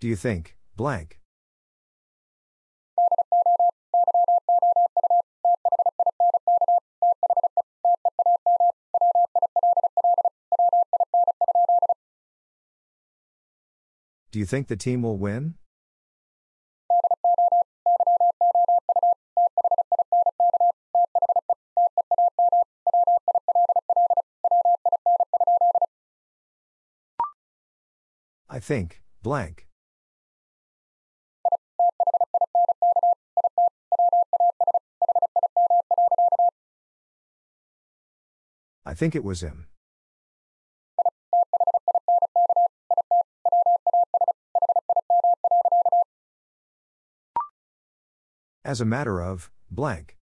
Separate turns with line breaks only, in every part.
Do you think, blank? Do you think the team will win? I think, blank. I think it was him. As a matter of, blank.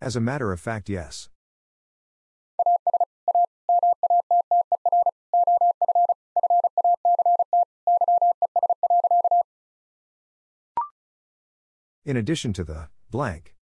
As a matter of fact, yes. In addition to the blank.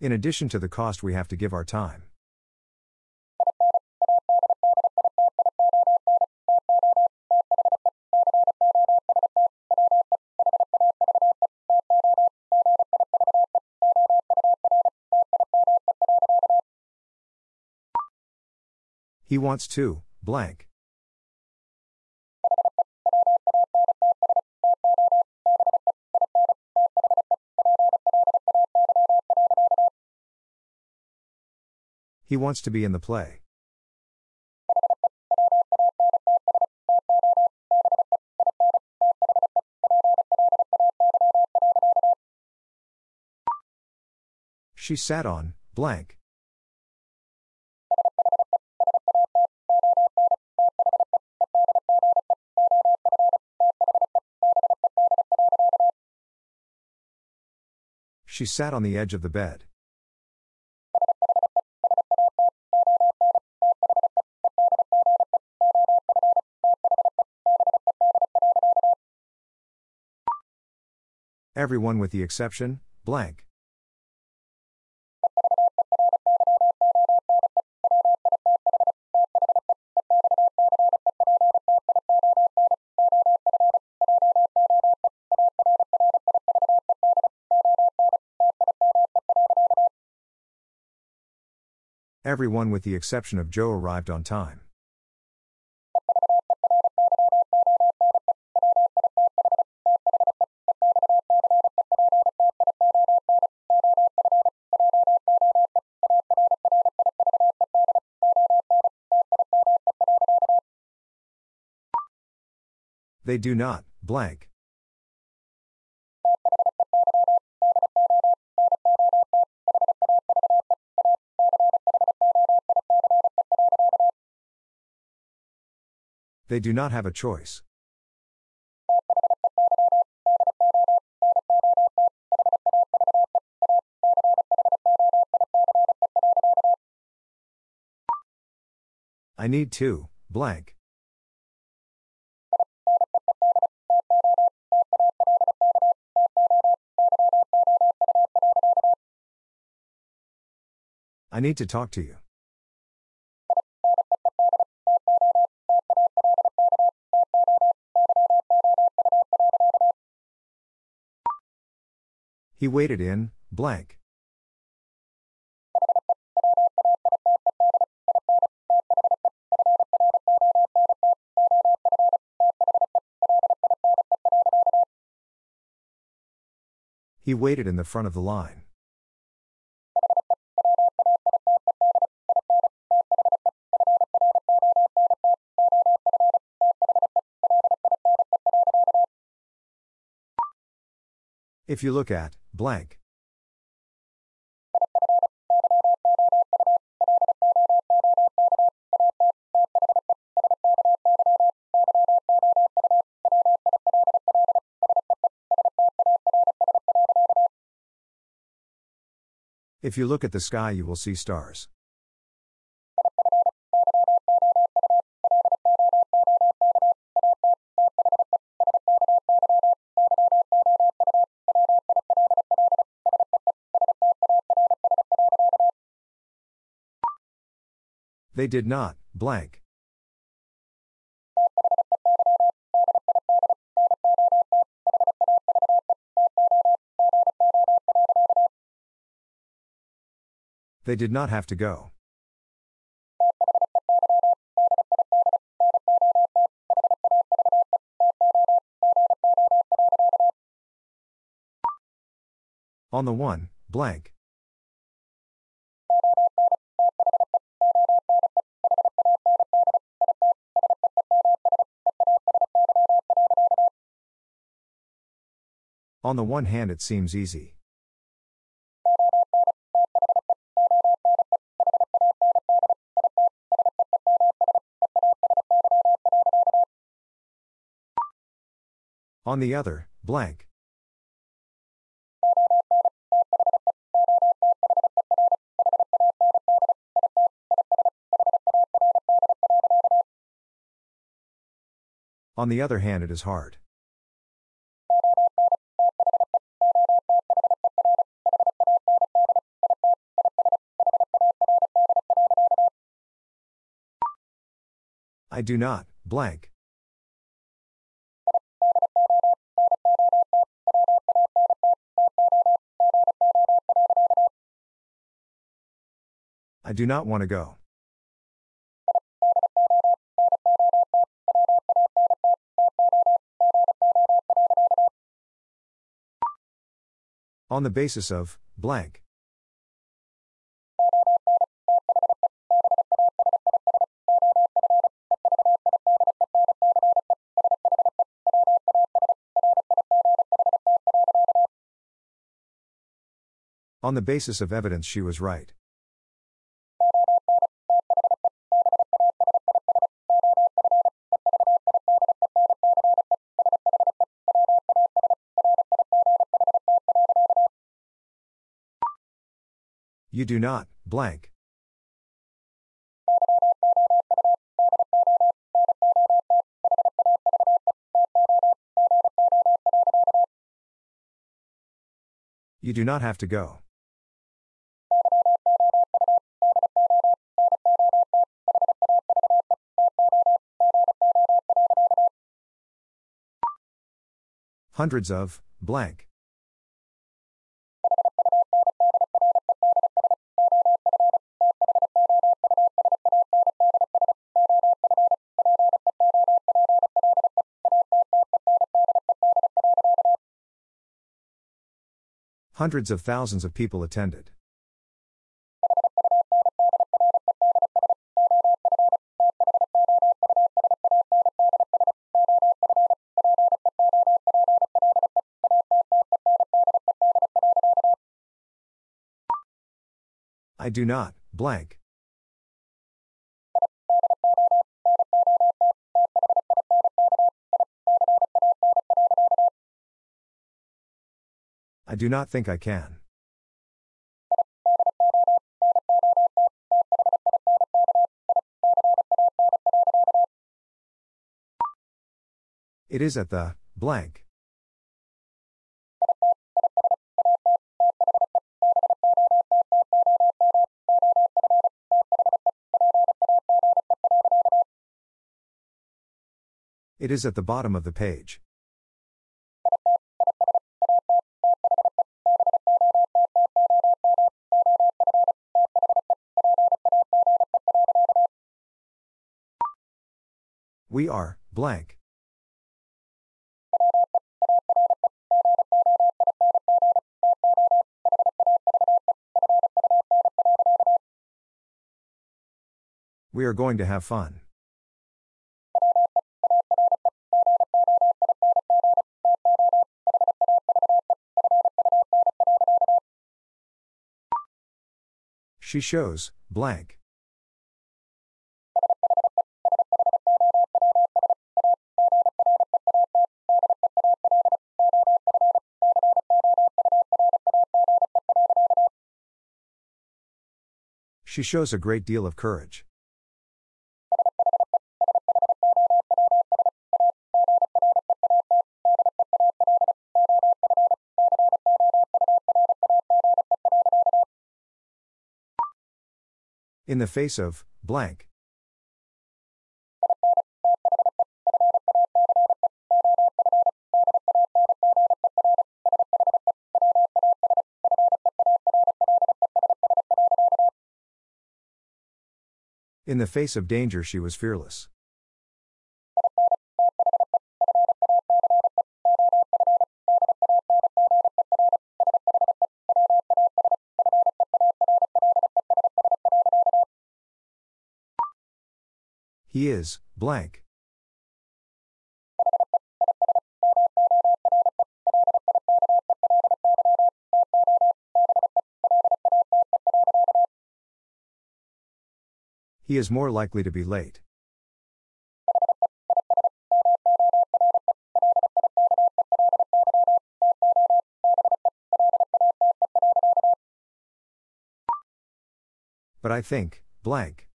In addition to the cost we have to give our time. He wants to, blank. He wants to be in the play. She sat on, blank. She sat on the edge of the bed. Everyone with the exception, blank. Everyone with the exception of Joe arrived on time. They do not, blank. They do not have a choice. I need to, blank. I need to talk to you. He waited in, blank. He waited in the front of the line. If you look at, blank. If you look at the sky, you will see stars. They did not, blank. They did not have to go. On the one, blank. On the one hand, it seems easy. On the other, blank. On the other hand, it is hard. I do not, blank. I do not want to go. On the basis of, blank. On the basis of evidence, she was right. You do not, blank. You do not have to go. Hundreds of, blank. Hundreds of thousands of people attended. I do not, blank. I do not think I can. It is at the blank. It is at the bottom of the page. We are, blank. We are going to have fun. She shows, blank. She shows a great deal of courage. In the face of, blank. In the face of danger, she was fearless. He is, blank. He is more likely to be late. But I think, blank.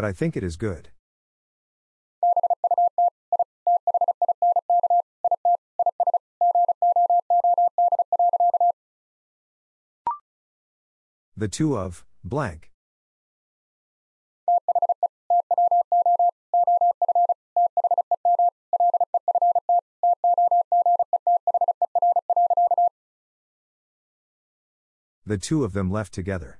But I think it is good. The two of, blank. The two of them left together.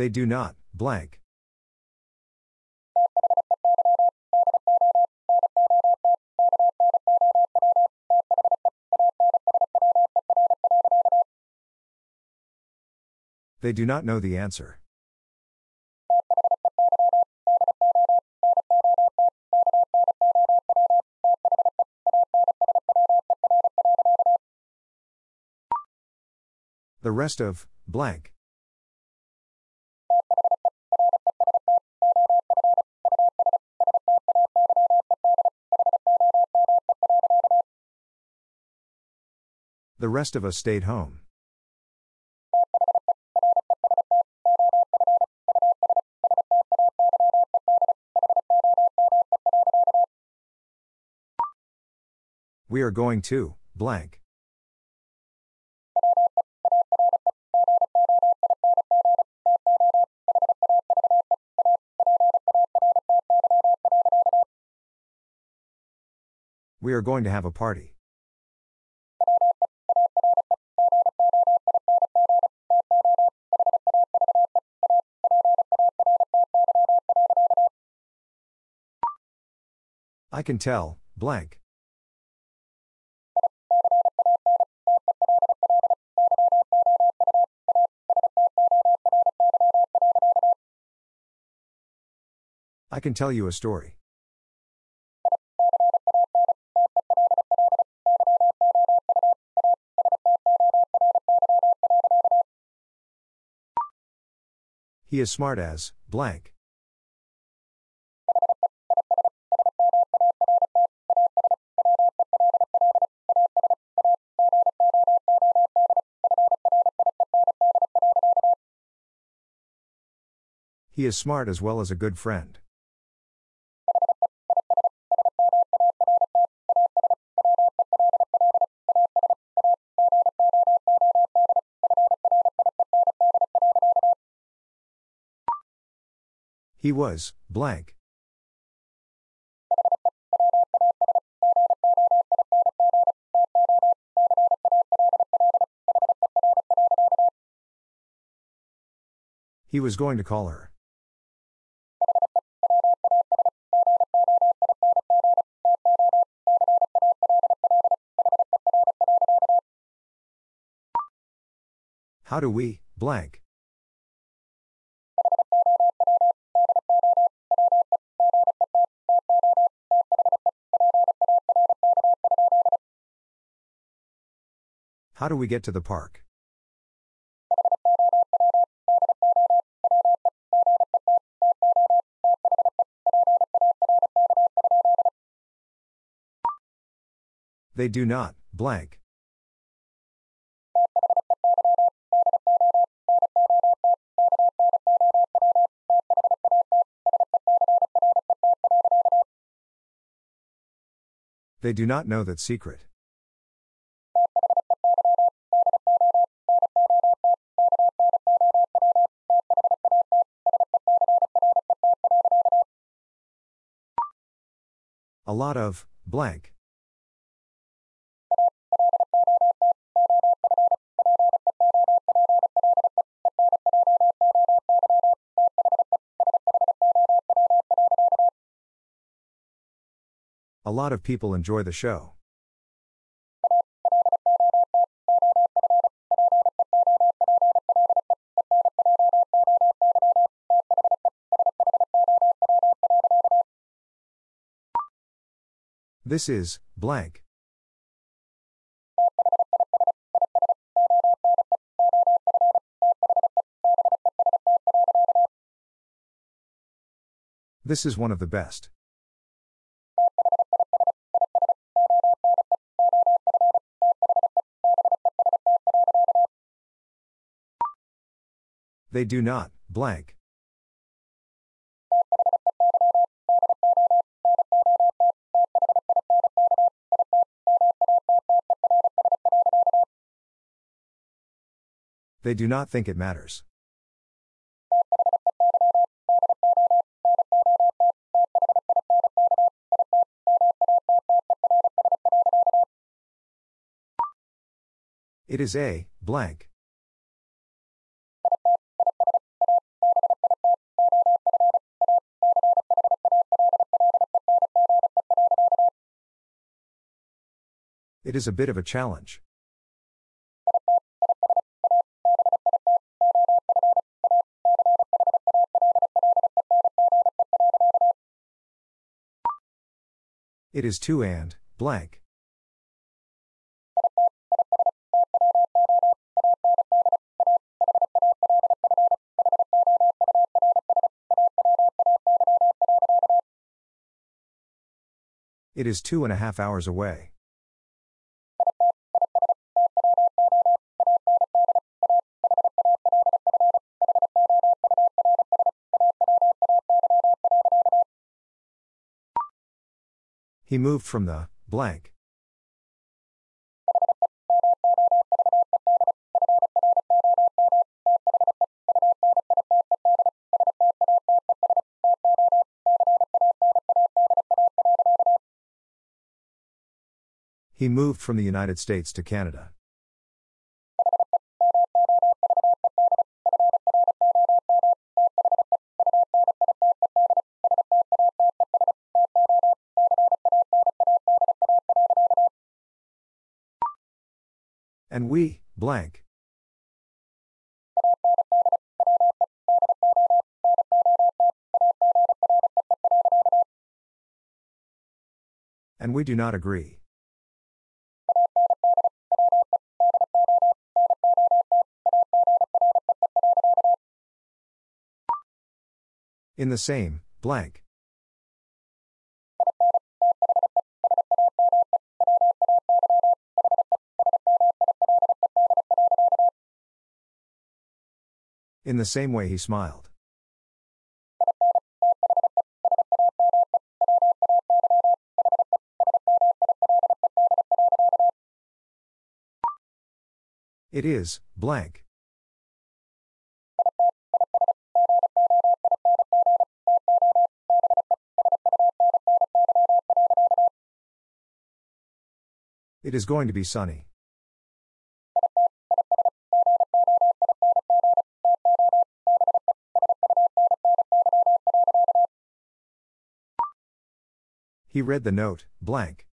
They do not, blank. They do not know the answer. The rest of, blank. Rest of us stayed home. We are going to, blank. We are going to have a party. I can tell, blank. I can tell you a story. He is smart as, blank. He is smart as well as a good friend. He was, blank. He was going to call her. How do we, blank? How do we get to the park? They do not, blank. They do not know that secret. A lot of, blank. A lot of people enjoy the show. This is, blank. This is one of the best. They do not, blank. They do not think it matters. It is a, blank. It is a bit of a challenge. It is two and, blank. It is two and a half hours away. He moved from the blank. He moved from the United States to Canada. Blank. And we do not agree. In the same, blank. In the same way he smiled. It is, blank. It is going to be sunny. He read the note, blank.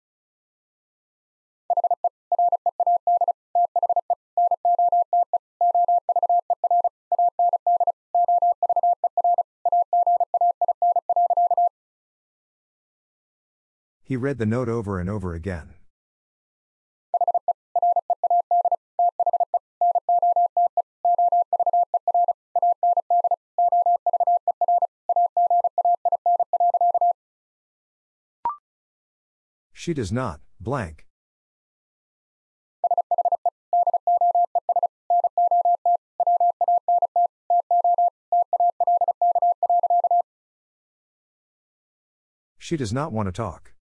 He read the note over and over again. She does not, blank. She does not want to talk.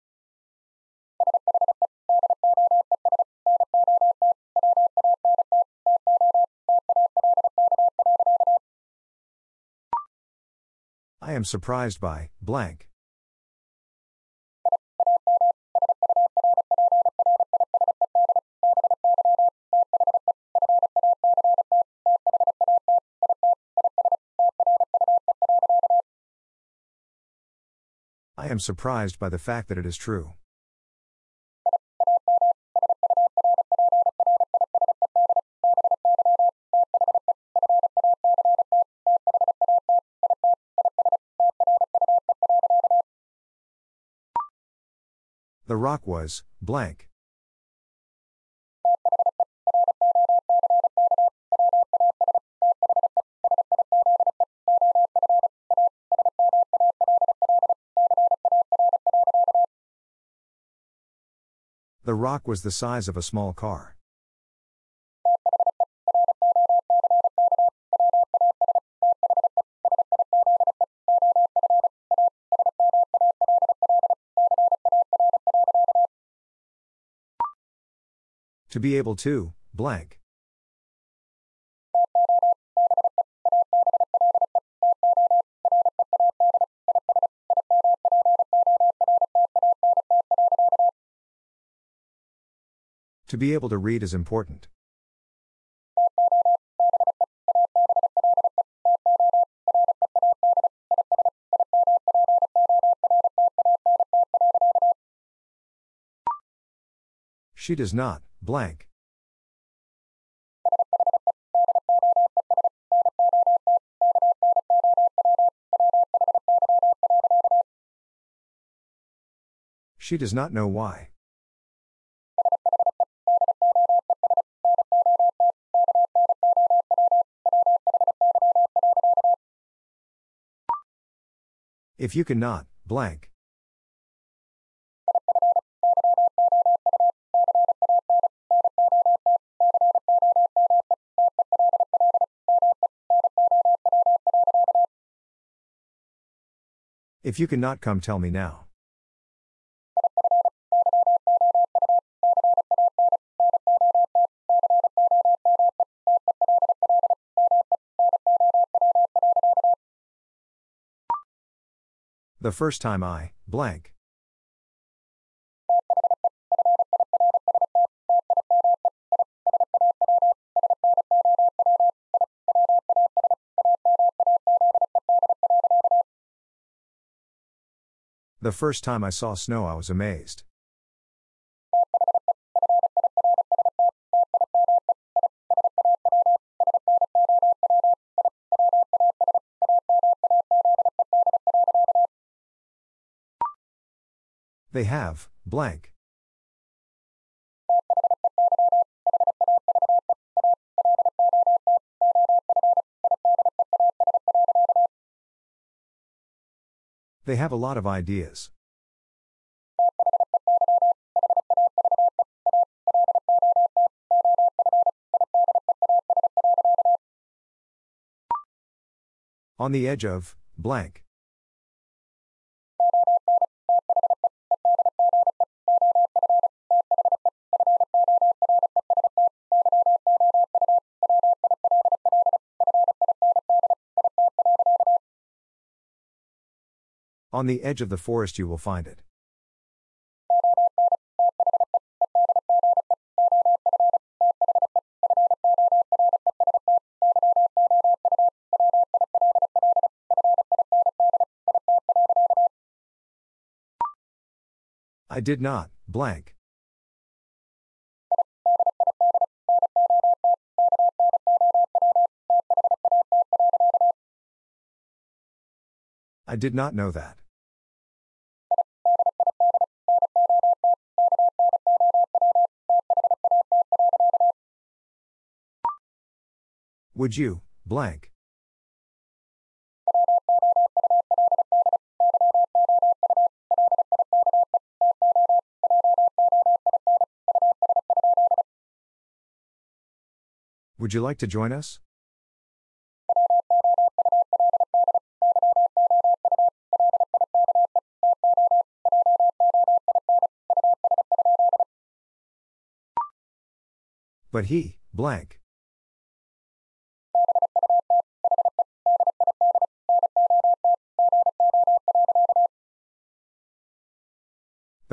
I am surprised by, blank. Am surprised by the fact that it is true. The rock was, blank. Rock was the size of a small car. To be able to, blank. To be able to read is important. She does not, blank. She does not know why. If you cannot, blank. If you cannot come, tell me now. The first time I, blank. The first time I saw snow, I was amazed. They have, blank. They have a lot of ideas. On the edge of, blank. On the edge of the forest, you will find it. I did not, blank. I did not know that. Would you, blank? Would you like to join us? But he, blank.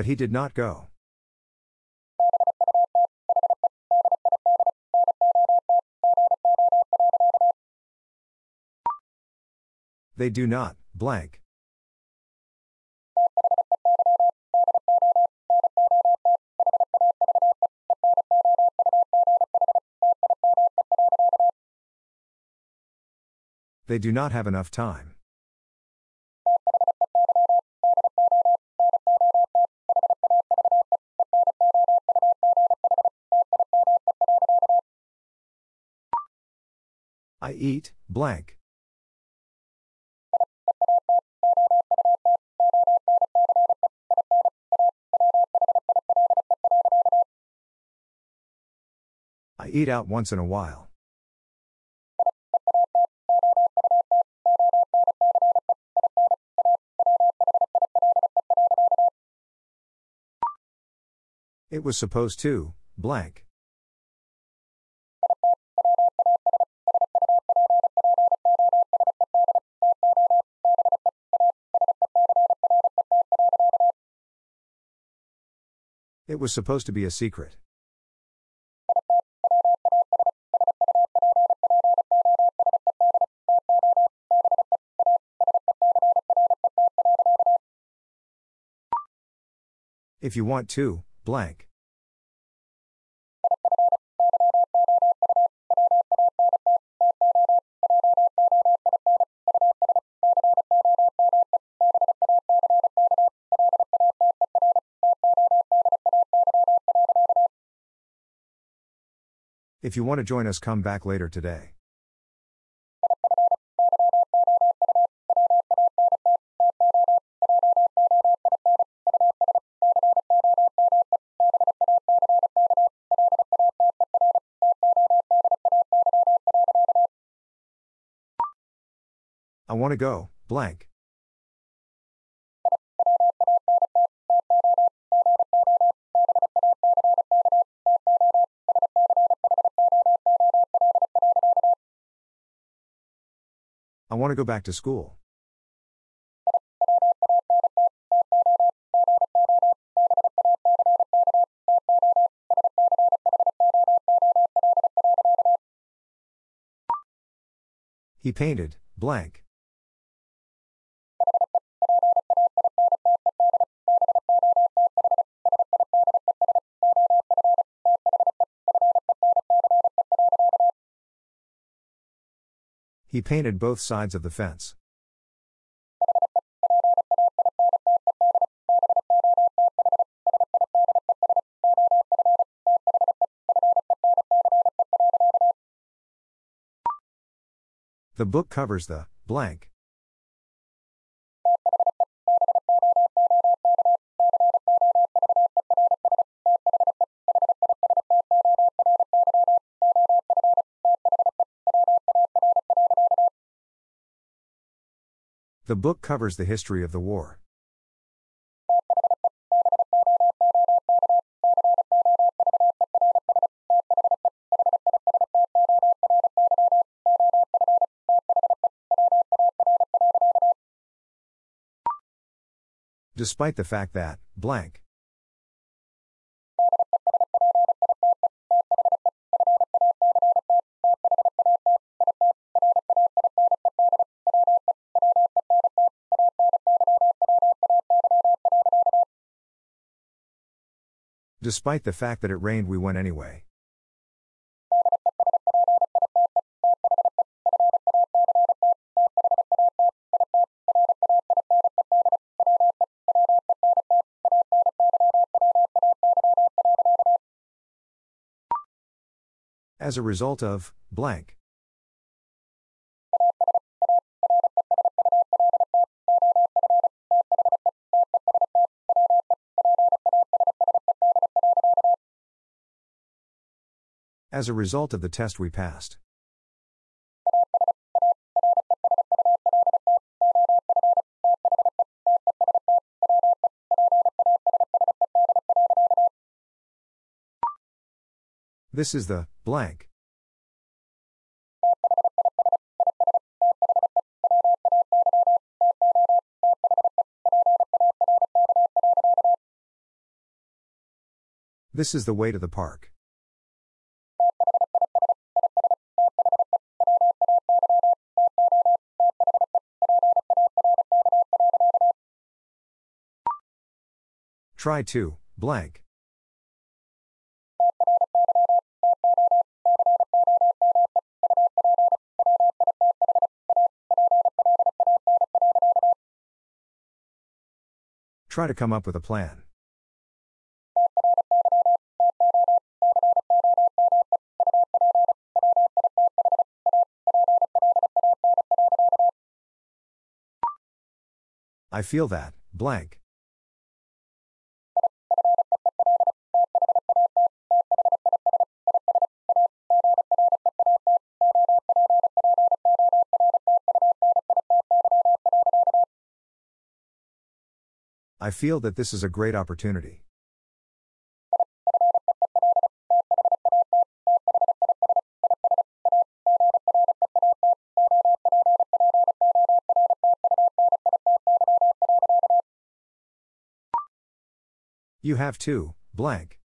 But he did not go. They do not, blank. They do not have enough time. Eat, blank. I eat out once in a while. It was supposed to, blank. It was supposed to be a secret. If you want to, blank. If you want to join us, come back later today. I want to go, blank. Want to go back to school. He painted, blank. He painted both sides of the fence. The book covers the blank. The book covers the history of the war. Despite the fact that, blank. Despite the fact that it rained, we went anyway. As a result of, blank. As a result of the test we passed. This is the blank. This is the way to the park. Try to, blank. Try to come up with a plan. I feel that, blank. Feel that this is a great opportunity. You have to, blank.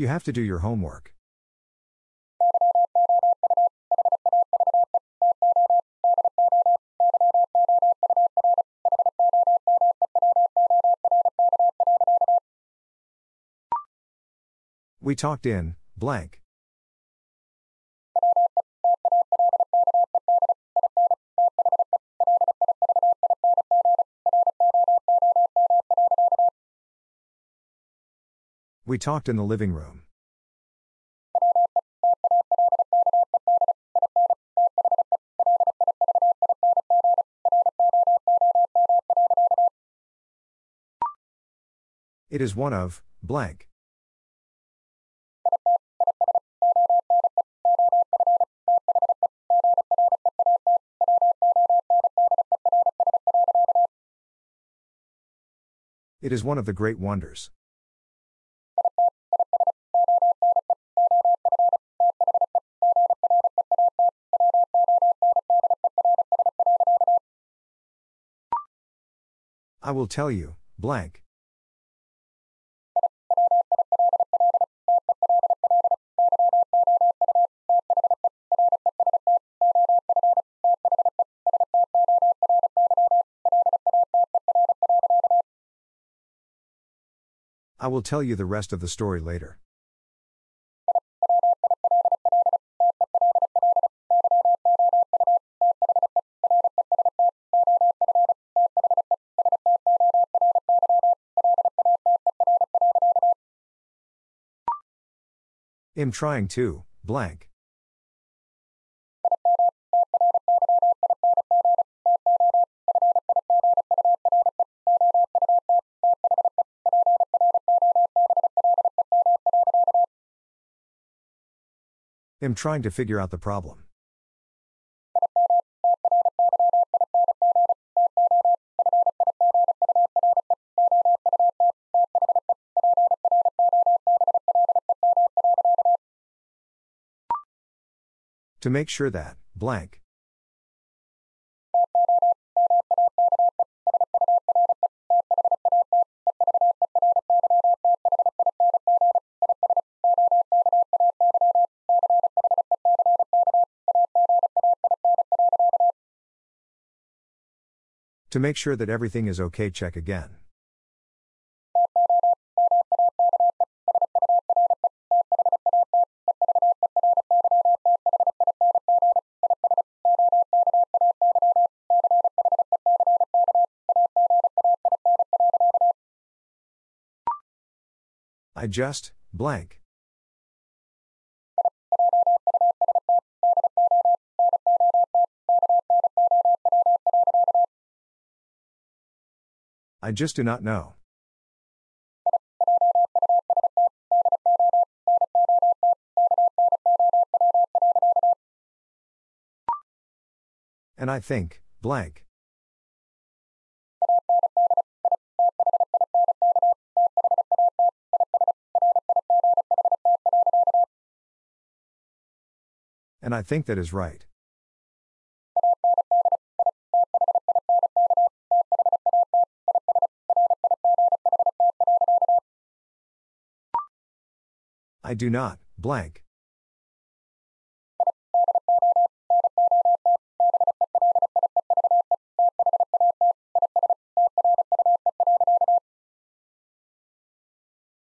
You have to do your homework. We talked in, blank. We talked in the living room. It is one of, blank. It is one of the great wonders. I will tell you, blank. I will tell you the rest of the story later. Am trying to, blank. Am trying to figure out the problem. To make sure that, blank. To make sure that everything is okay, check again. Adjust, blank. I just do not know. And I think, blank. And I think that is right. I do not, blank.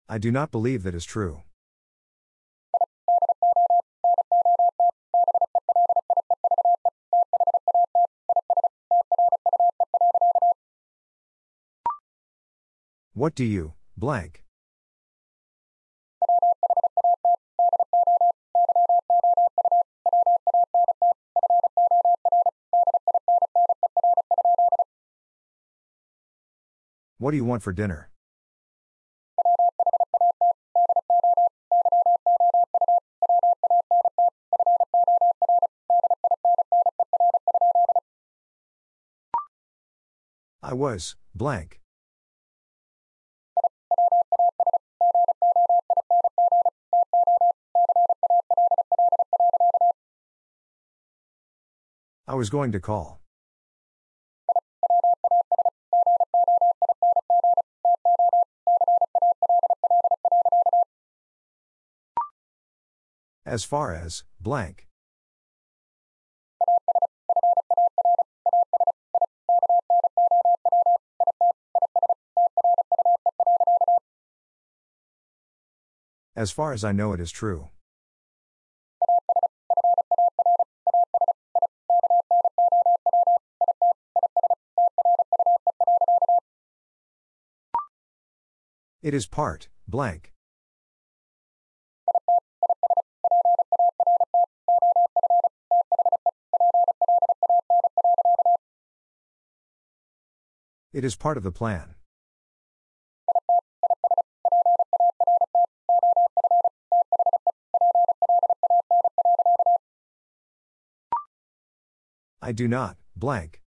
I do not believe that is true. What do you, blank? What do you want for dinner? I was, blank. I was going to call. As far as, blank. As far as I know, it is true. It is part, blank. It is part of the plan. I do not, blank.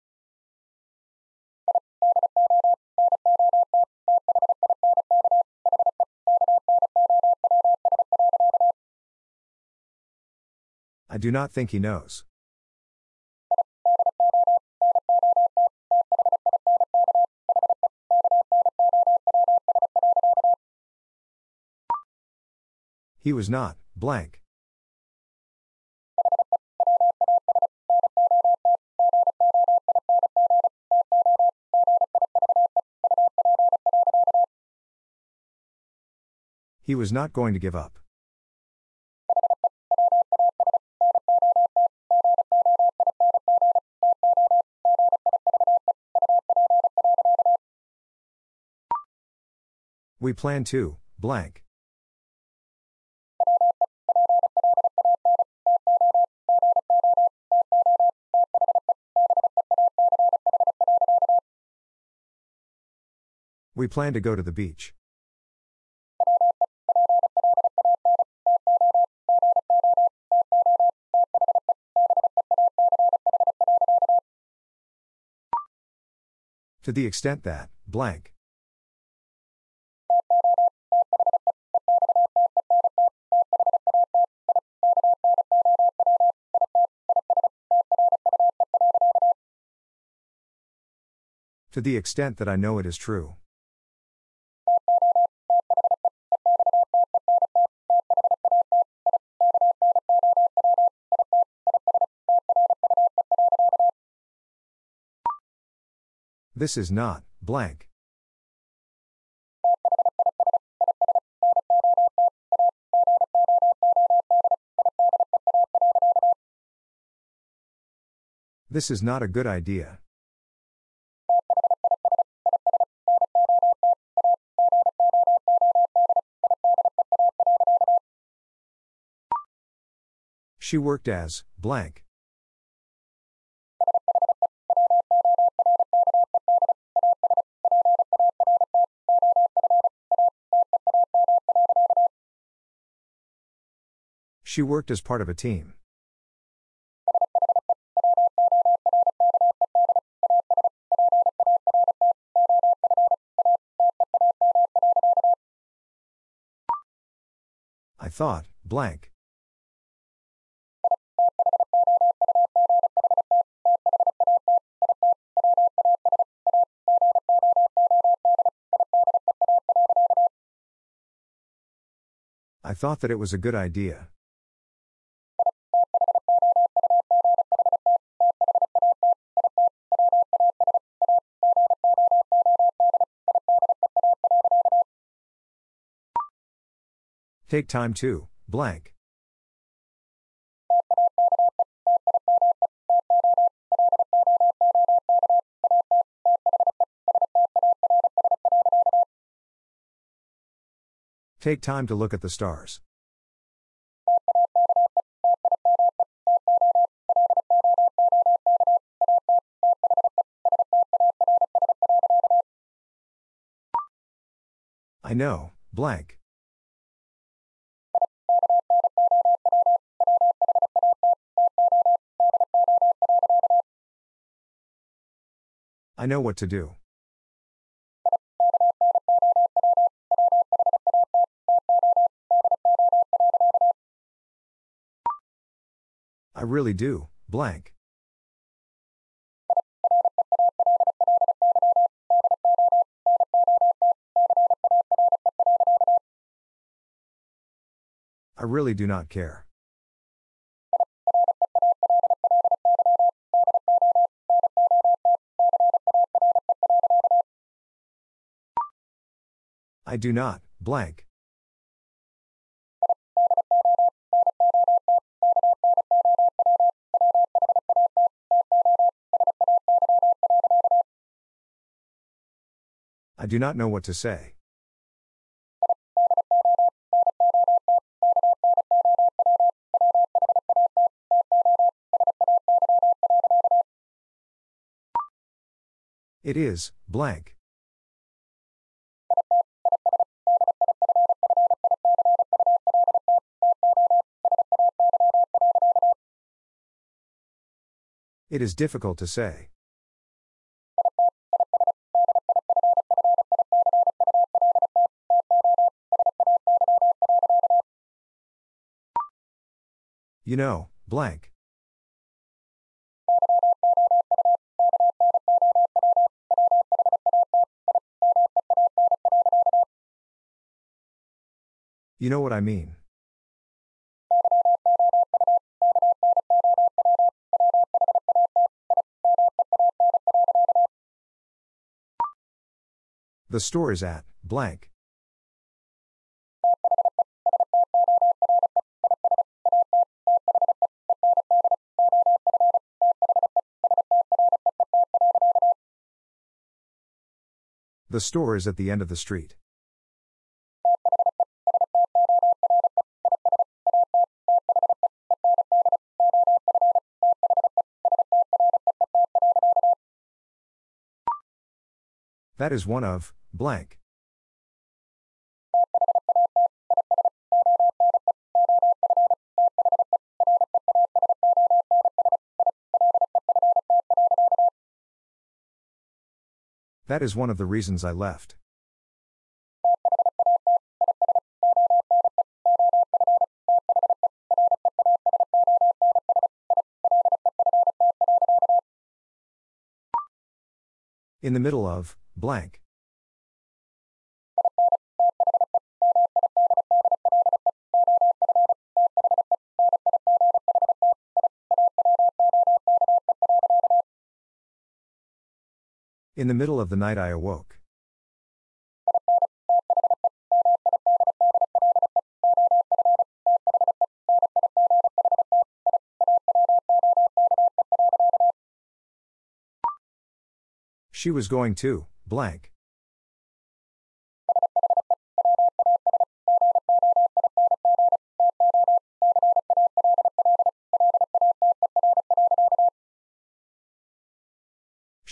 Do not think he knows. He was not, blank. He was not going to give up. We plan to, blank. We plan to go to the beach. To the extent that, blank. To the extent that I know it is true. This is not, blank. This is not a good idea. She worked as, blank. She worked as part of a team. I thought, blank. I thought that it was a good idea. Take time to, blank. Take time to look at the stars. I know, blank. I know what to do. I really do, blank. I really do not care. I do not, blank. I do not know what to say. It is, blank. It is difficult to say. You know, blank. You know what I mean. The store is at blank. The store is at the end of the street. That is one of, blank. That is one of the reasons I left. In the middle of, blank. In the middle of the night I awoke. She was going to, blank.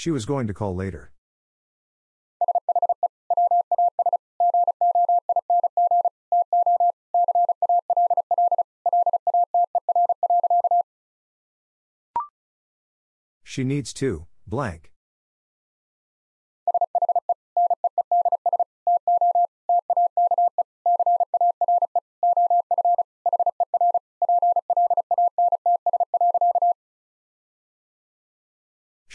She was going to call later. She needs to, blank.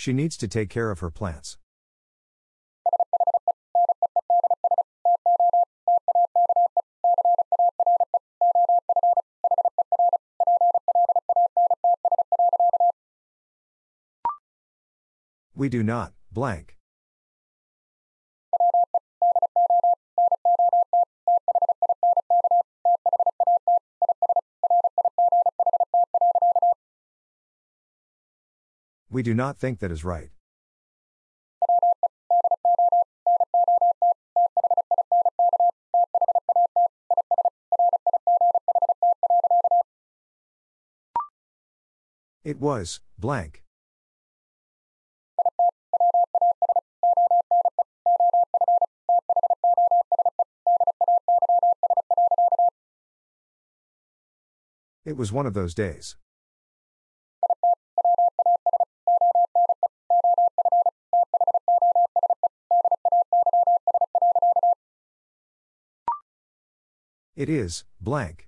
She needs to take care of her plants. We do not, blank. We do not think that is right. It was, blank. It was one of those days. It is, blank.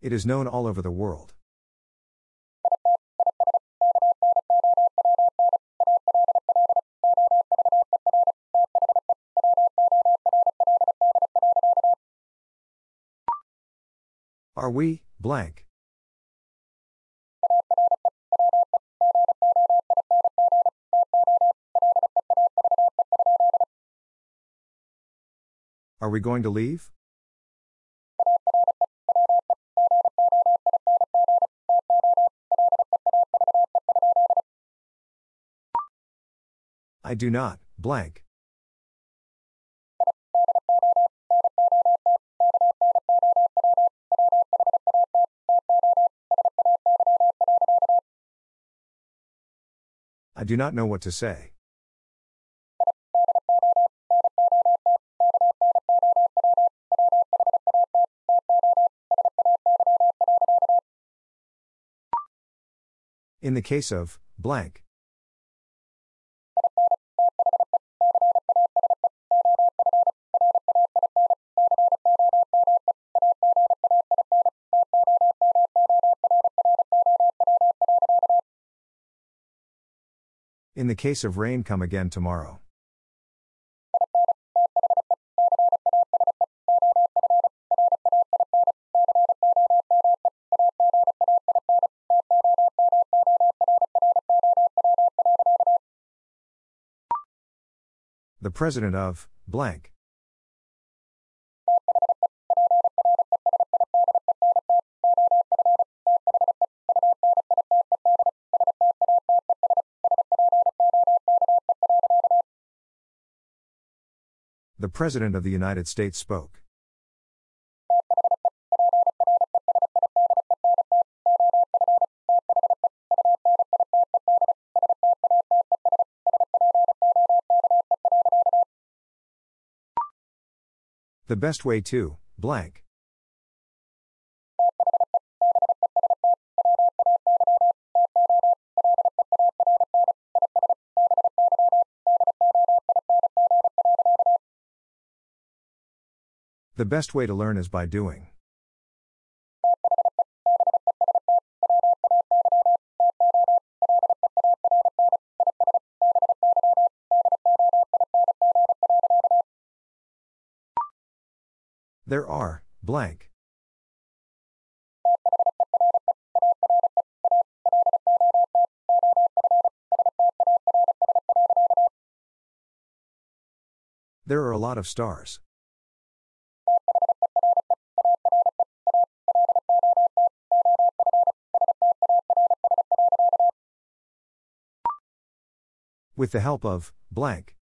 It is known all over the world. Are we, blank? Are we going to leave? I do not, blank. Do not know what to say. In the case of, blank. The case of rain, come again tomorrow. The president of, blank. President of the United States spoke. The best way to, blank. The best way to learn is by doing. There are, blank. There are a lot of stars. With the help of, blank.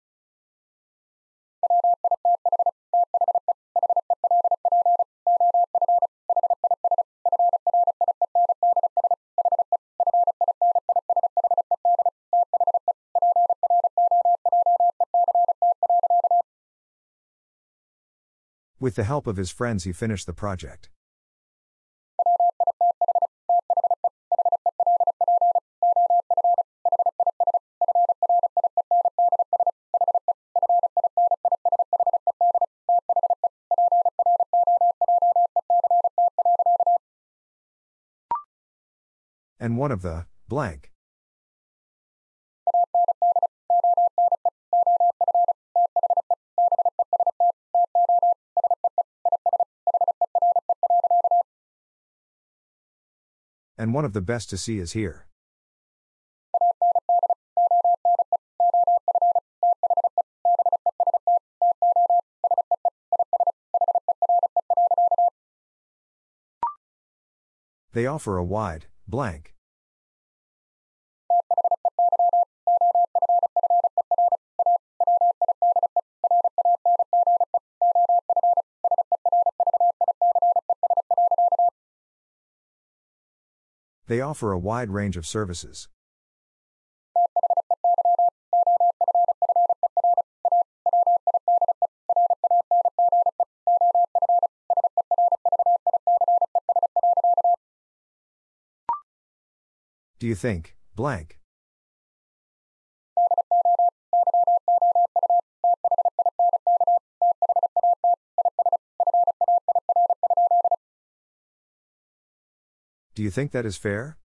With the help of his friends, he finished the project. One of the blank. And one of the best to see is here. They offer a wide, blank. They offer a wide range of services. Do you think, blank? Do you think that is fair?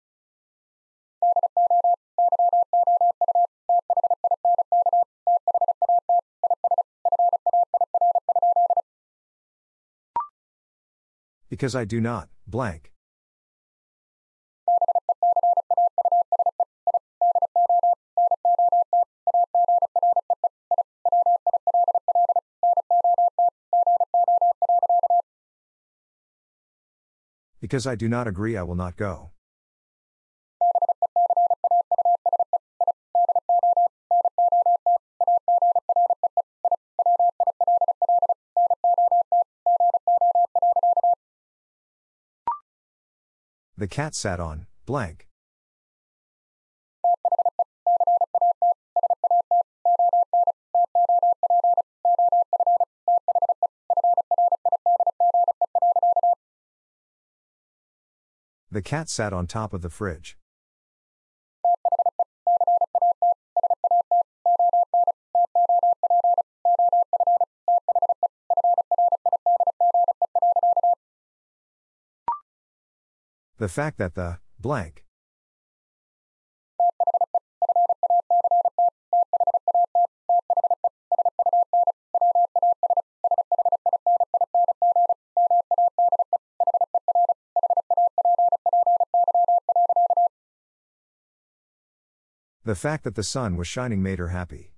Because I do not, blank. Because I do not agree, I will not go. The cat sat on, blank. The cat sat on top of the fridge. The fact that the blank The fact that the sun was shining made her happy.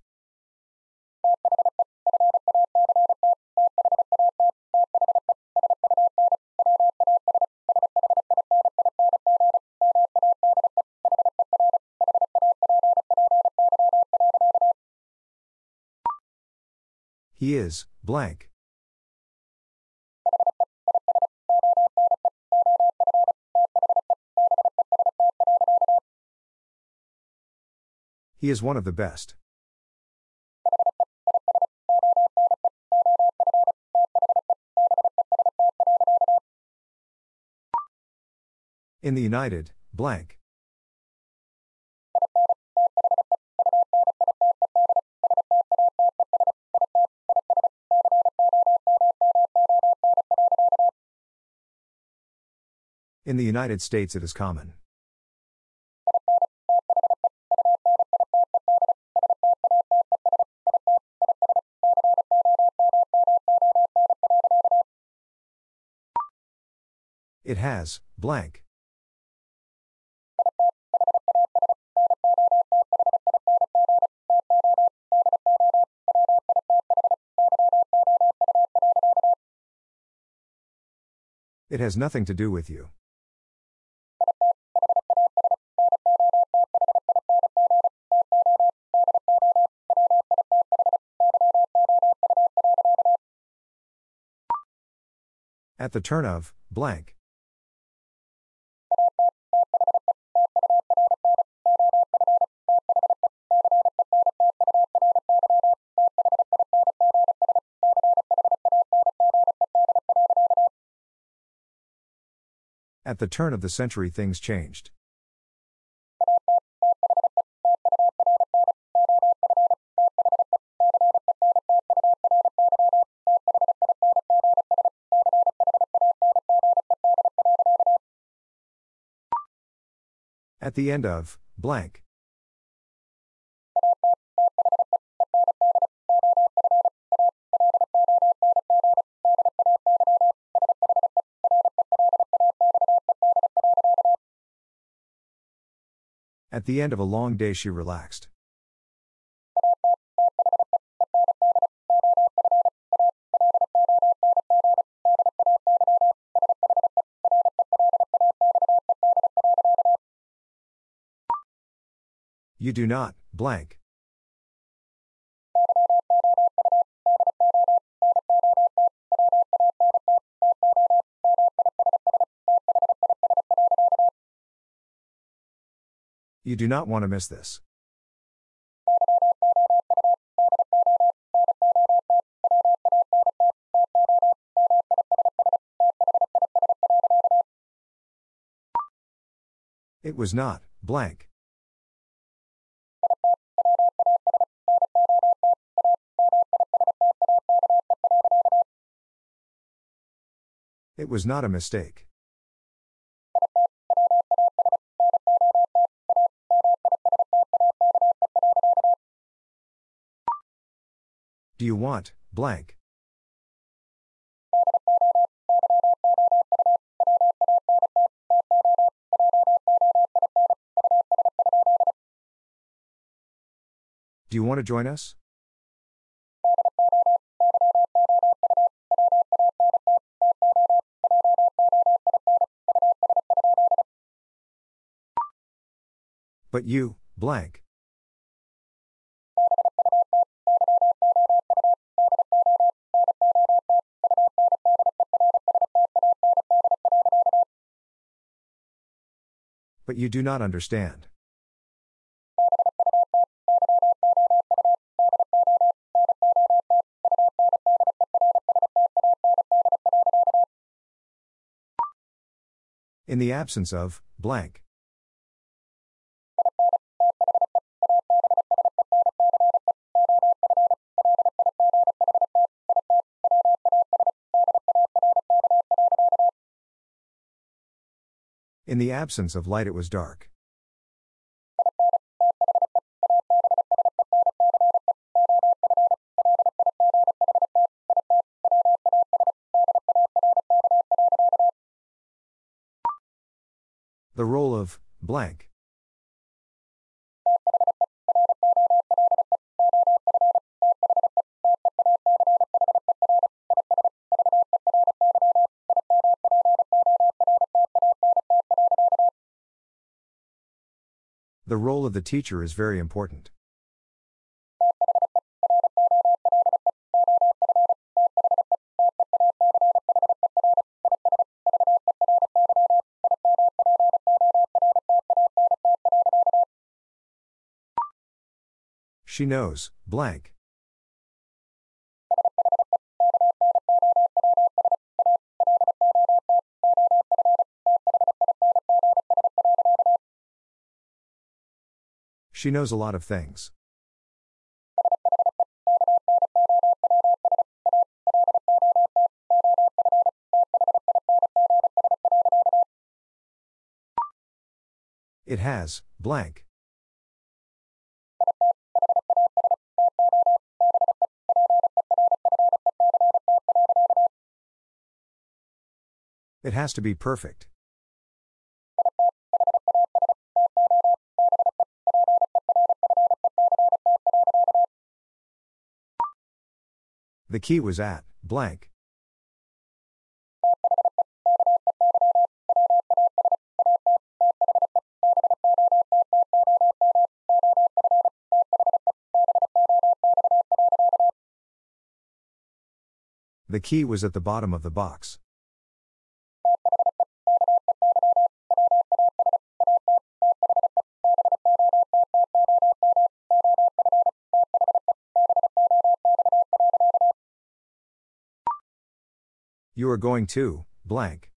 He is, blank. He is one of the best. In the United, blank. In the United States, it is common. Has, blank. It has nothing to do with you. At the turn of, blank. The turn of the century, things changed. At the end of, blank. At the end of a long day, she relaxed. You do not, blank. You do not want to miss this. It was not, blank. It was not a mistake. Do you want, blank? Do you want to join us? But you, blank. But you do not understand. In the absence of, blank. In the absence of light, it was dark. The role of blank. The role of the teacher is very important. She knows, blank. She knows a lot of things. It has, blank. It has to be perfect. The key was at, blank. The key was at the bottom of the box. You are going to, blank.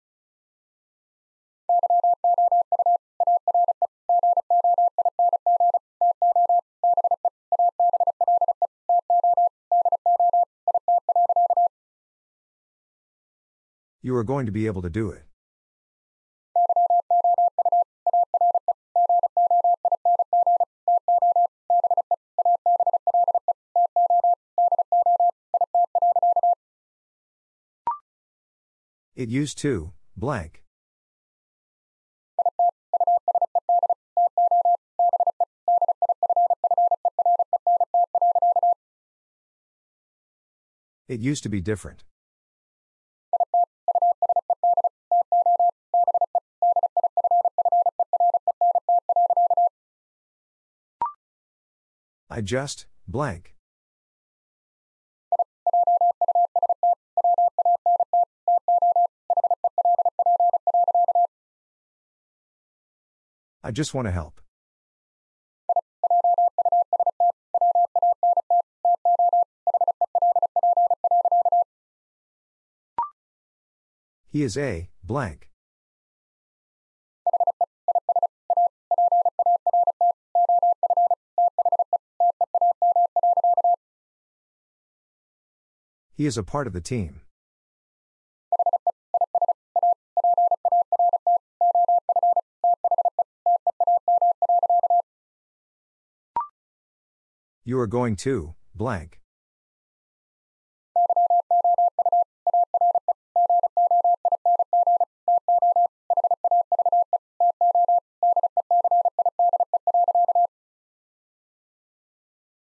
You are going to be able to do it. It used to, blank. It used to be different. I just, blank. I just want to help. He is a, blank. He is a part of the team. You are going to, blank.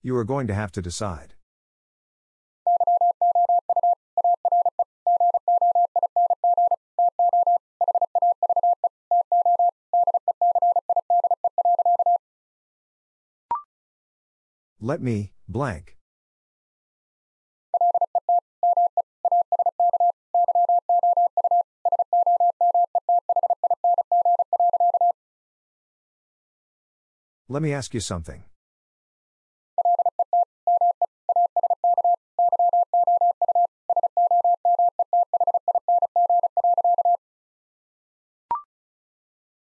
You are going to have to decide. Let me, blank. Let me ask you something.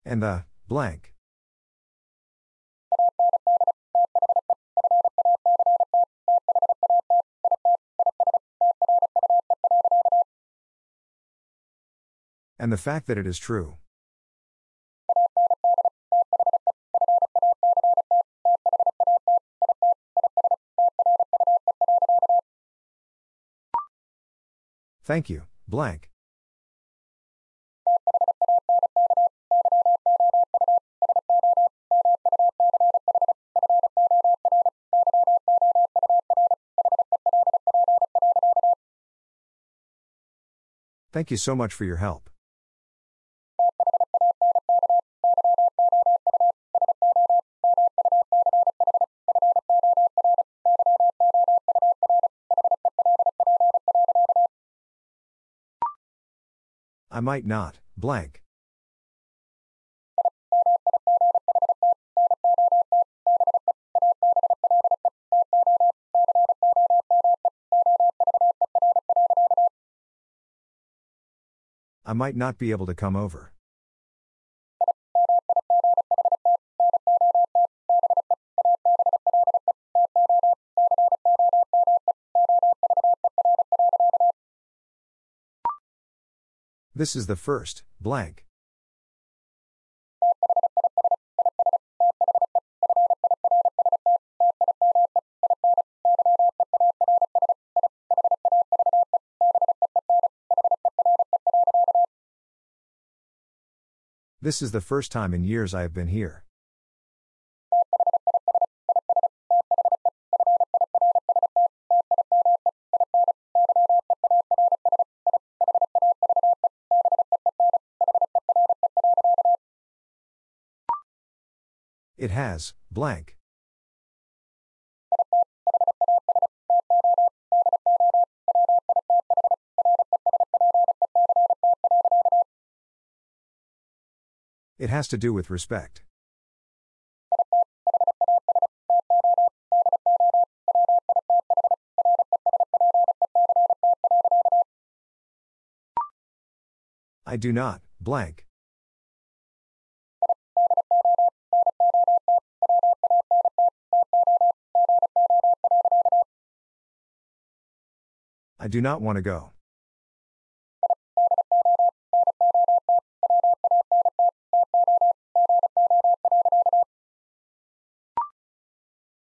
And the, blank. And the fact that it is true. Thank you, blank. Thank you so much for your help. I might not, blank. I might not be able to come over. This is the first, blank. This is the first time in years I have been here. It has, blank. It has to do with respect. I do not, blank. I do not want to go.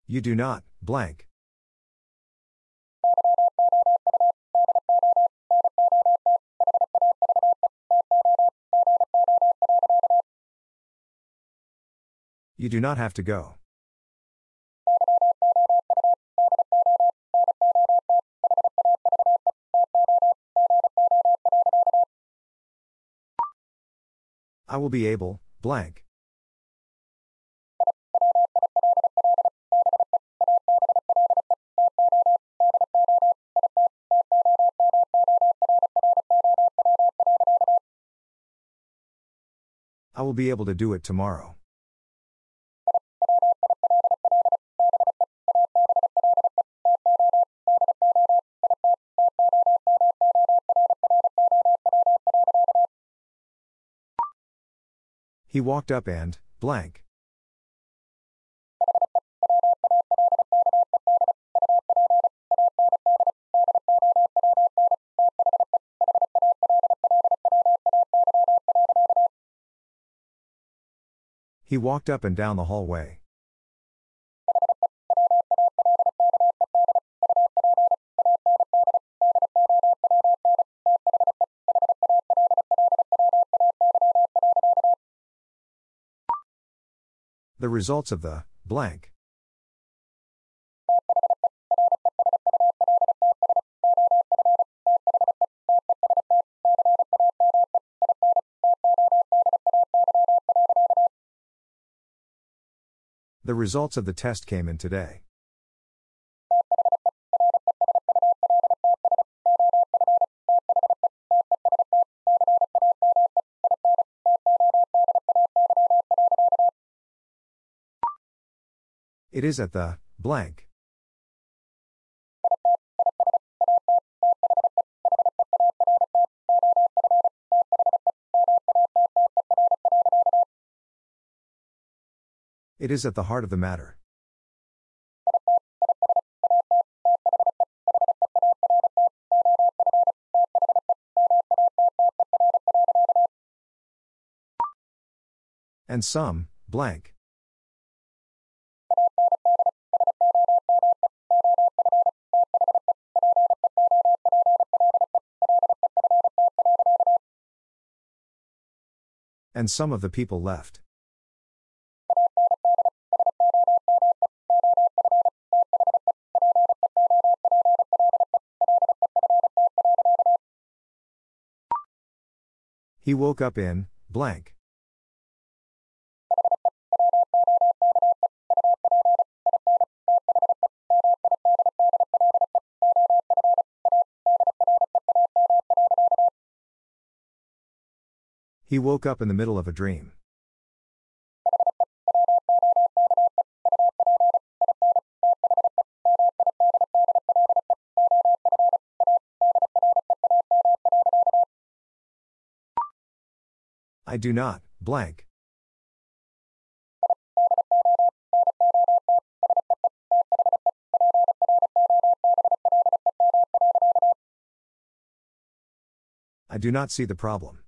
You do not, blank. You do not have to go. I will be able, blank. I will be able to do it tomorrow. He walked up and, blank. He walked up and down the hallway. Results of the blank. The results of the test came in today. It is at the blank. It is at the heart of the matter. And some, blank. And some of the people left. He woke up in, blank. He woke up in the middle of a dream. I do not, blank. I do not see the problem.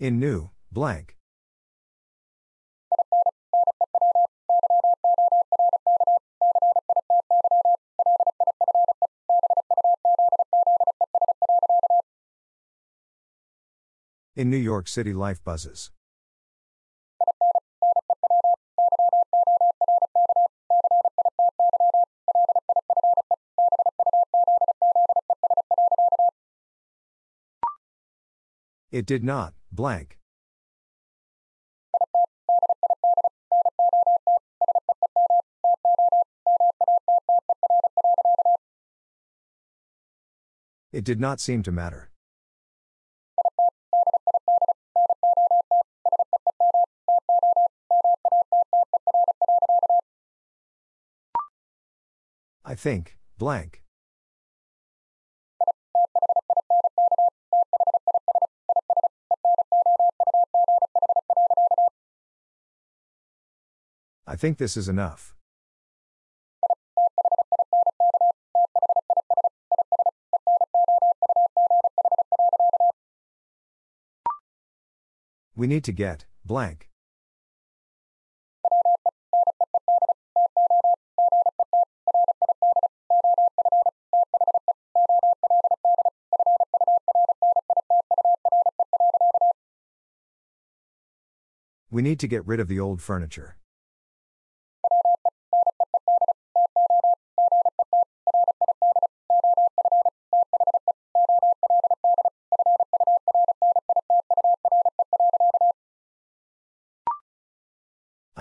In new, blank. In New York City, life buzzes. It did not, blank. It did not seem to matter. I think, blank. I think this is enough. We need to get, blank. We need to get rid of the old furniture.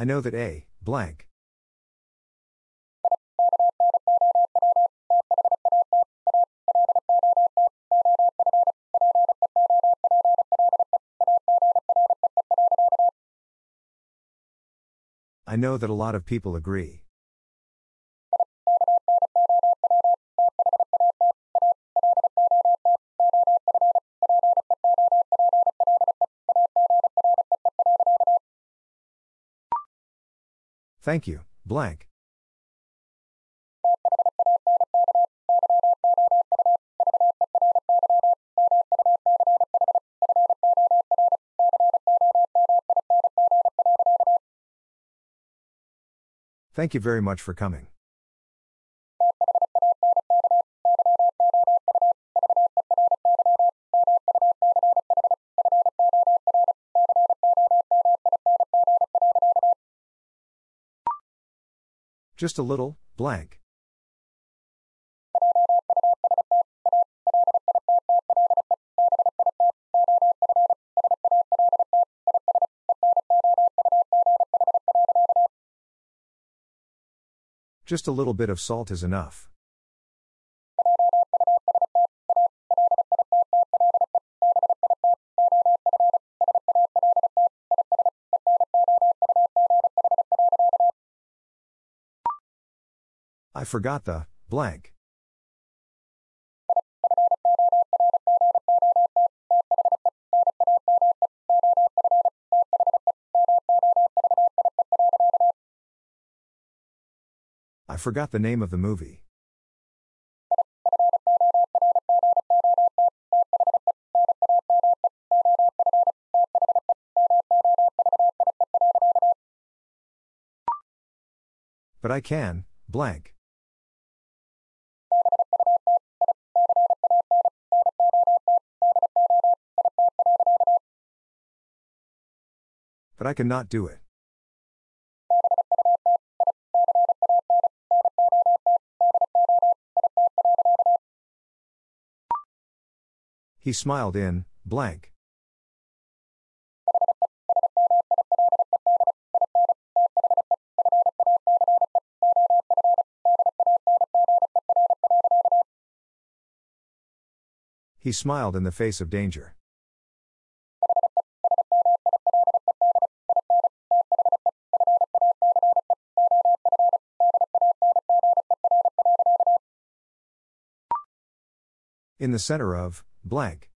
Know that A, blank. I know that a lot of people agree. Thank you, blank. Thank you very much for coming. Just a little, blank. Just a little bit of salt is enough. I forgot the blank. I forgot the name of the movie. But I can, blank. But I cannot do it. He smiled in, blank. He smiled in the face of danger. In the center of, blank.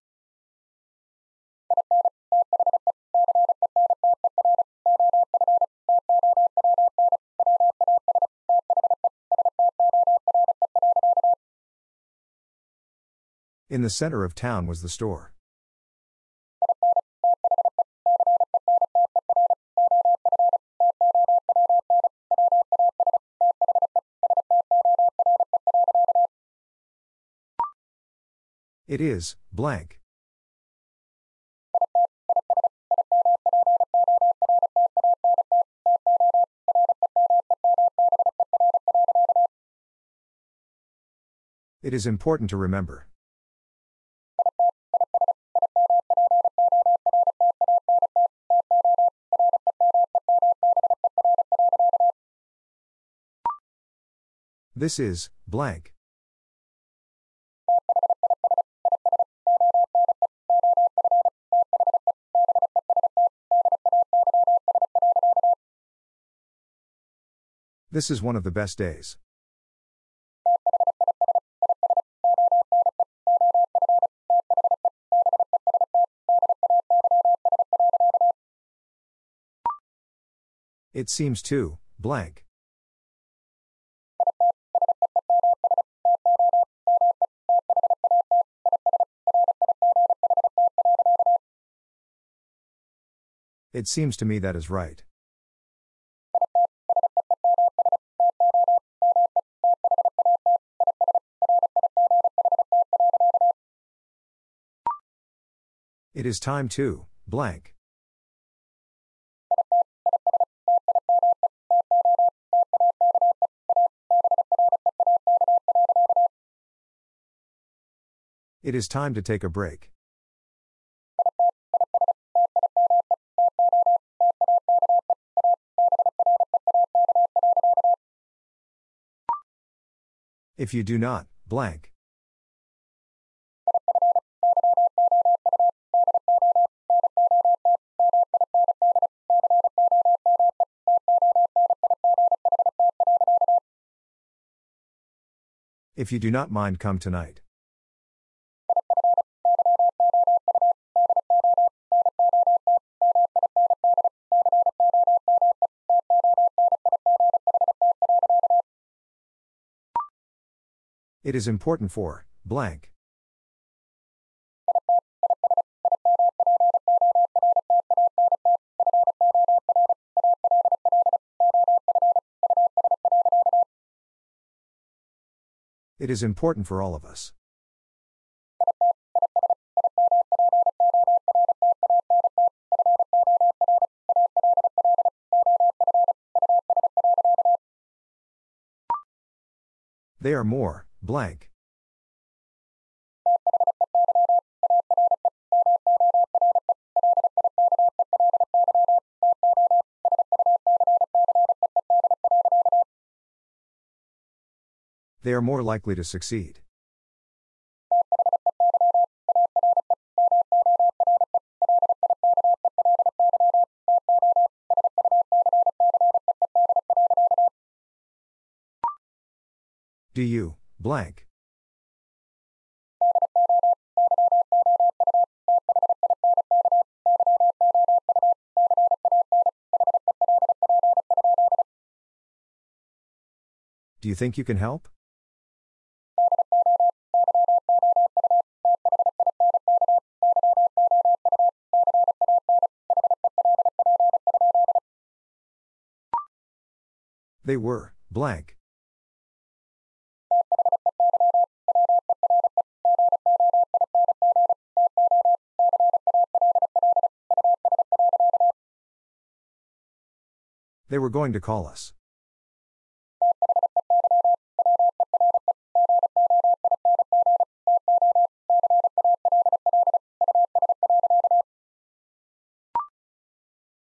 In the center of town was the store. It is, blank. It is important to remember. This is, blank. This is one of the best days. It seems too, blank. It seems to me that is right. It is time to, blank. It is time to take a break. If you do not, blank. If you do not mind, come tonight. It is important for, blank. It is important for all of us. They are more, blank. They are more likely to succeed. Do you, blank? Do you think you can help? They were, blank. They were going to call us.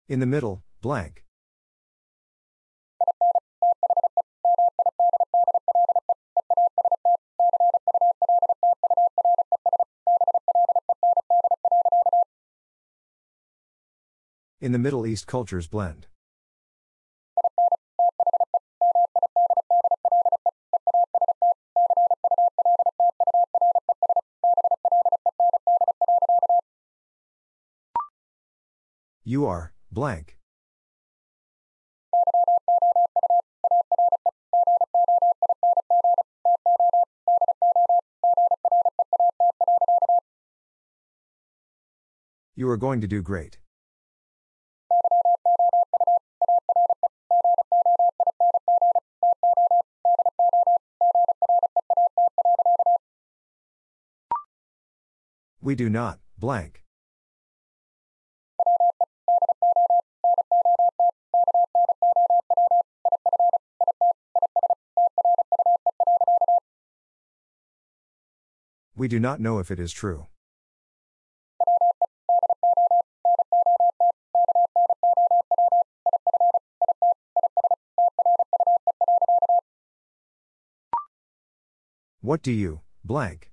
In the middle, blank. In the Middle East cultures blend. You are, blank. You are going to do great. We do not, blank. We do not know if it is true. What do you, blank?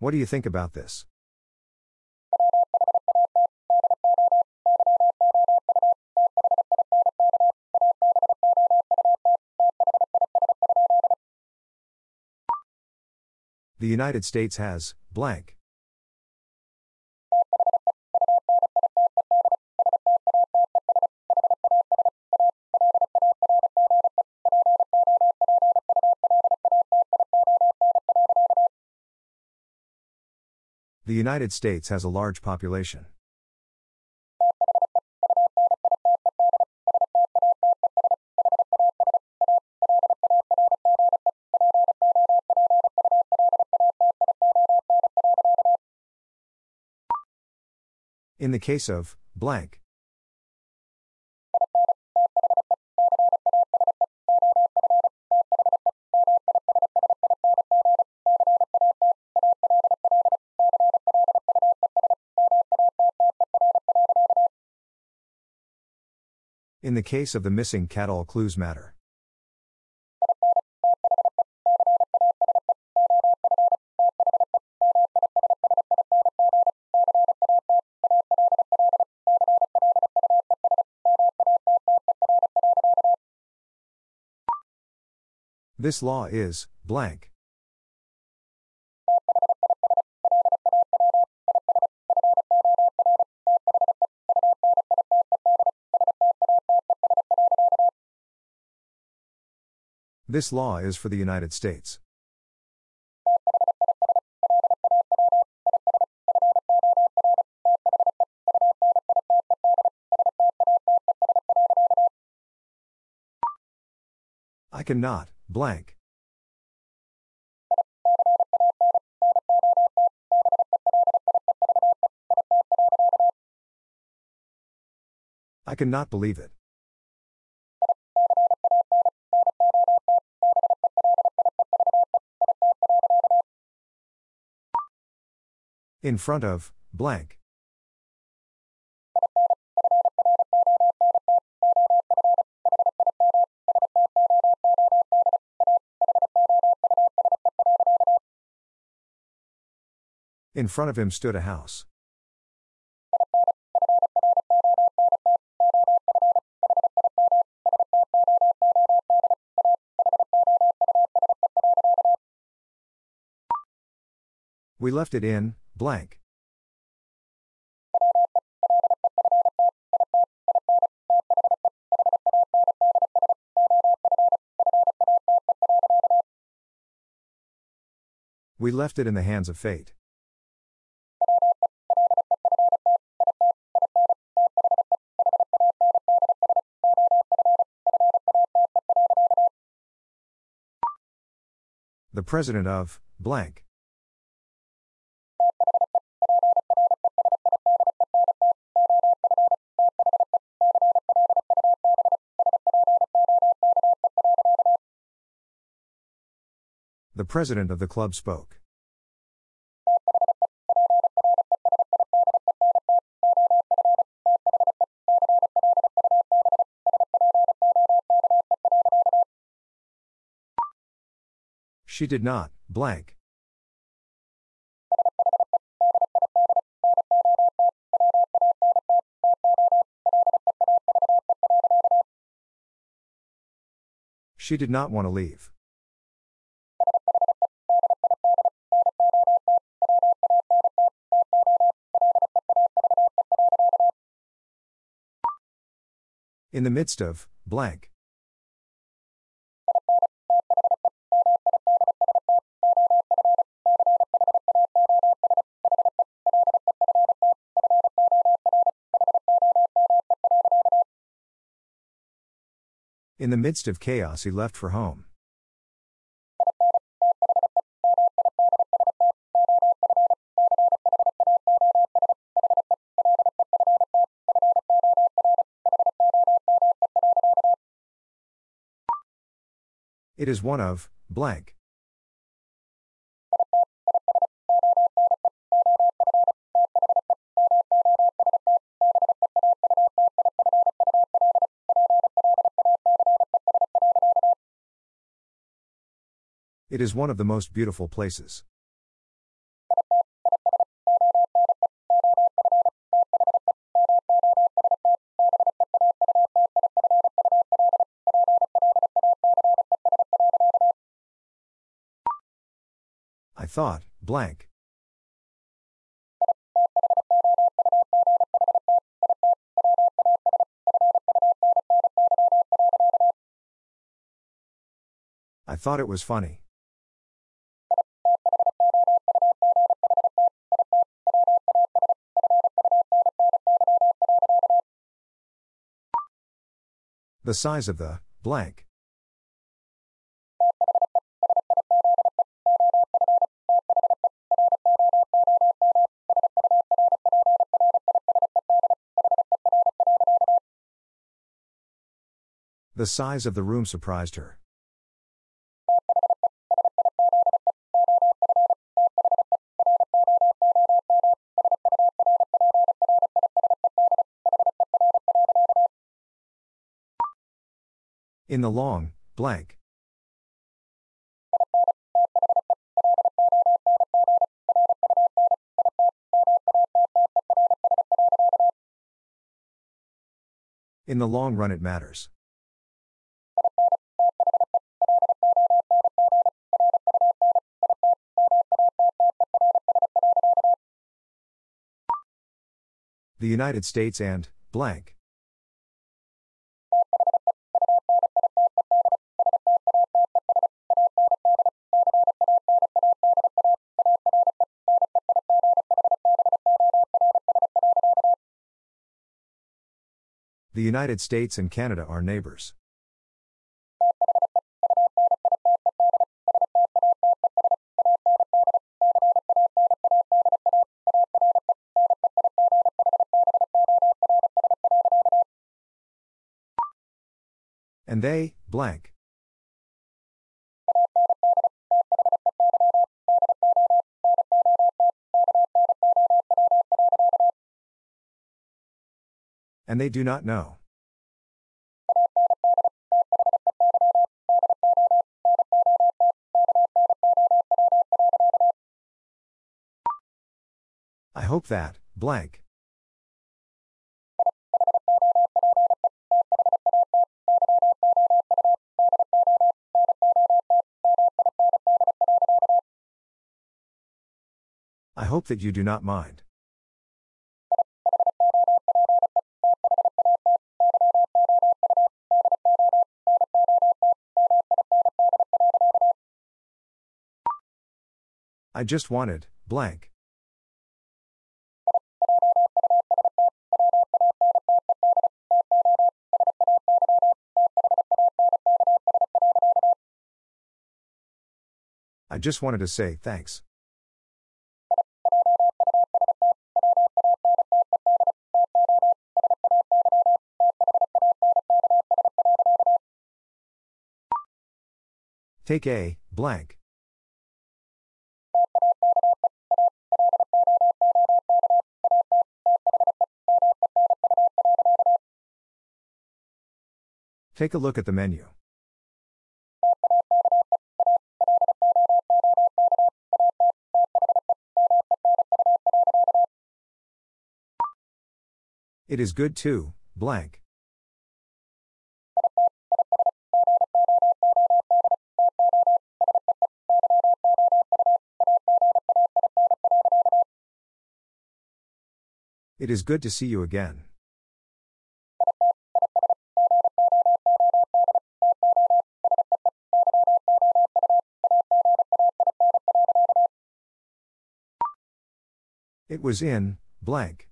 What do you think about this? The United States has, blank. The United States has a large population. In the case of blank. In the case of the missing cat, all clues matter. This law is blank. This law is for the United States. I cannot, blank. I cannot believe it. In front of, blank. In front of him stood a house. We left it in, blank. We left it in the hands of fate. The president of, blank. President of the club spoke. She did not, blank. She did not want to leave. In the midst of, blank. In the midst of chaos, he left for home. It is one of, blank. It is one of the most beautiful places. thought, blank. I thought it was funny. The size of the, blank. The size of the room surprised her. In the long, blank. In the long run, it matters. The United States and blank. The United States and Canada are neighbors. And they, blank. And they do not know. I hope that, blank. Hope that you do not mind. I just wanted, blank. I just wanted to say thanks. Take a blank. Take a look at the menu. It is good too, blank. It is good to see you again. It was in, blank.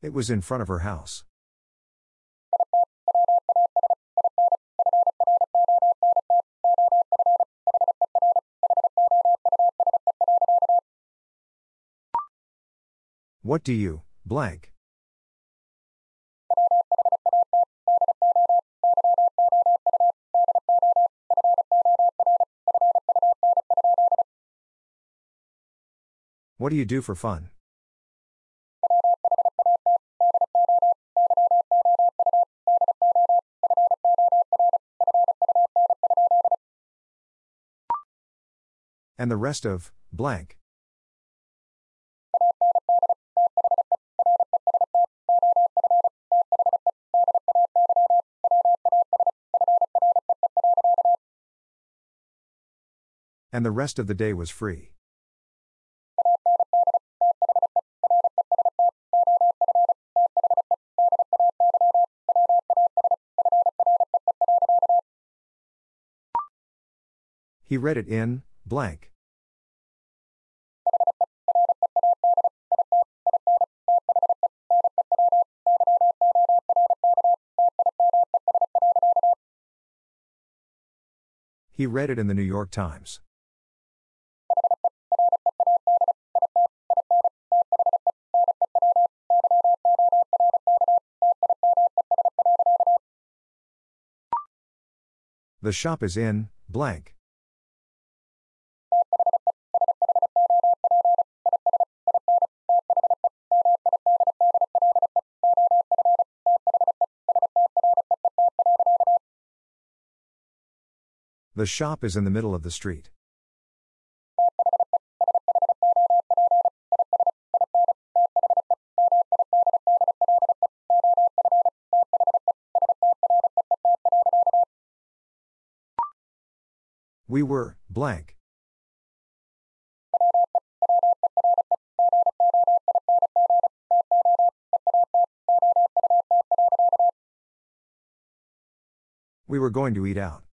It was in front of her house. What do you, blank? What do you do for fun? And the rest of, blank. And the rest of the day was free. He read it in, blank. He read it in the New York Times. The shop is in, blank. The shop is in the middle of the street. We were, blank. We were going to eat out.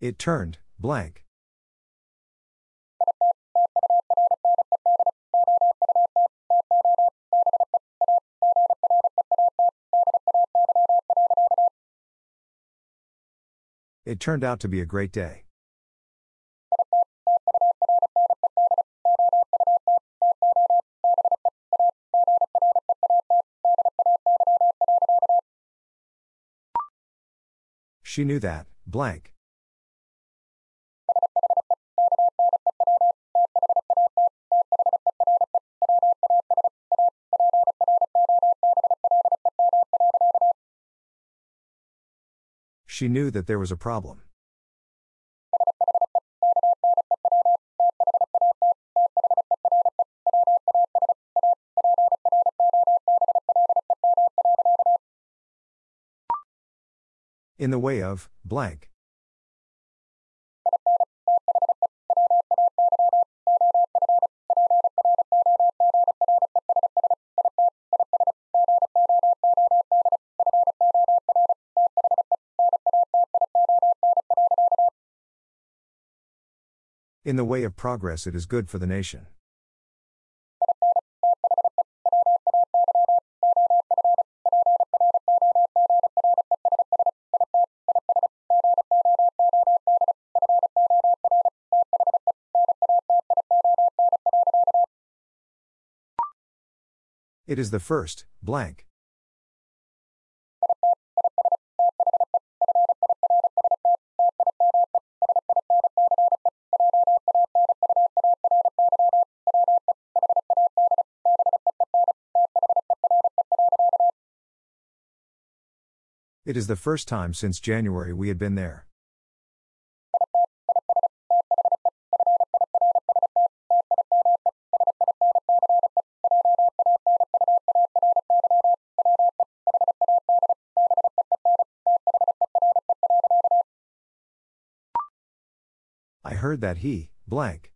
It turned, blank. It turned out to be a great day. She knew that, blank. She knew that there was a problem. In the way of, blank. In the way of progress, it is good for the nation. It is the first, blank. It is the first time since January we had been there. I heard that he, blank.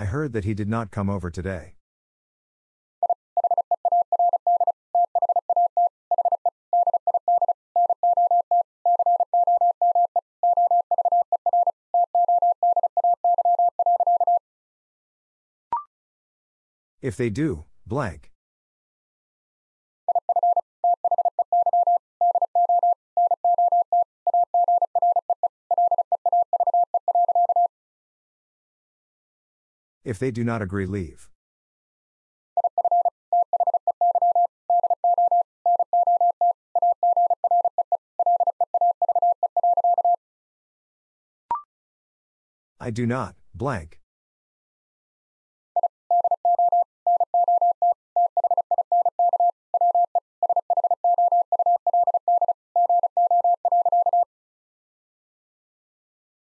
I heard that he did not come over today. If they do, blank. If they do not agree, leave. I do not, blank.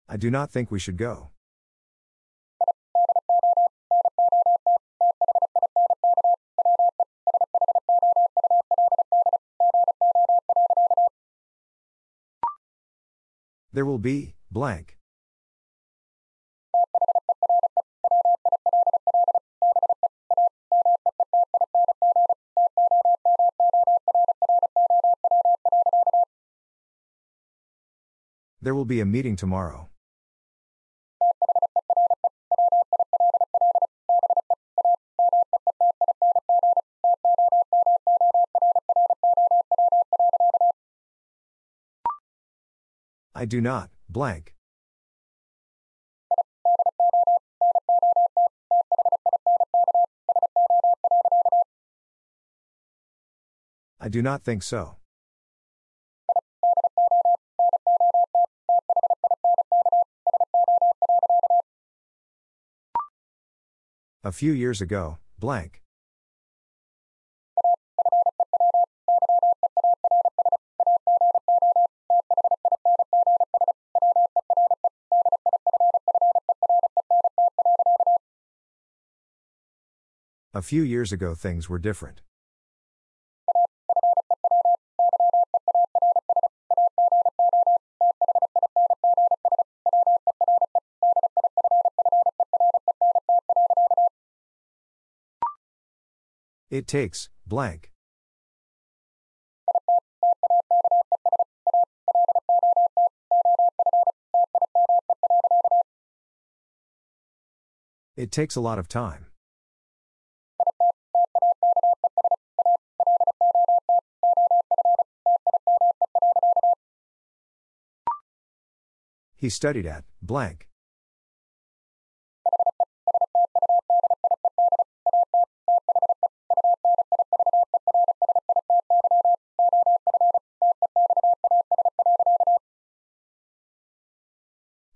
I do not think we should go. There will be, blank. There will be a meeting tomorrow. I do not, blank. I do not think so. A few years ago, blank. A few years ago, things were different. It takes, blank. It takes a lot of time. He studied at blank.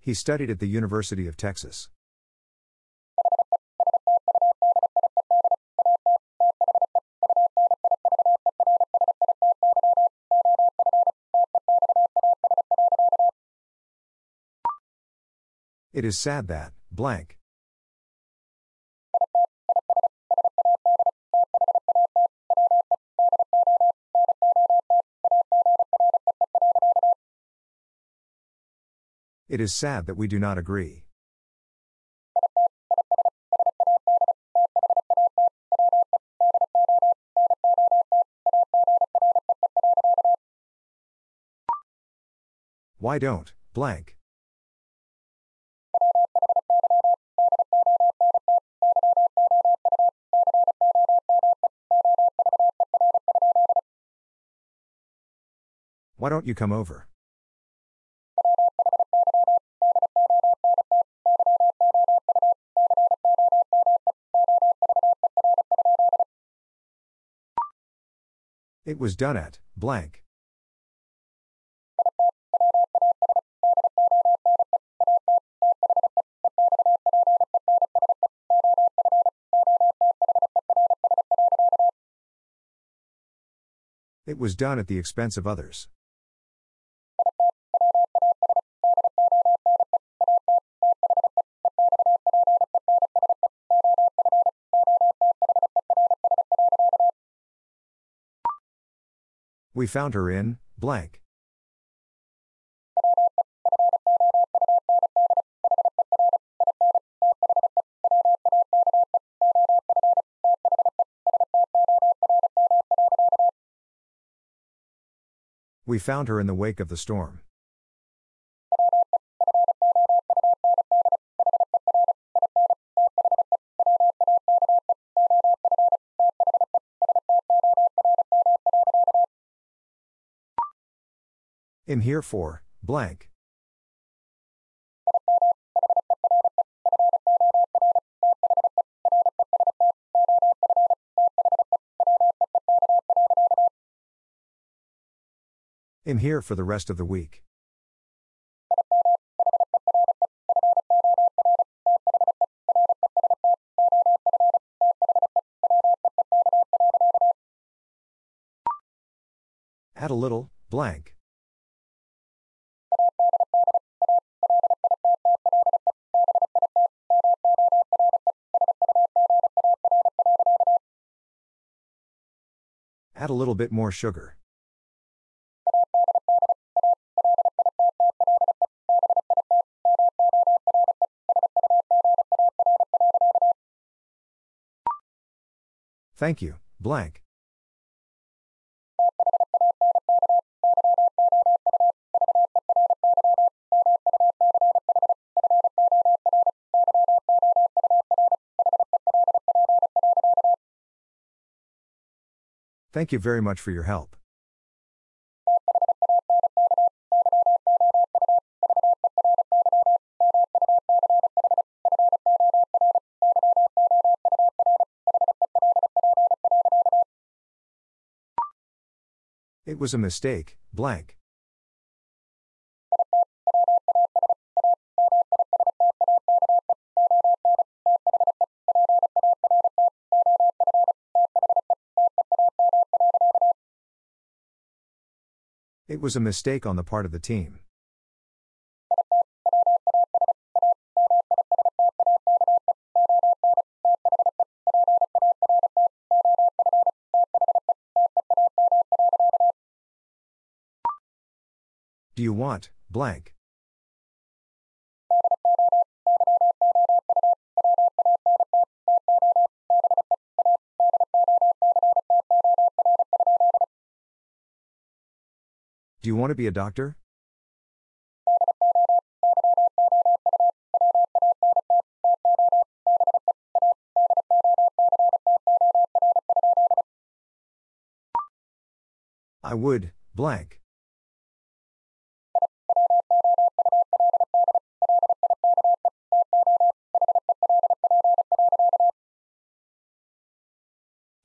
He studied at the University of Texas. It is sad that, blank. It is sad that we do not agree. Why don't, blank. Why don't you come over? It was done at blank. It was done at the expense of others. We found her in blank. We found her in the wake of the storm. In here for, blank. Am here for the rest of the week. Add a little, blank. add a little bit more sugar. Thank you, blank. Thank you very much for your help. It was a mistake, blank. It was a mistake on the part of the team. Do you want, blank? Do you want to be a doctor? I would, blank.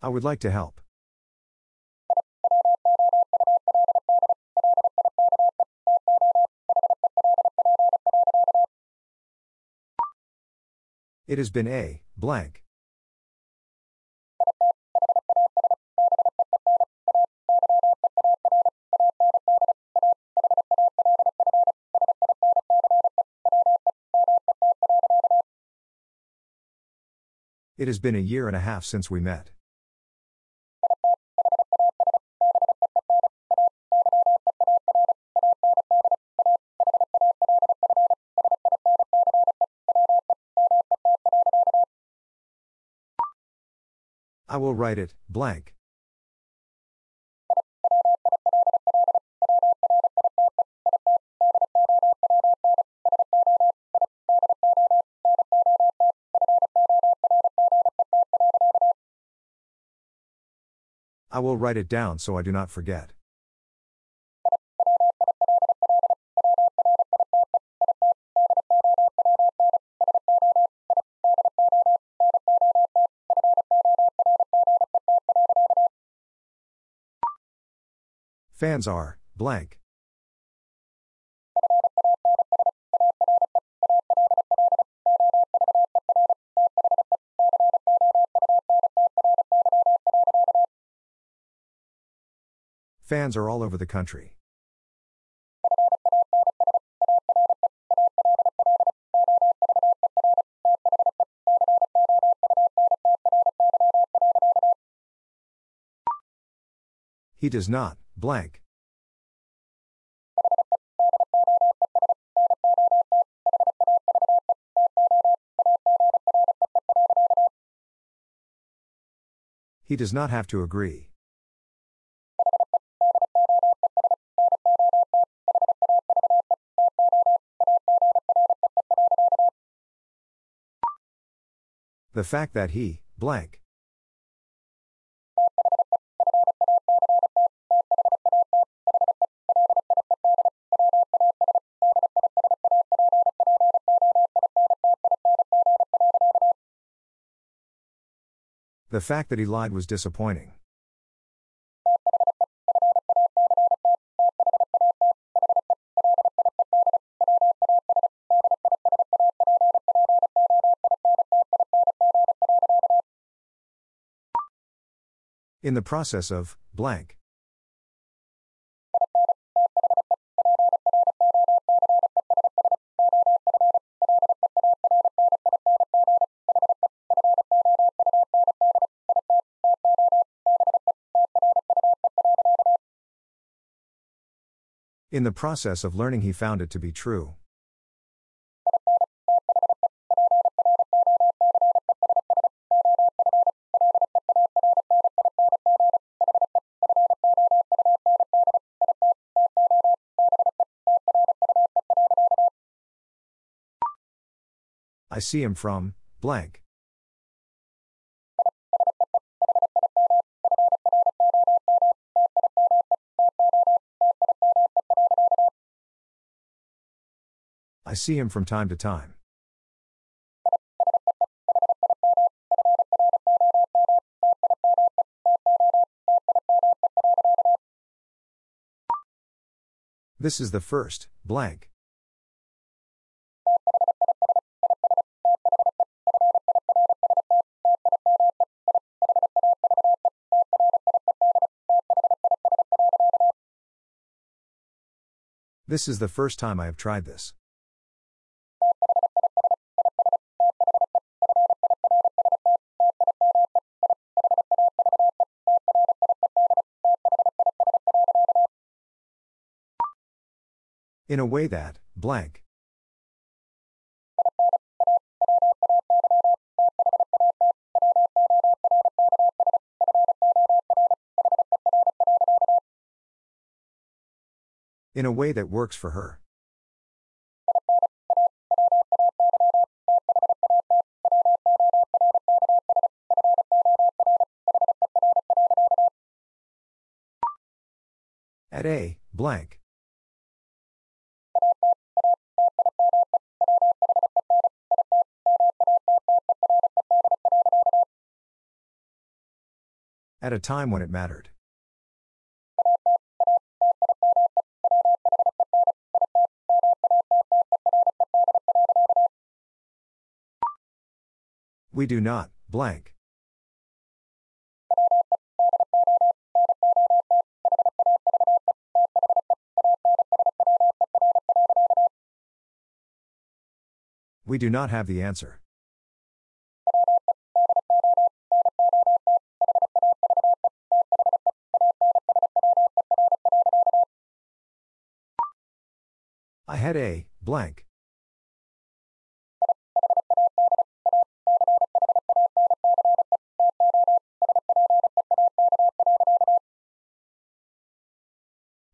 I would like to help. It has been a blank. It has been a year and a half since we met. Write it, blank. I will write it down so I do not forget. Fans are, blank. Fans are all over the country. He does not, blank. He does not have to agree. The fact that he, blank. The fact that he lied was disappointing. In the process of, blank. In the process of learning, he found it to be true. I see him from, blank. I see him from time to time. This is the first, blank. This is the first time I have tried this. In a way that, blank. In a way that works for her. At a, blank. At a time when it mattered. We do not, blank. We do not have the answer. Blank.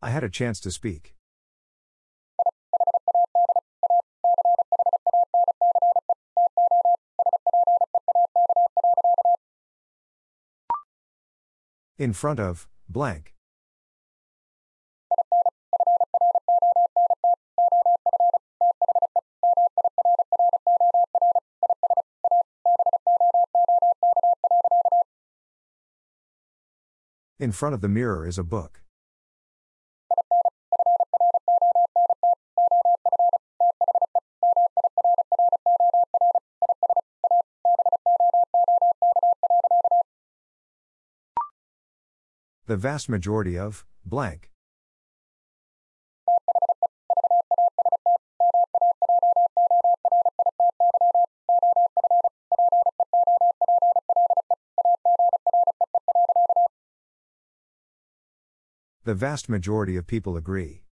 I had a chance to speak. In front of, blank. In front of the mirror is a book. The vast majority of, blank. The vast majority of people agree.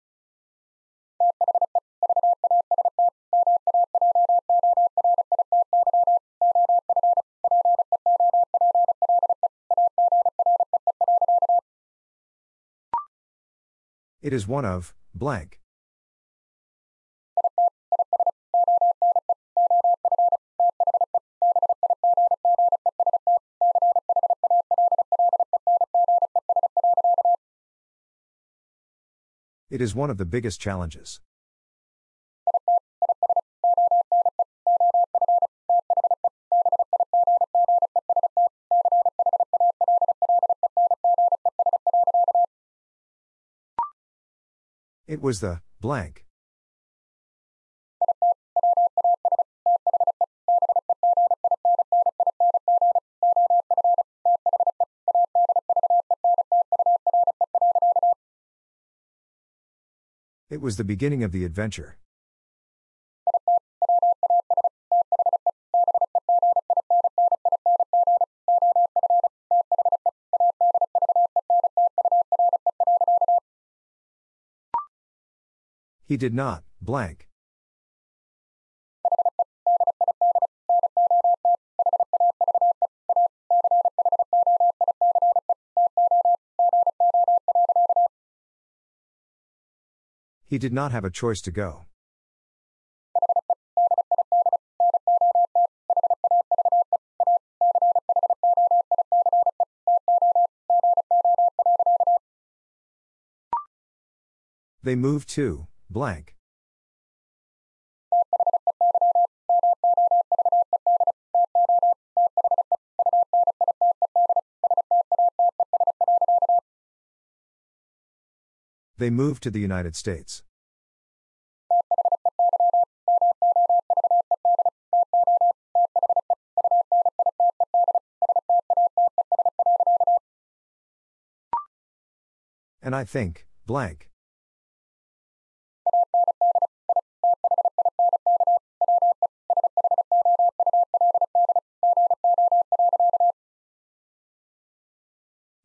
It is one of, blank. It is one of the biggest challenges. It was the blank. It was the beginning of the adventure. He did not, blank. He did not have a choice to go. They moved to, blank. They moved to the United States. And I think, blank.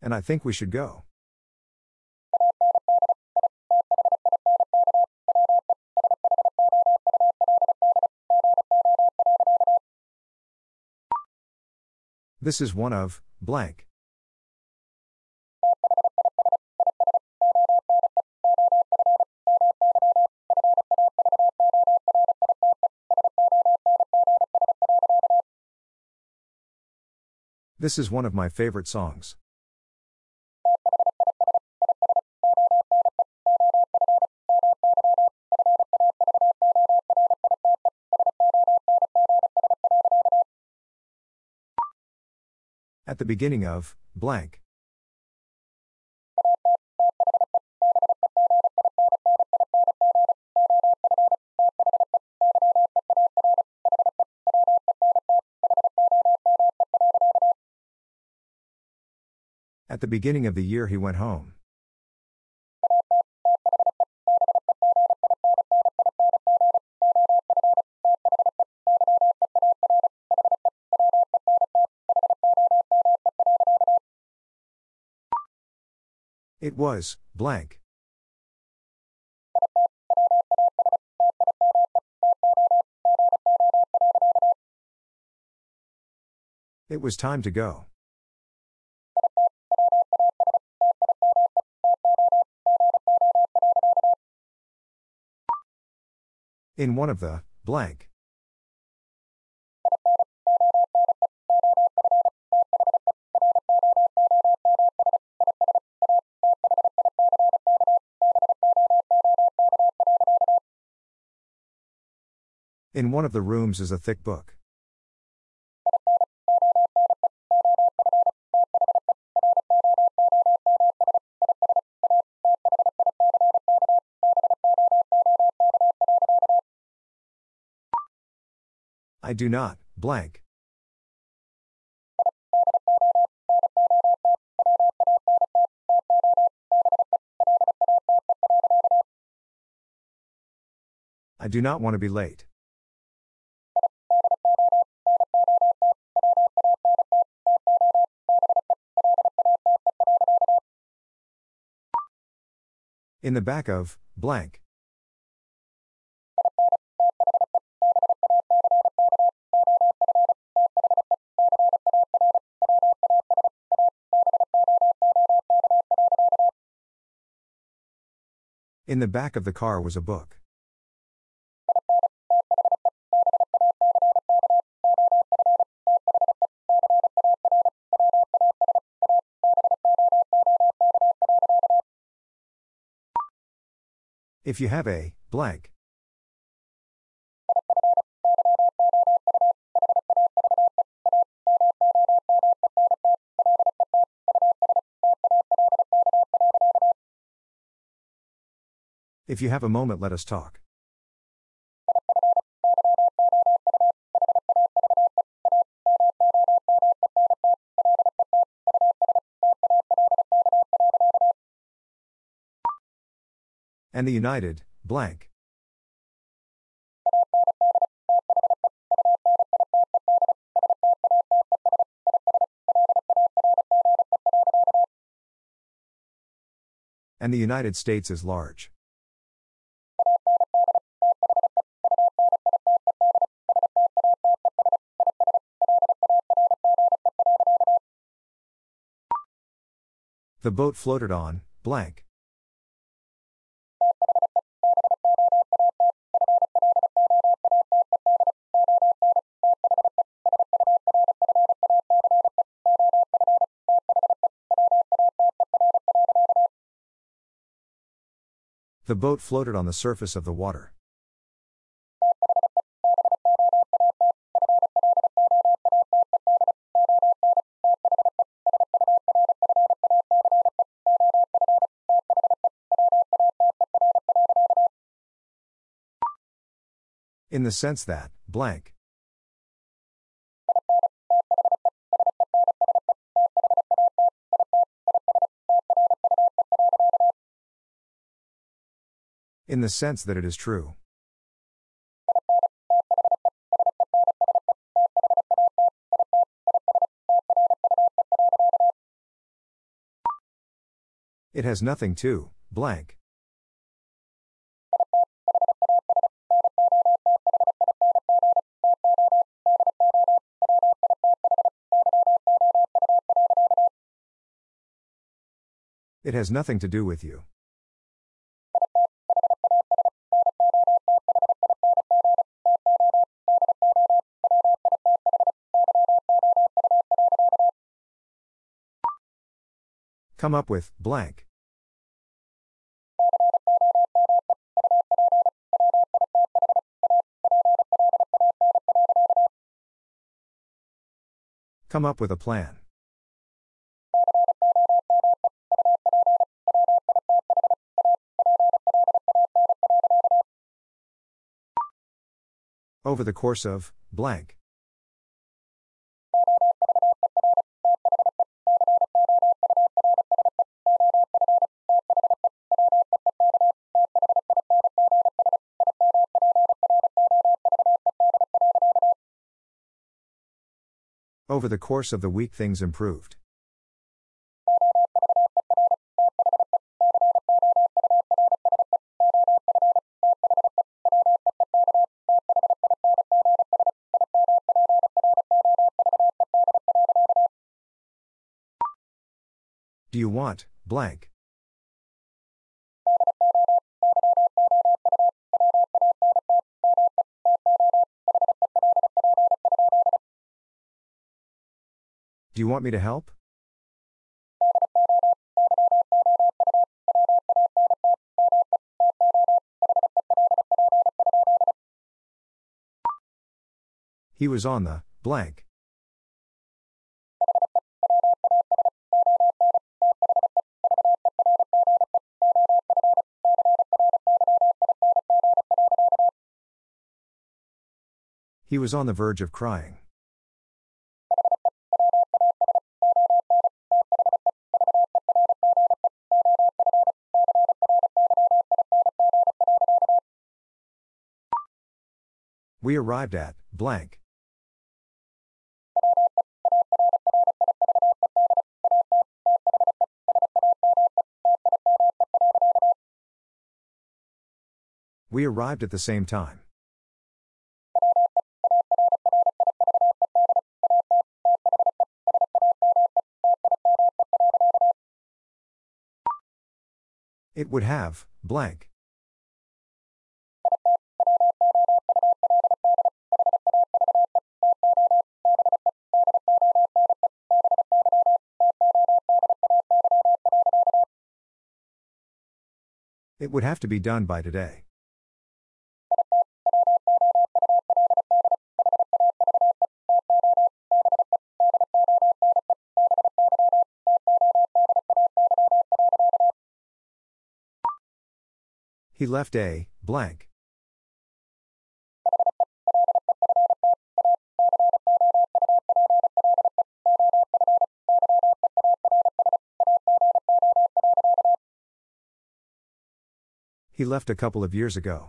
And I think we should go. This is one of, blank. This is one of my favorite songs. At the beginning of, blank. At the beginning of the year, he went home. It was, blank. It was time to go. In one of the, blank. In one of the rooms is a thick book. I do not, blank. I do not want to be late. In the back of, blank. In the back of the car was a book. If you have a, blank. If you have a moment, let us talk. And the United, blank. And the United States is large. The boat floated on, blank. The boat floated on the surface of the water. In the sense that, blank. In the sense that it is true. It has nothing to, blank. It has nothing to do with you. Come up with, blank. Come up with a plan. Over the course of, blank. Over the course of the week, things improved. Do you want, blank? Do you want me to help? He was on the blank. He was on the verge of crying. We arrived at blank. We arrived at the same time. It would have, blank. It would have to be done by today. He left a blank. He left a couple of years ago.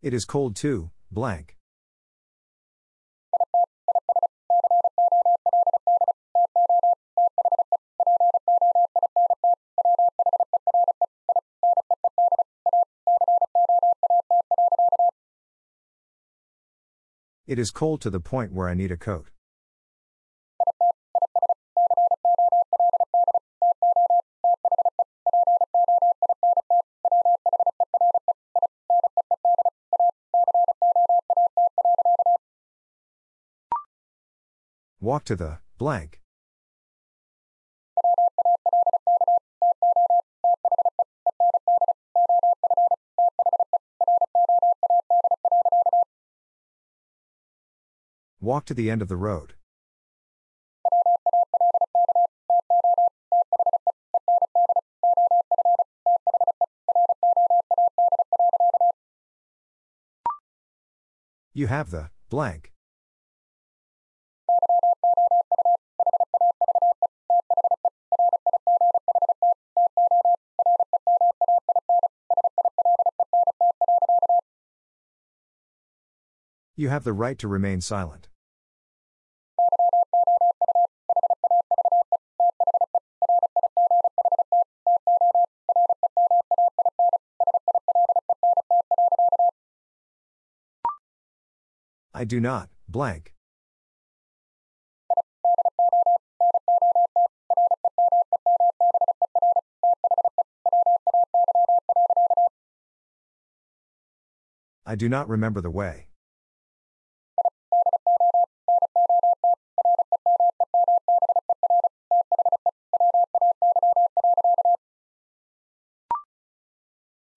It is cold to, blank. It is cold to the point where I need a coat. Walk to the blank Walk to the end of the road. You have the blank. You have the right to remain silent. I do not, blank. I do not remember the way.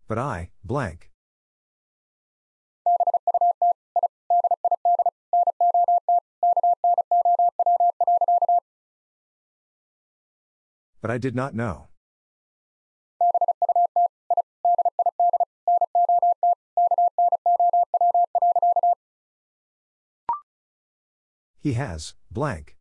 But I, blank. But I did not know. He has, blank.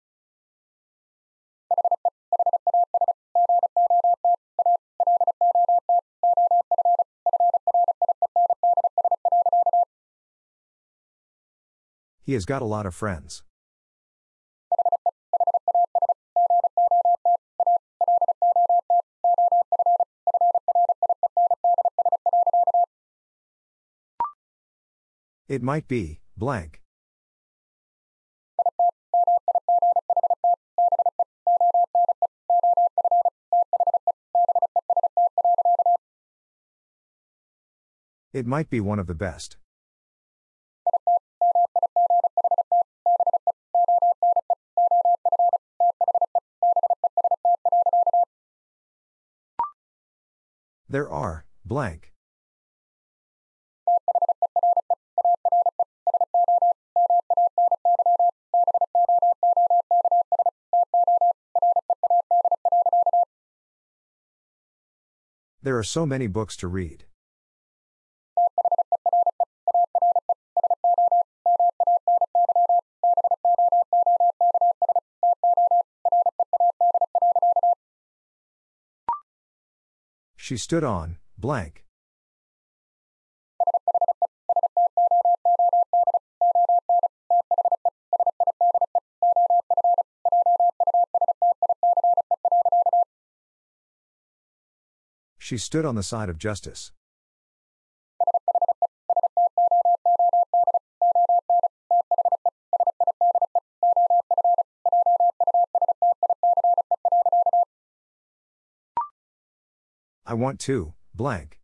He has got a lot of friends. It might be, blank. It might be one of the best. There are, blank. There are so many books to read. She stood on, blank. She stood on the side of justice. I want to, blank.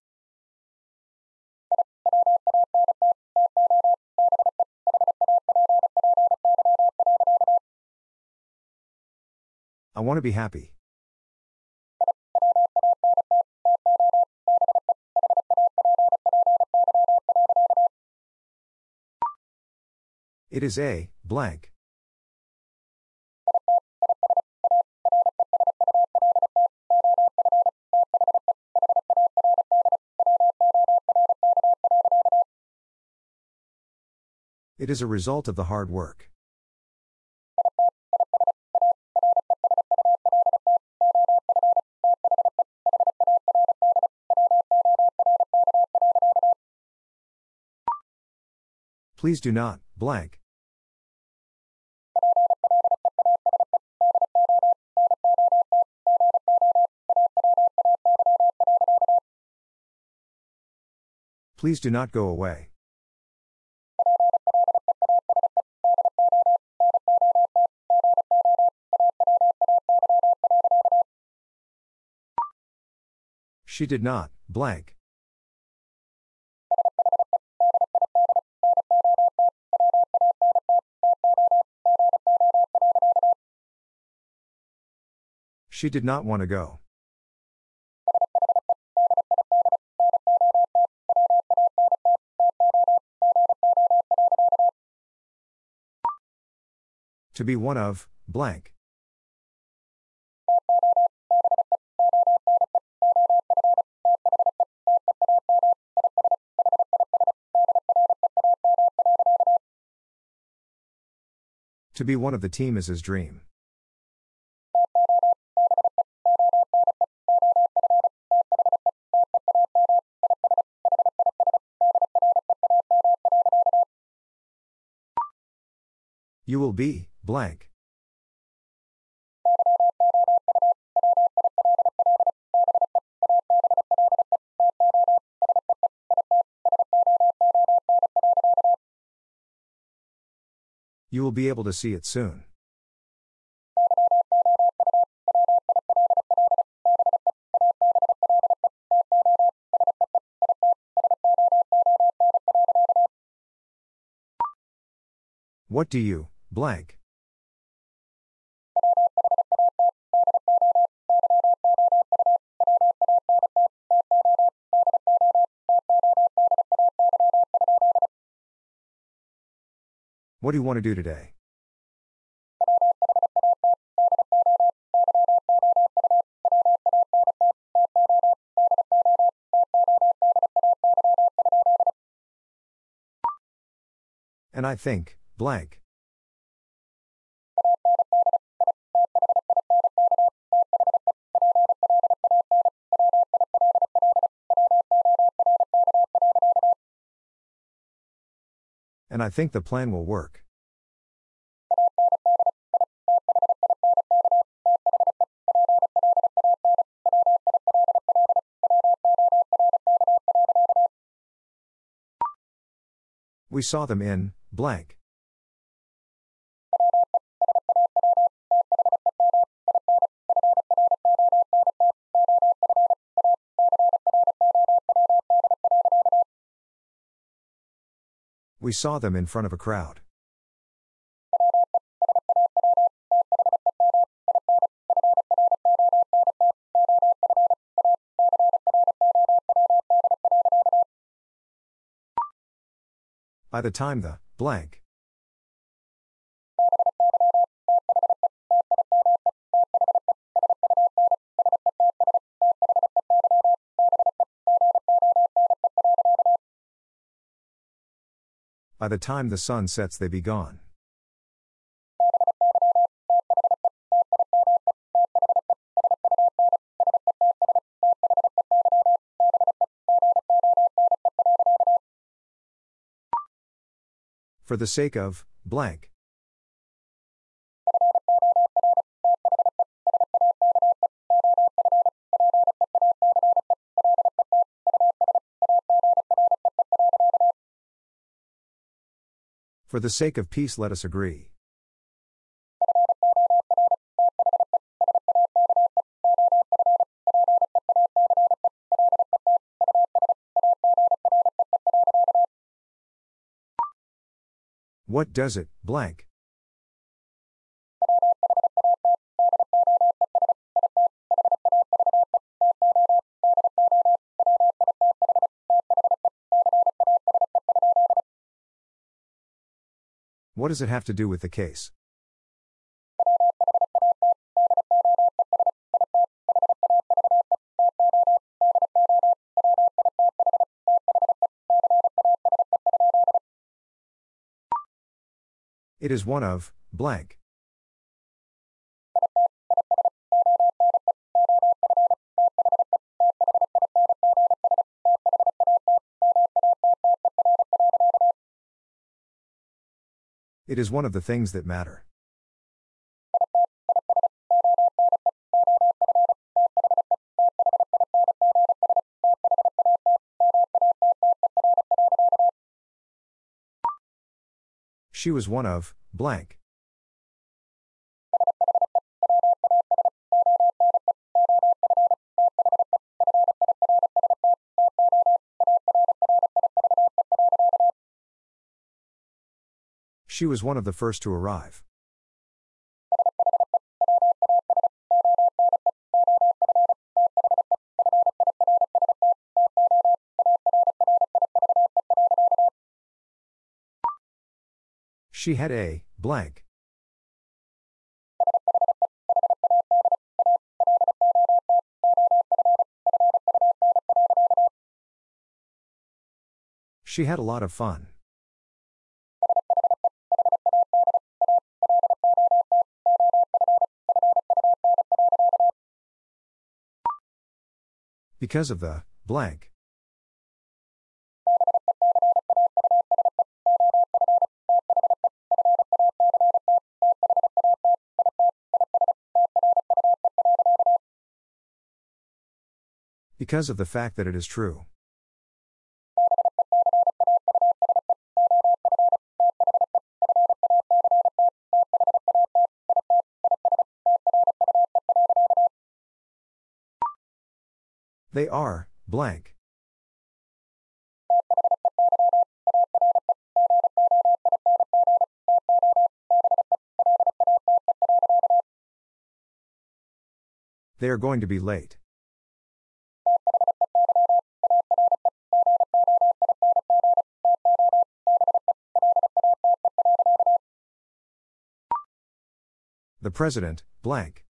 I want to be happy. It is a blank. It is a result of the hard work. Please do not, blank. Please do not go away. She did not, blank. She did not want to go. To be one of, blank. To be one of the team is his dream. You will be, blank. You will be able to see it soon. What do you, blank? What do you want to do today? And I think, blank. And I think the plan will work. We saw them in, blank. We saw them in front of a crowd. By the time the blank. By the time the sun sets, they be gone. For the sake of, blank. For the sake of peace, let us agree. What does it, blank? What does it have to do with the case? It is one of, blank. It is one of the things that matter. She was one of, blank. She was one of the first to arrive. She had a blank. She had a lot of fun. Because of the blank. Because of the fact that it is true. They are, blank. They are going to be late. The President, blank.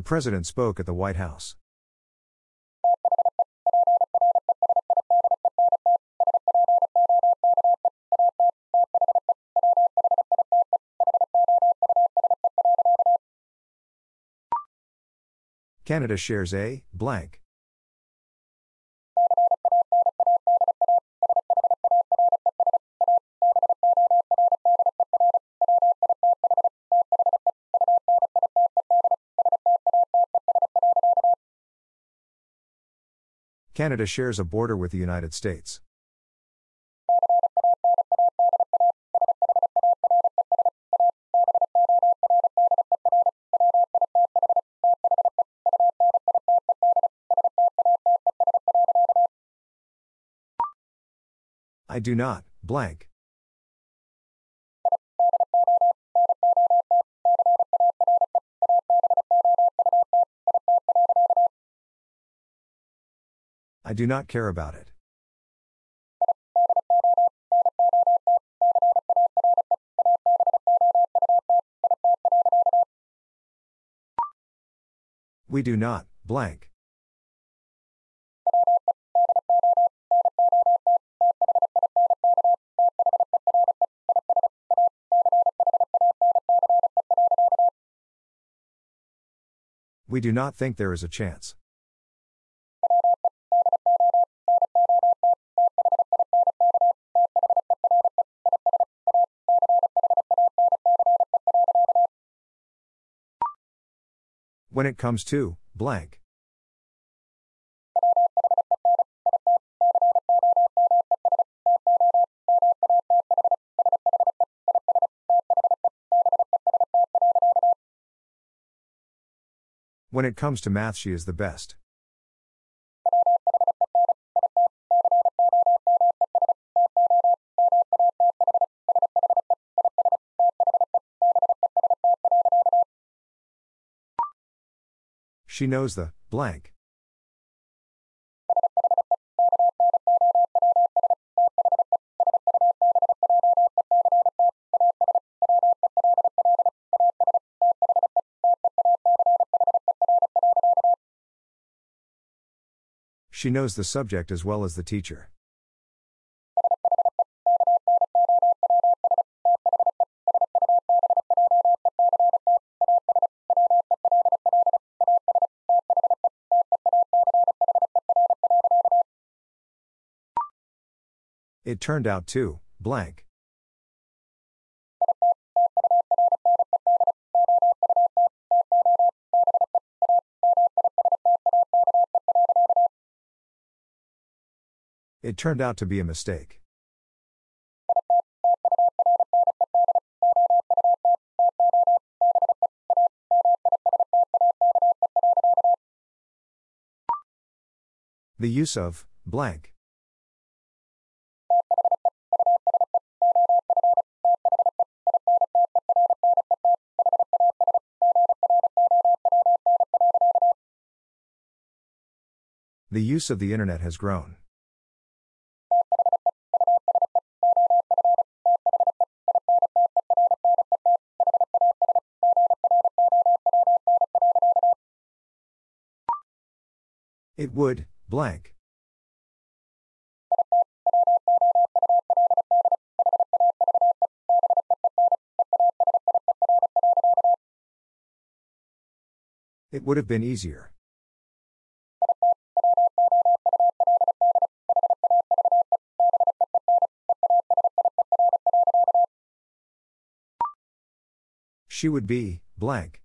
The President spoke at the White House. Canada shares a blank. Canada shares a border with the United States. I do not, blank. I do not care about it. We do not, blank. We do not think there is a chance. When it comes to, blank. When it comes to math, she is the best. She knows the blank. She knows the subject as well as the teacher. It turned out to, blank. It turned out to be a mistake. The use of, blank. The use of the internet has grown. It would, blank. It would have been easier. She would be, blank.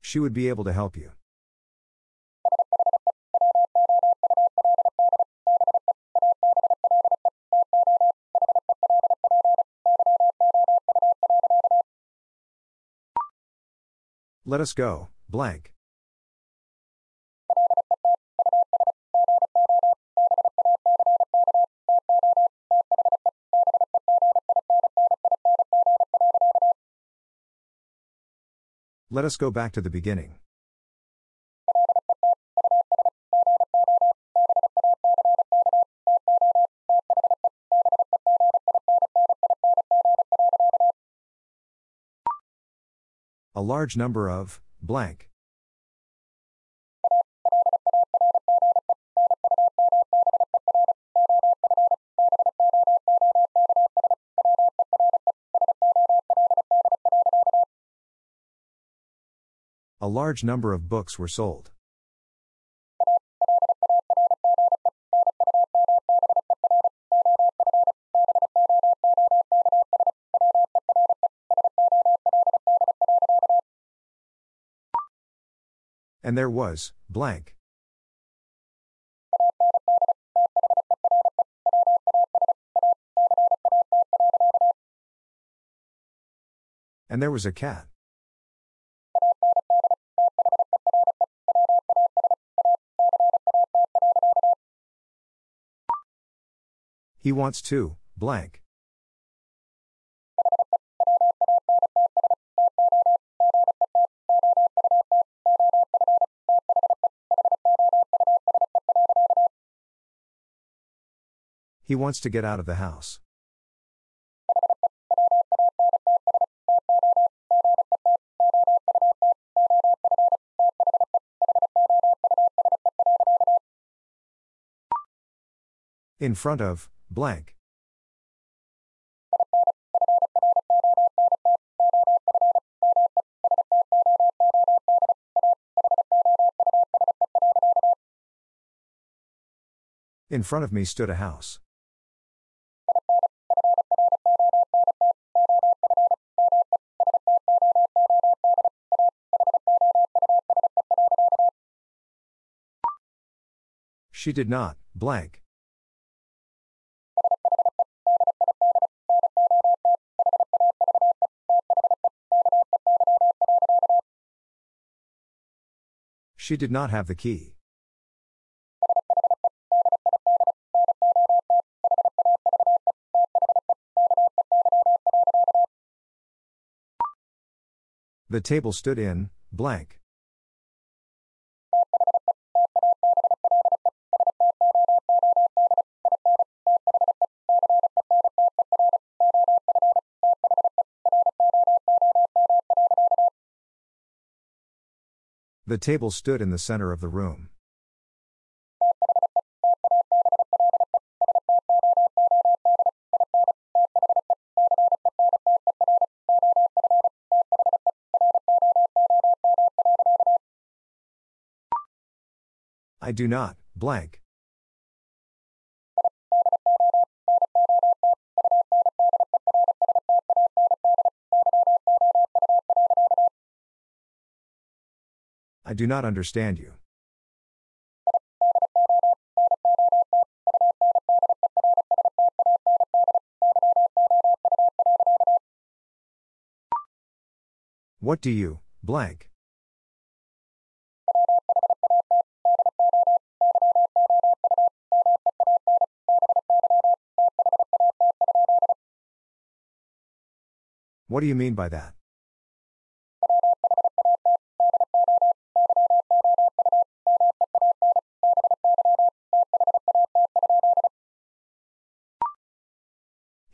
She would be able to help you. Let us go, blank. Let us go back to the beginning. A large number of, blank. A large number of books were sold. And there was, blank. And there was a cat. He wants to, blank. He wants to get out of the house. In front of, blank. In front of me stood a house. She did not, blank. She did not have the key. The table stood in, blank. The table stood in the center of the room. I do not, blank. I do not understand you. What do you, blank? What do you mean by that?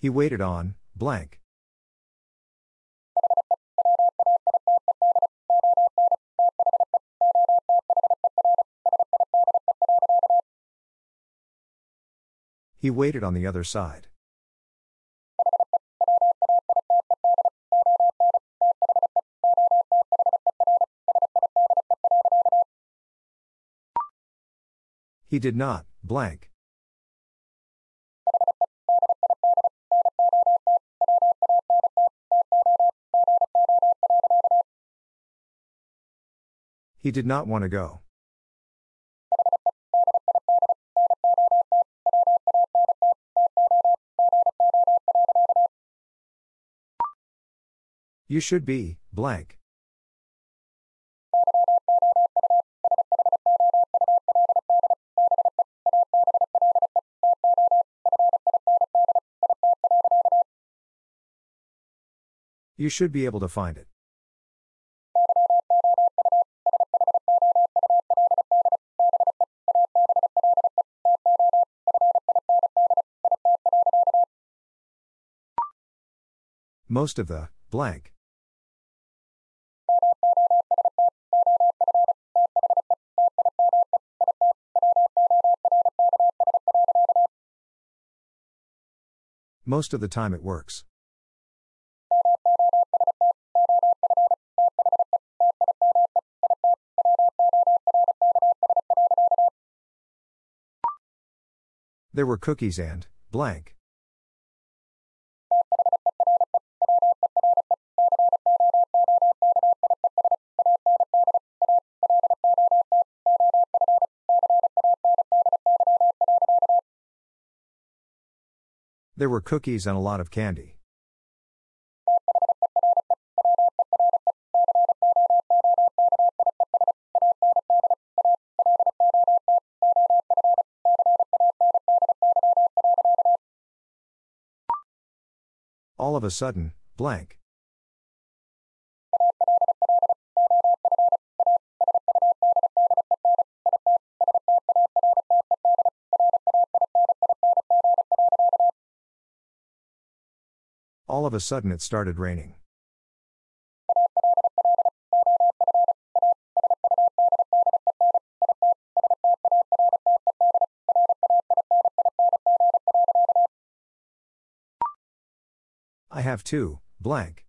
He waited on, blank. He waited on the other side. He did not, blank. He did not want to go. You should be, blank. You should be able to find it. Most of the, blank. Most of the time it works. There were cookies and, blank. There were cookies and a lot of candy. All of a sudden, blank. All of a sudden it started raining. I have to, blank.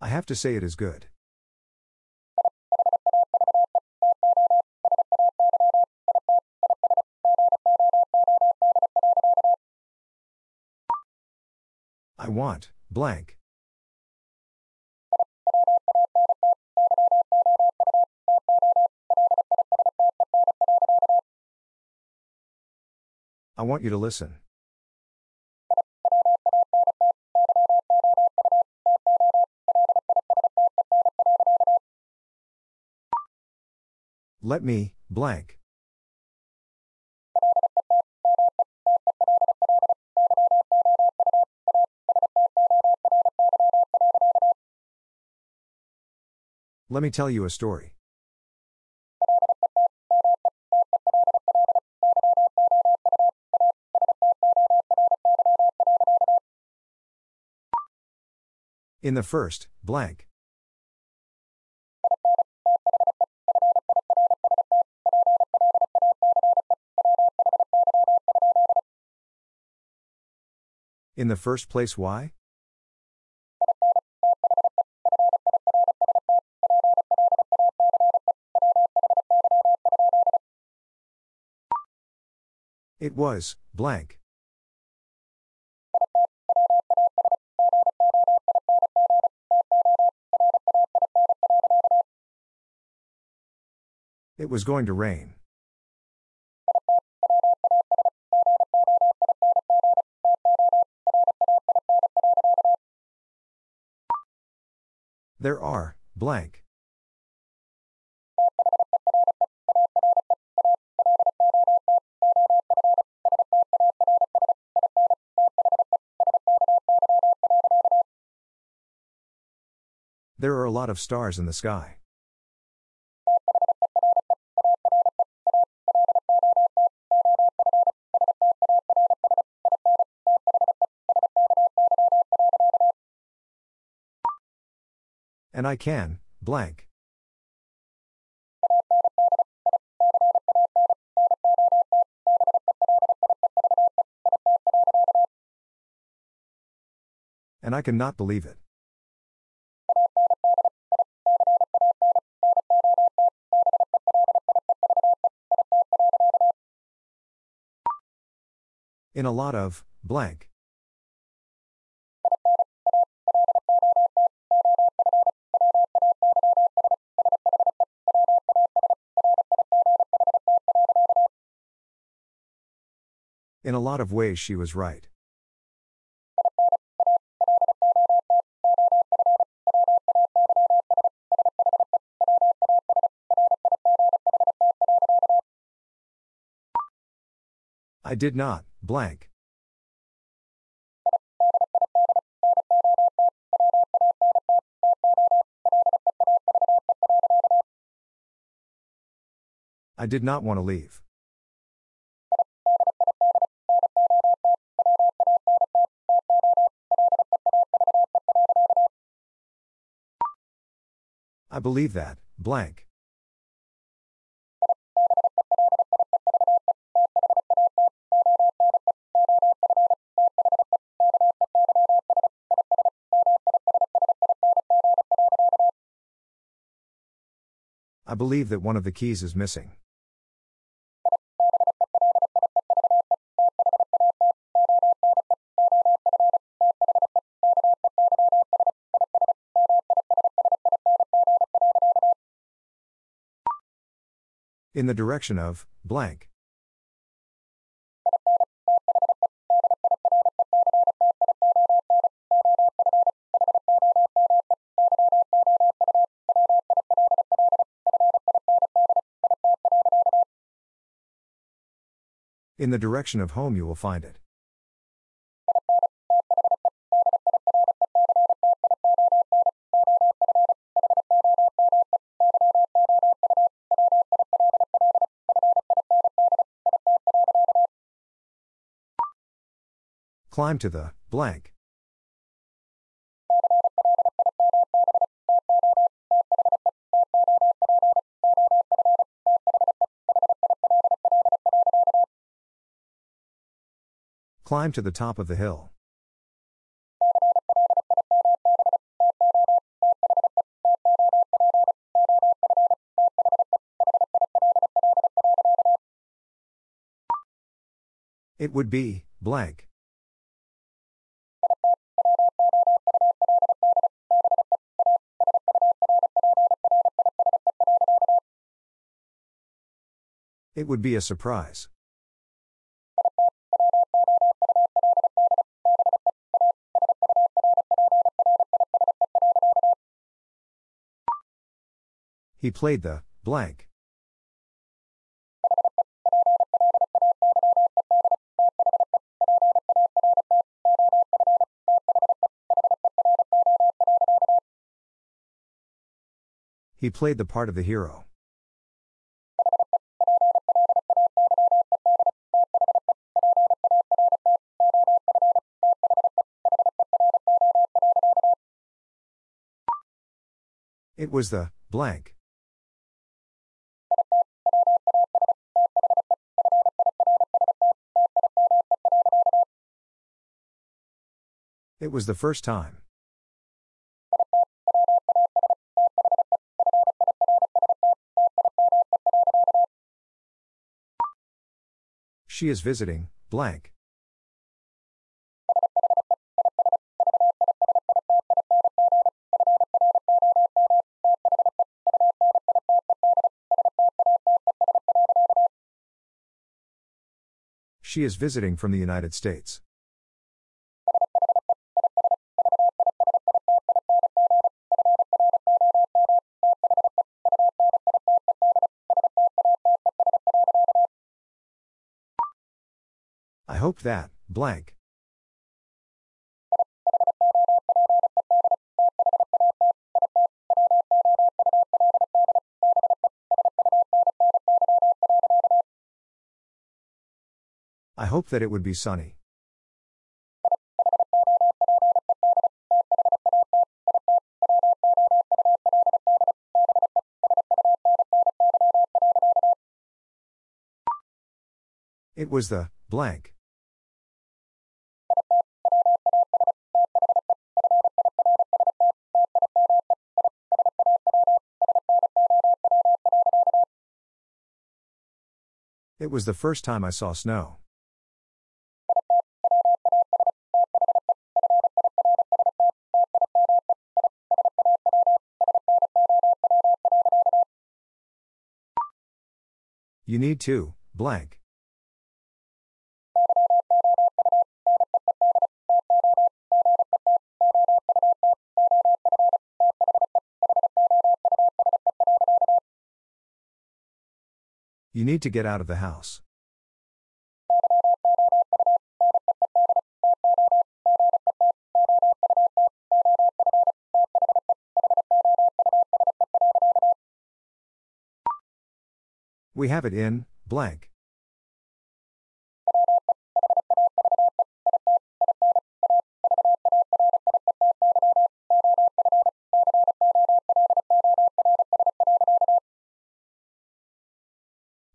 I have to say it is good. Blank. I want you to listen. Let me, blank. Let me tell you a story. In the first, blank. In the first place, why? It was, blank. It was going to rain. There are, blank. There are a lot of stars in the sky. And I can, blank. And I cannot believe it. In a lot of, blank. In a lot of ways, she was right. I did not, blank. I did not want to leave. I believe that, blank. Believe that one of the keys is missing. In the direction of, blank. In the direction of home, you will find it. Climb to the blank. Climb to the top of the hill. It would be, blank. It would be a surprise. He played the blank. He played the part of the hero. It was the blank. It was the first time. She is visiting, blank. She is visiting from the United States. That, blank. I hope that it would be sunny. It was the blank. It was the first time I saw snow. You need to, blank. You need to get out of the house. We have it in, blank.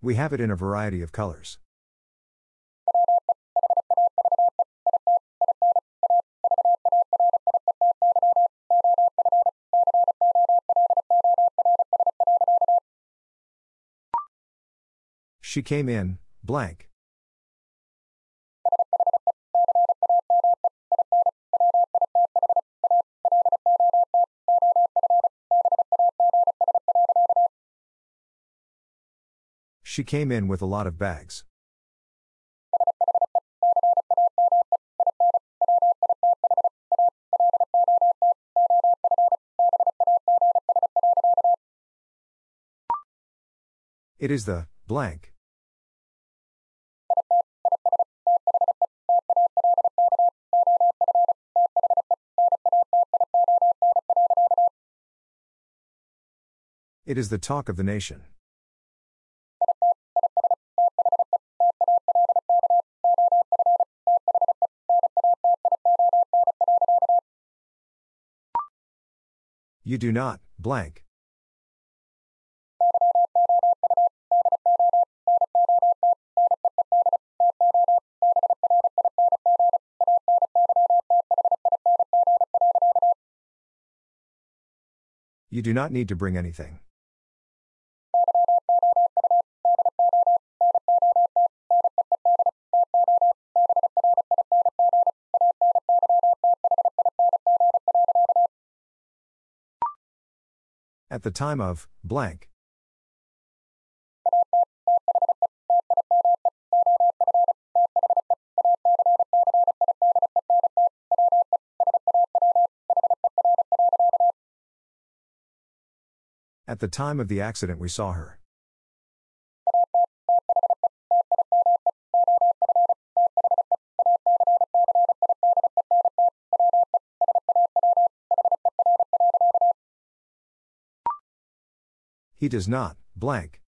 We have it in a variety of colors. She came in, blank. She came in with a lot of bags. It is the blank. It is the talk of the nation. You do not, blank. You do not need to bring anything. The time of, blank. At the time of the accident, we saw her. He does not, blank.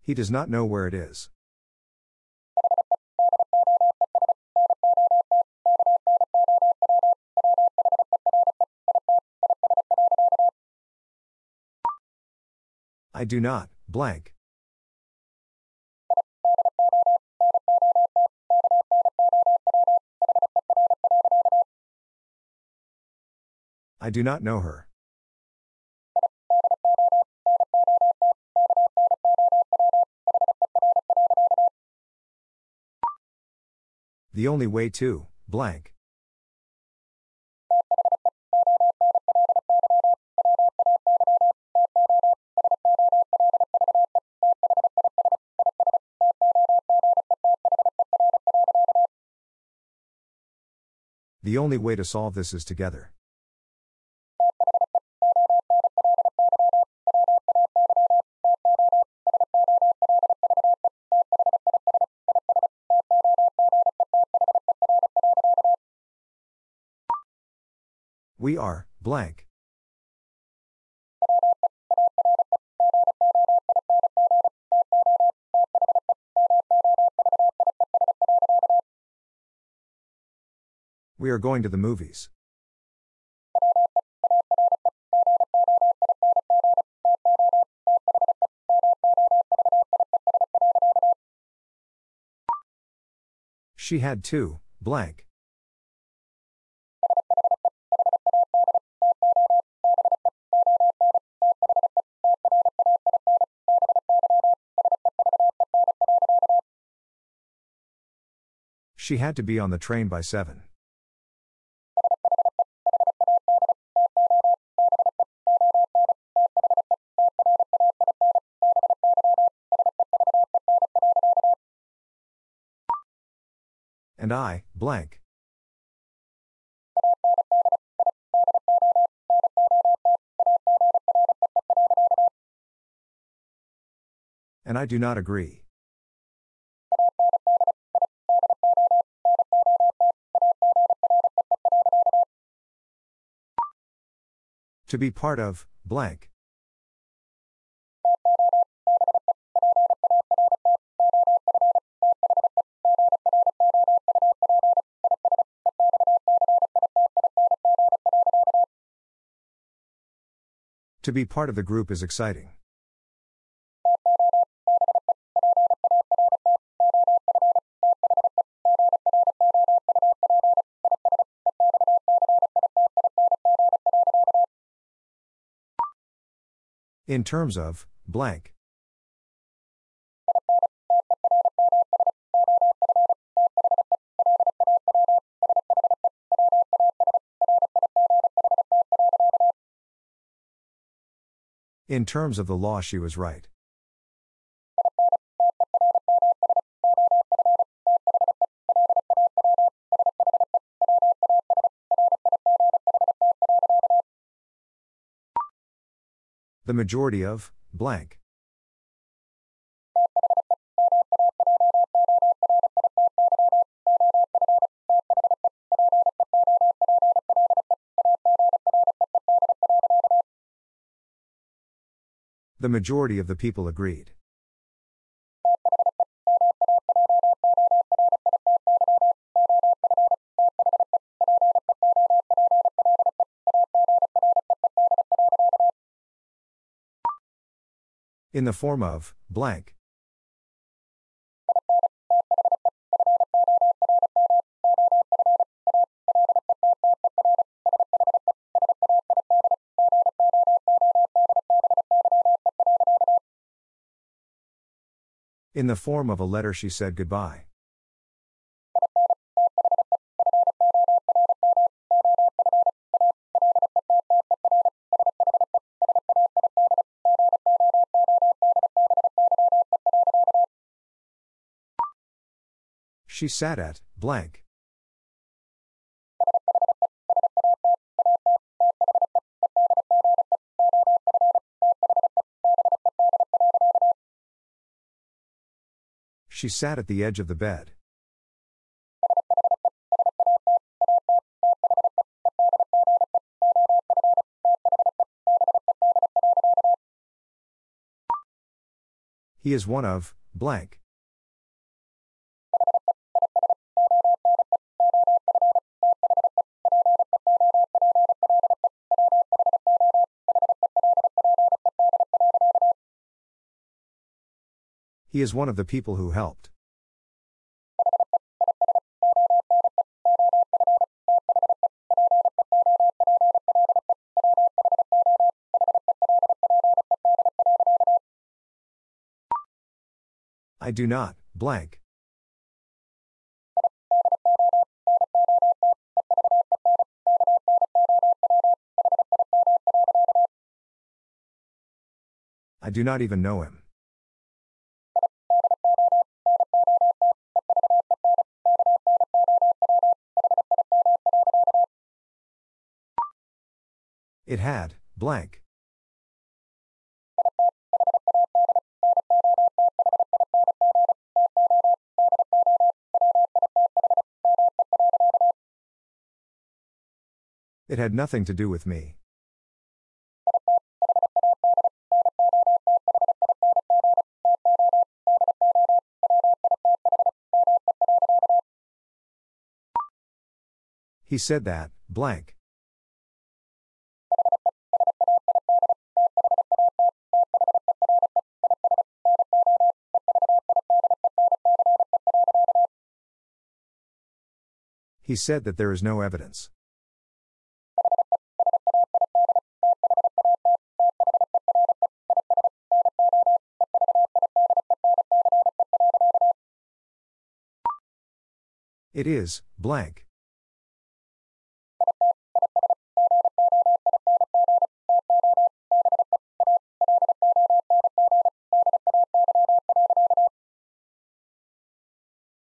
He does not know where it is. I do not, blank. I do not know her. The only way to, blank. The only way to solve this is together. We are, blank. We are going to the movies. She had to, blank. She had to be on the train by 7. And I, blank. And I do not agree. To be part of, blank. To be part of the group is exciting. In terms of, blank. In terms of the law, she was right. The majority of, blank. The majority of the people agreed. In the form of, blank. In the form of a letter, she said goodbye. She sat at, blank. She sat at the edge of the bed. He is one of, blank. He is one of the people who helped. I do not, blank. I do not even know him. It had, blank. It had nothing to do with me. He said that, blank. He said that there is no evidence. It is, blank.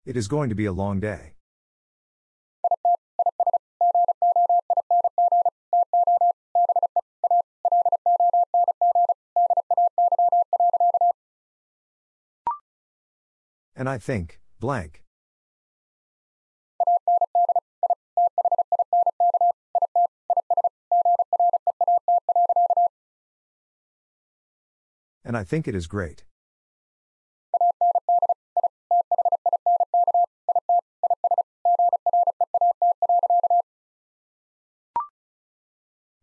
It is going to be a long day. I think, blank. And I think it is great.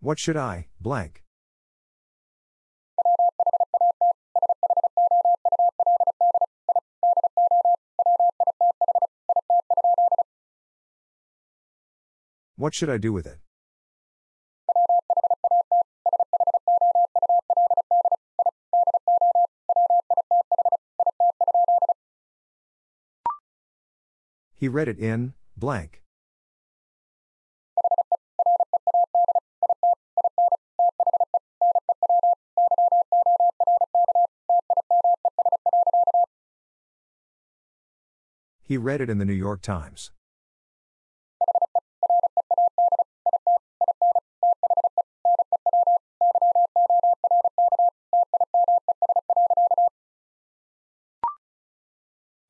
What should I, blank? What should I do with it? He read it in, blank. He read it in the New York Times.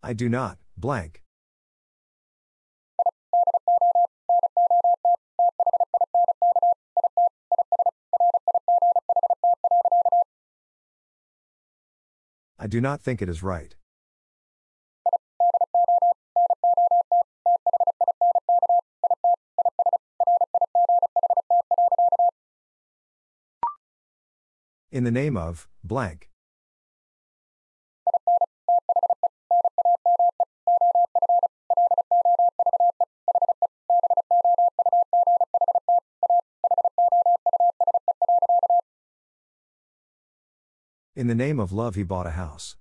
I do not, blank. I do not think it is right. In the name of, blank. In the name of love, he bought a house.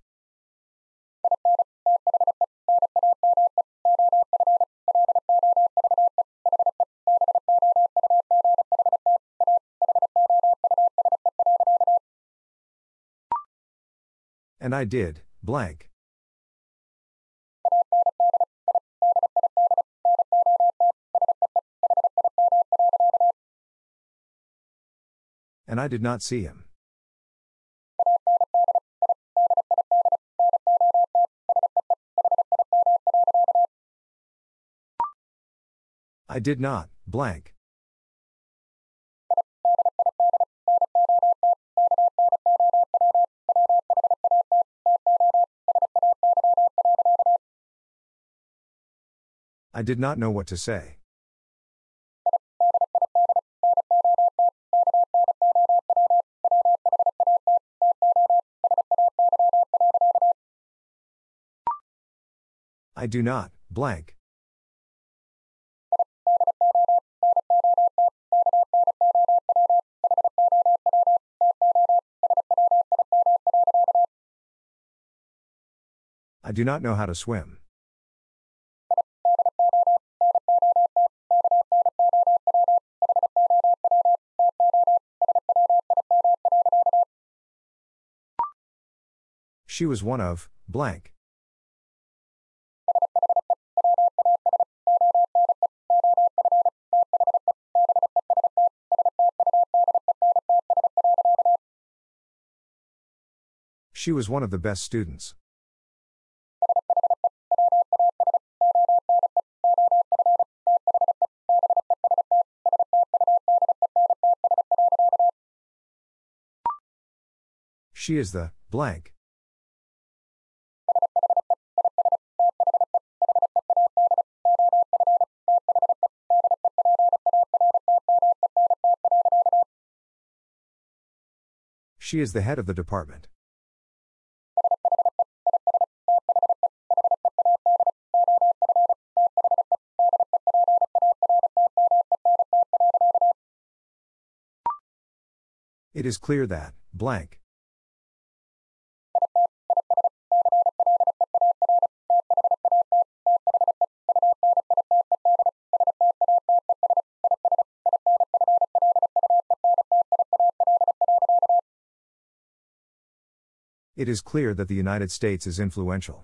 And I did, blank. And I did not see him. I did not, blank. I did not know what to say. I do not, blank. Do not know how to swim. She was one of, blank. She was one of the best students. She is the blank. She is the head of the department. It is clear that, blank. It is clear that the United States is influential.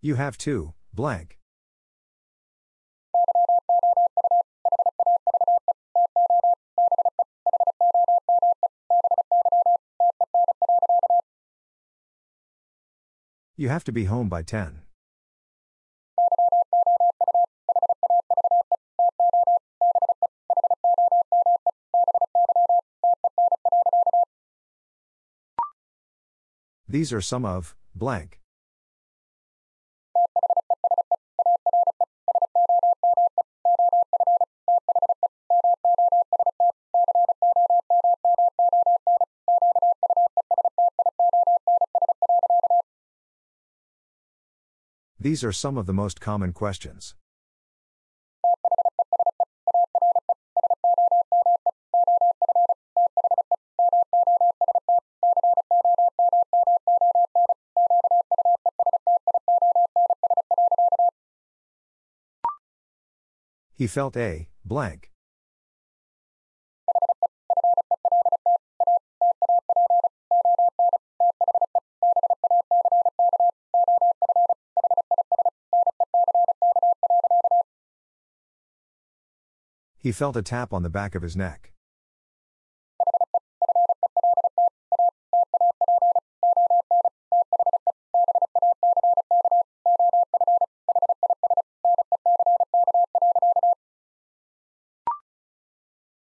You have to, blank. You have to be home by 10. These are some of, blank. These are some of the most common questions. He felt a blank. He felt a tap on the back of his neck.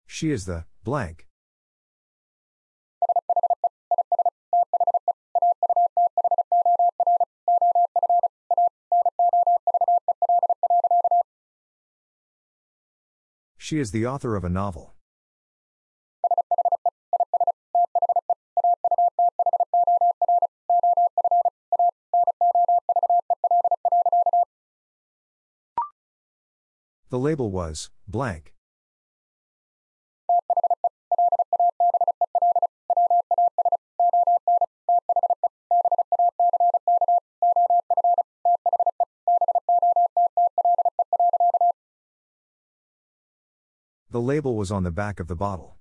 She is the blank. She is the author of a novel. The label was blank. Label was on the back of the bottle.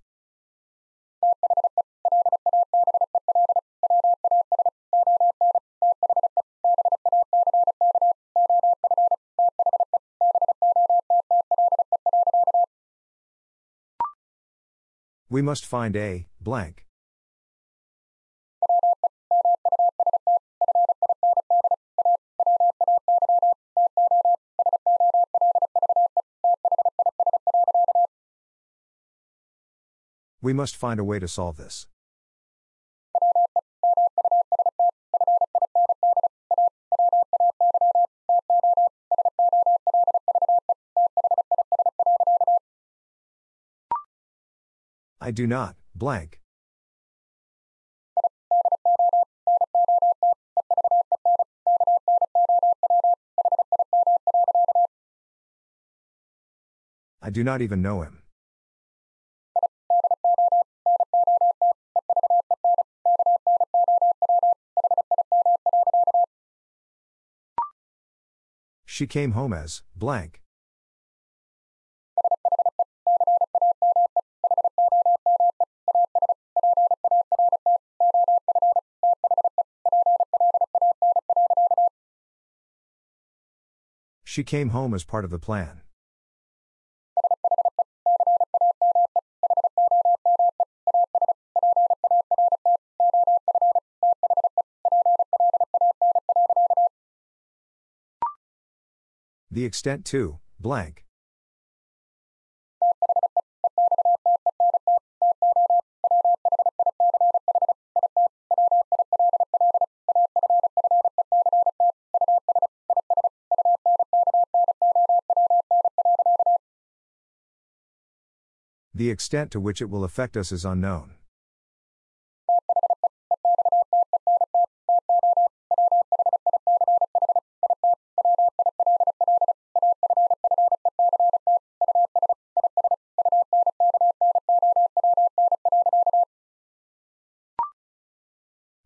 We must find a blank. We must find a way to solve this. I do not, blank. I do not even know him. She came home as blank. She came home as part of the plan. The extent to, blank. The extent to which it will affect us is unknown.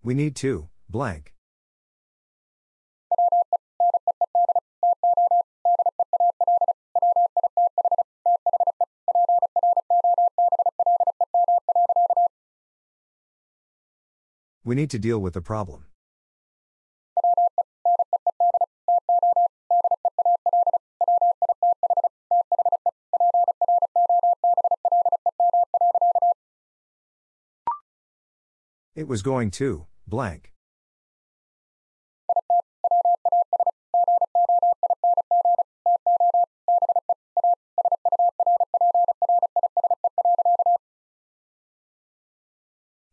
We need to, blank. We need to deal with the problem. It was going to, blank.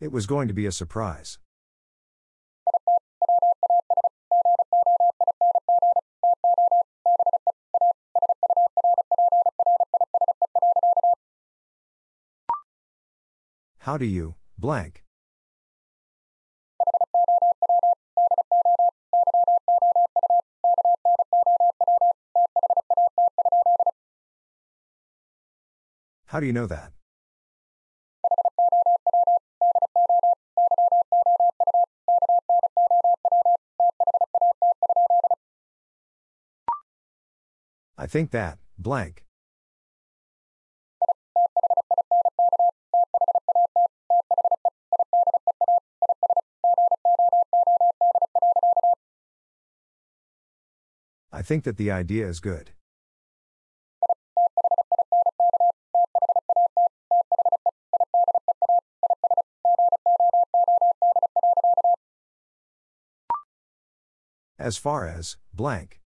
It was going to be a surprise. How do you, blank? How do you know that? I think that, blank. I think that the idea is good. As far as, blank.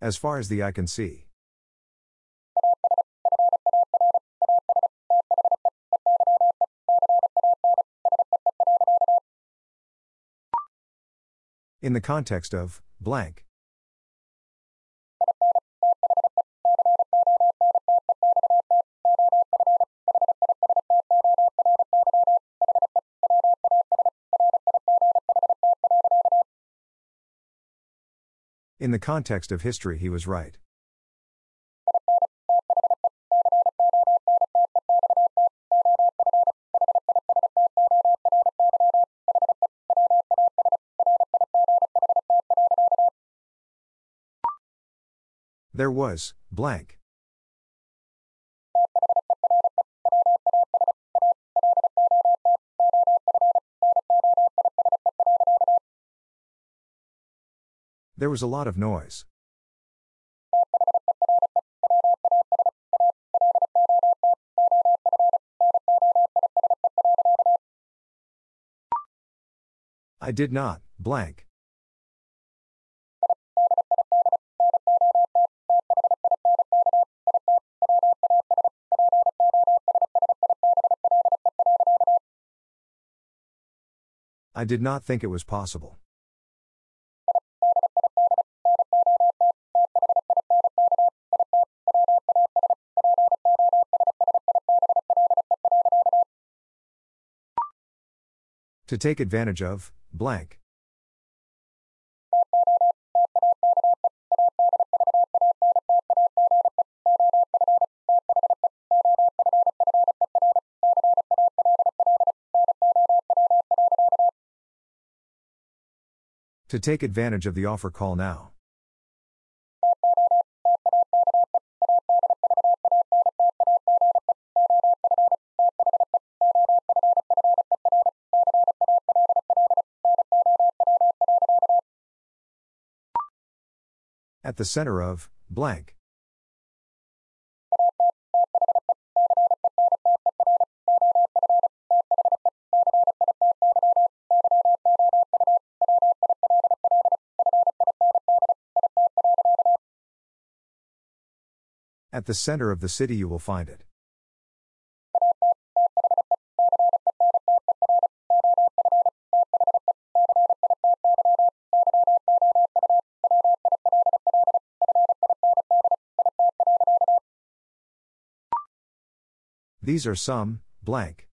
As far as the eye can see. In the context of, blank. In the context of history, he was right. There was, blank. There was a lot of noise. I did not, blank. I did not think it was possible. To take advantage of, blank. To take advantage of the offer call now. At the center of, blank. At the center of the city you will find it. These are some, blank.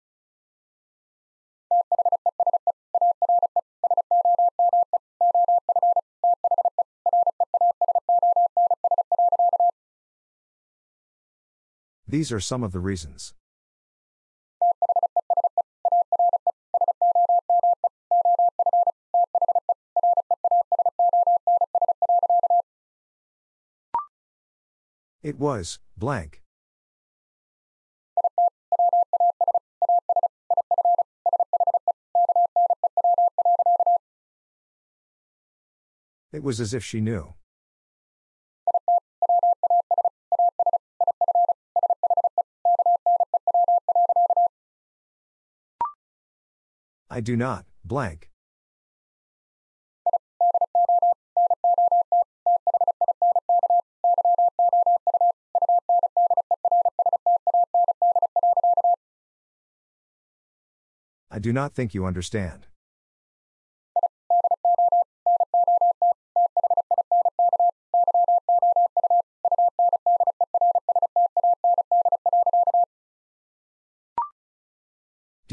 These are some of the reasons. It was, blank. It was as if she knew. I do not, blank. I do not think you understand.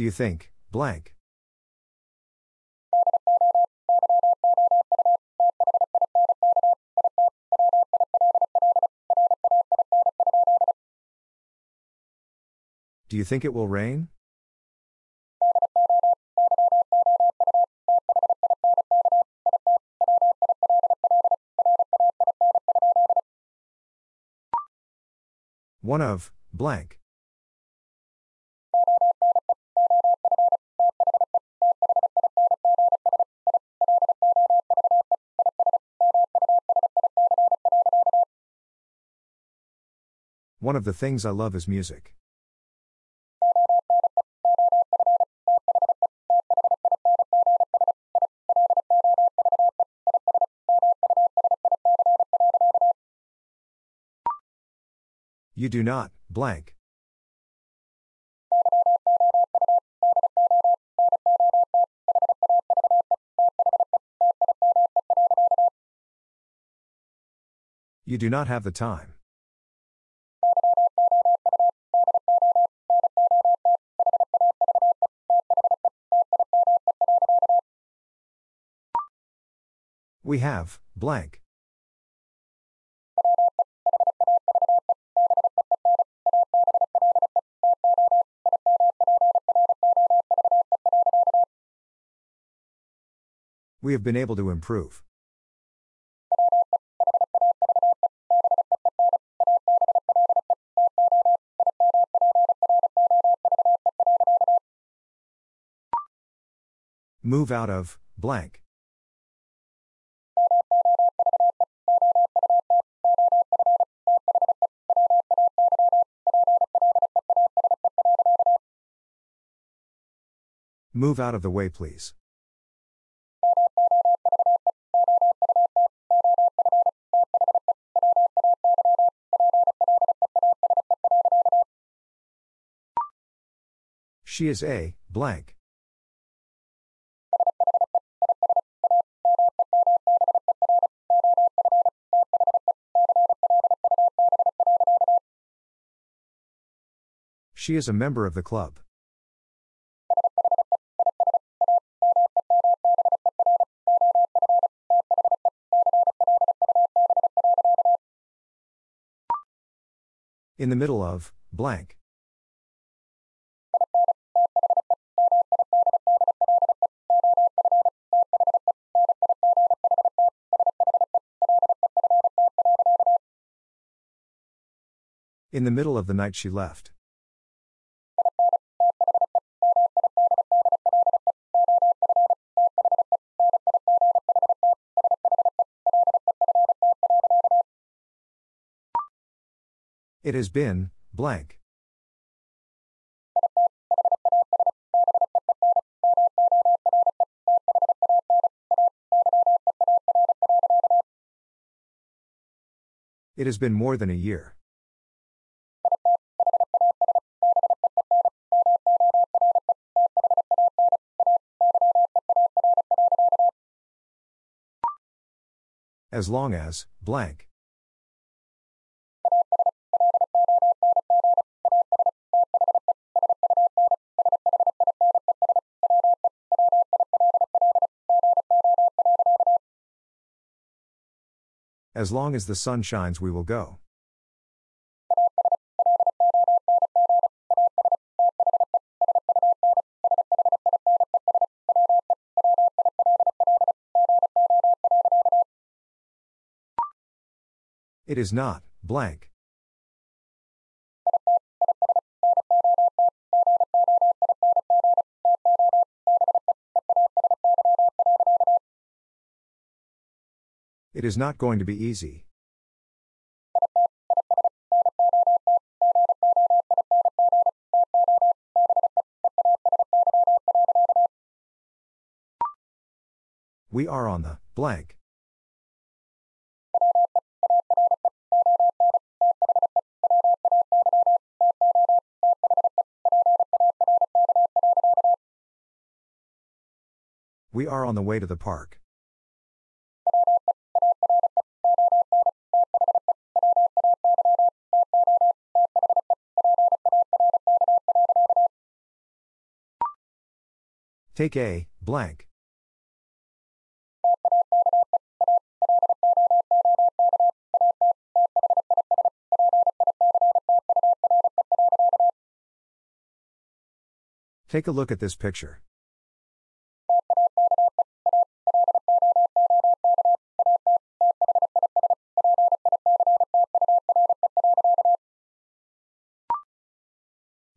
You think, blank? Do you think it will rain? One of, blank. One of the things I love is music. You do not, blank. You do not have the time. We have, blank. We have been able to improve. Move out of, blank. Move out of the way, please. She is a, blank. She is a member of the club. In the middle of, blank. In the middle of the night she left. It has been, blank. It has been more than a year. As long as, blank. As long as the sun shines, we will go. It is not, blank. It is not going to be easy. We are on the blank. We are on the way to the park. Take a blank. Take a look at this picture.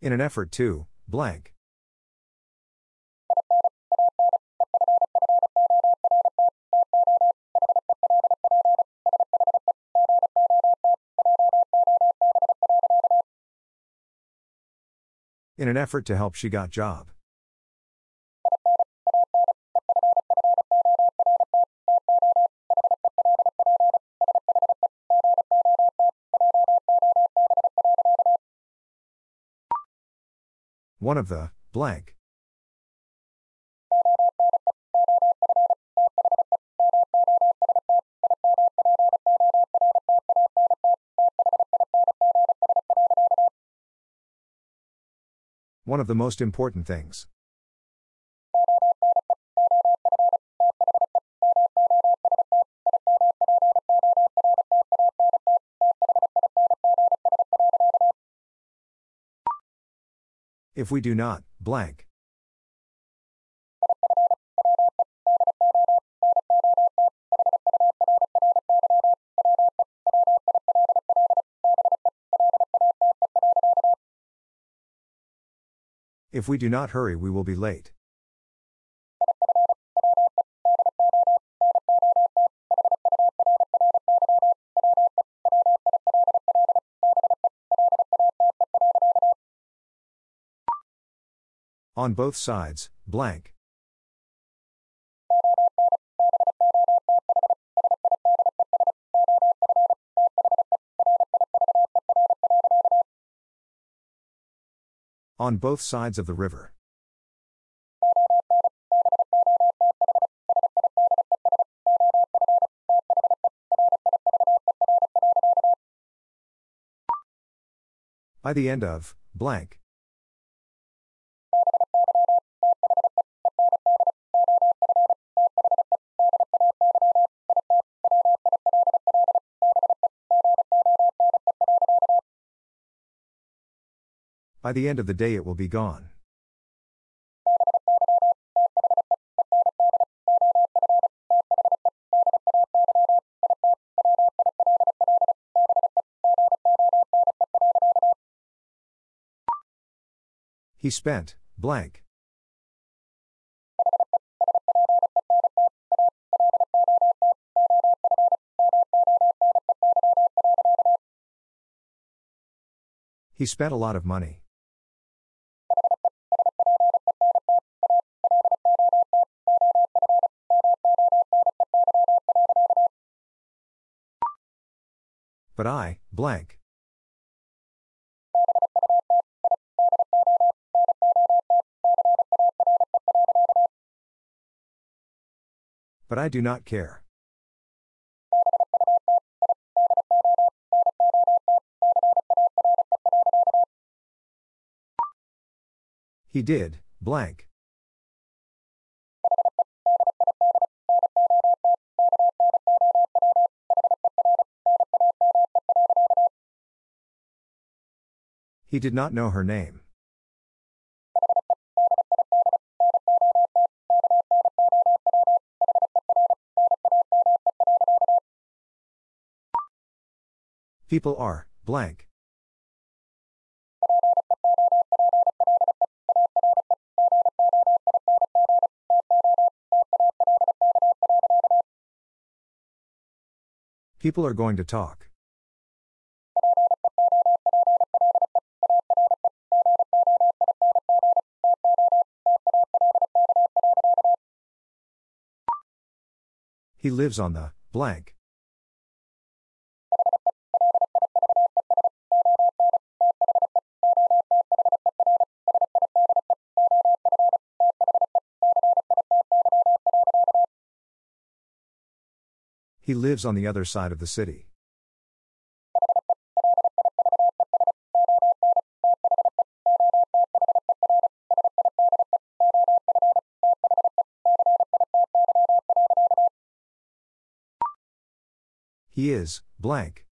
In an effort to, blank. In an effort to help, she got job. One of the, blank. One of the most important things. If we do not, blank. If we do not hurry, we will be late. On both sides, blank. On both sides of the river. By the end of, blank. By the end of the day, it will be gone. He spent, blank. He spent a lot of money. But I, blank. But I do not care. He did, blank. He did not know her name. People are, blank. People are going to talk. He lives on the blank. He lives on the other side of the city. Is, blank.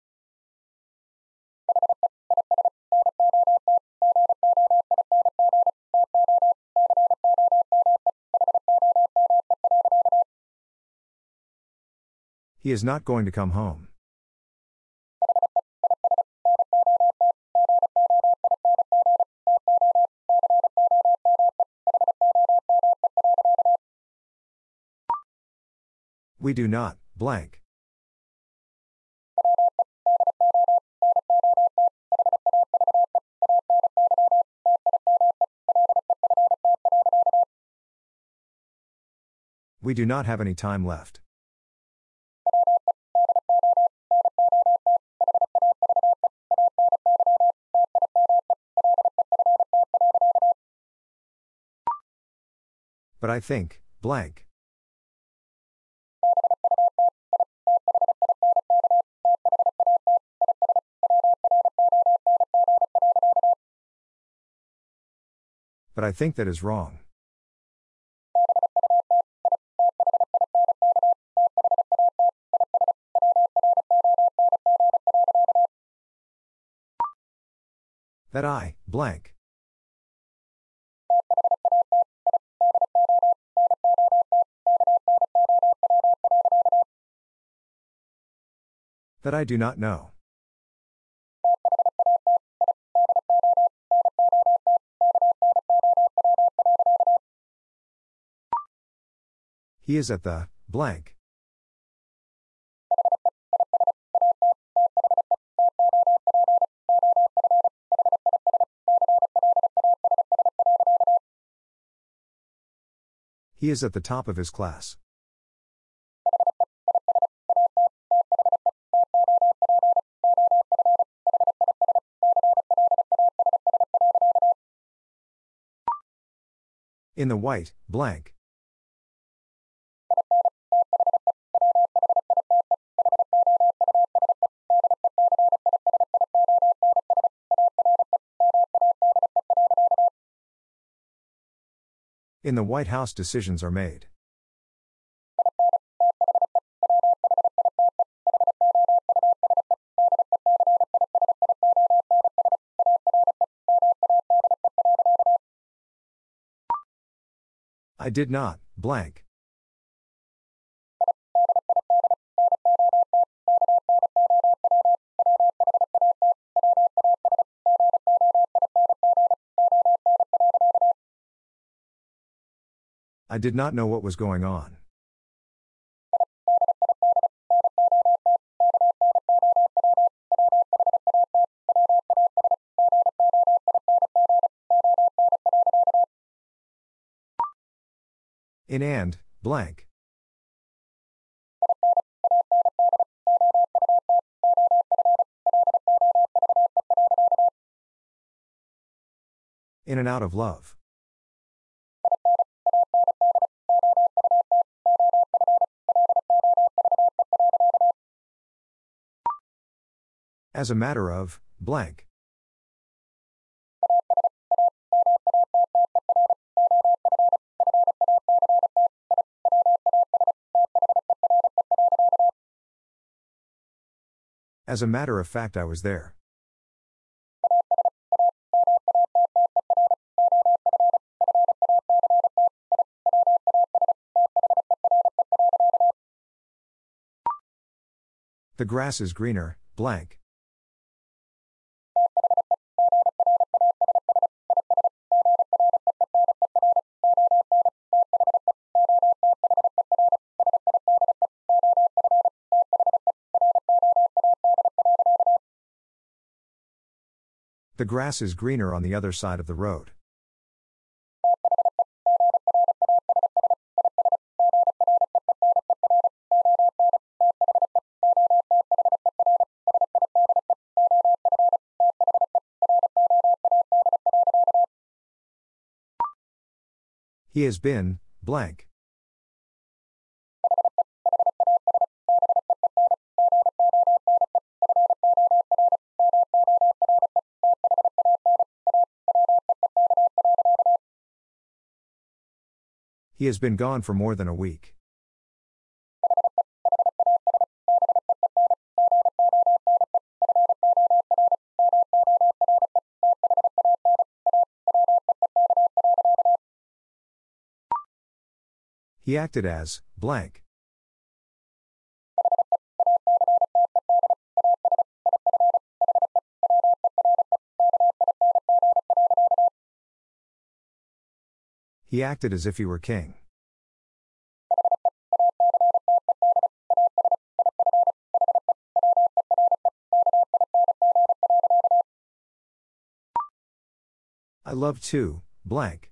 He is not going to come home. We do not, blank. We do not have any time left. But I think, blank. But I think that is wrong. That I, blank. That I do not know. He is at the blank. He is at the top of his class. In the white, blank. In the White House, decisions are made. I did not, blank. I did not know what was going on. In and, blank. In and out of love. As a matter of, blank. As a matter of fact, I was there. The grass is greener, blank. The grass is greener on the other side of the road. He has been, blank. He has been gone for more than a week. He acted as, blank. He acted as if he were king. I love to, blank.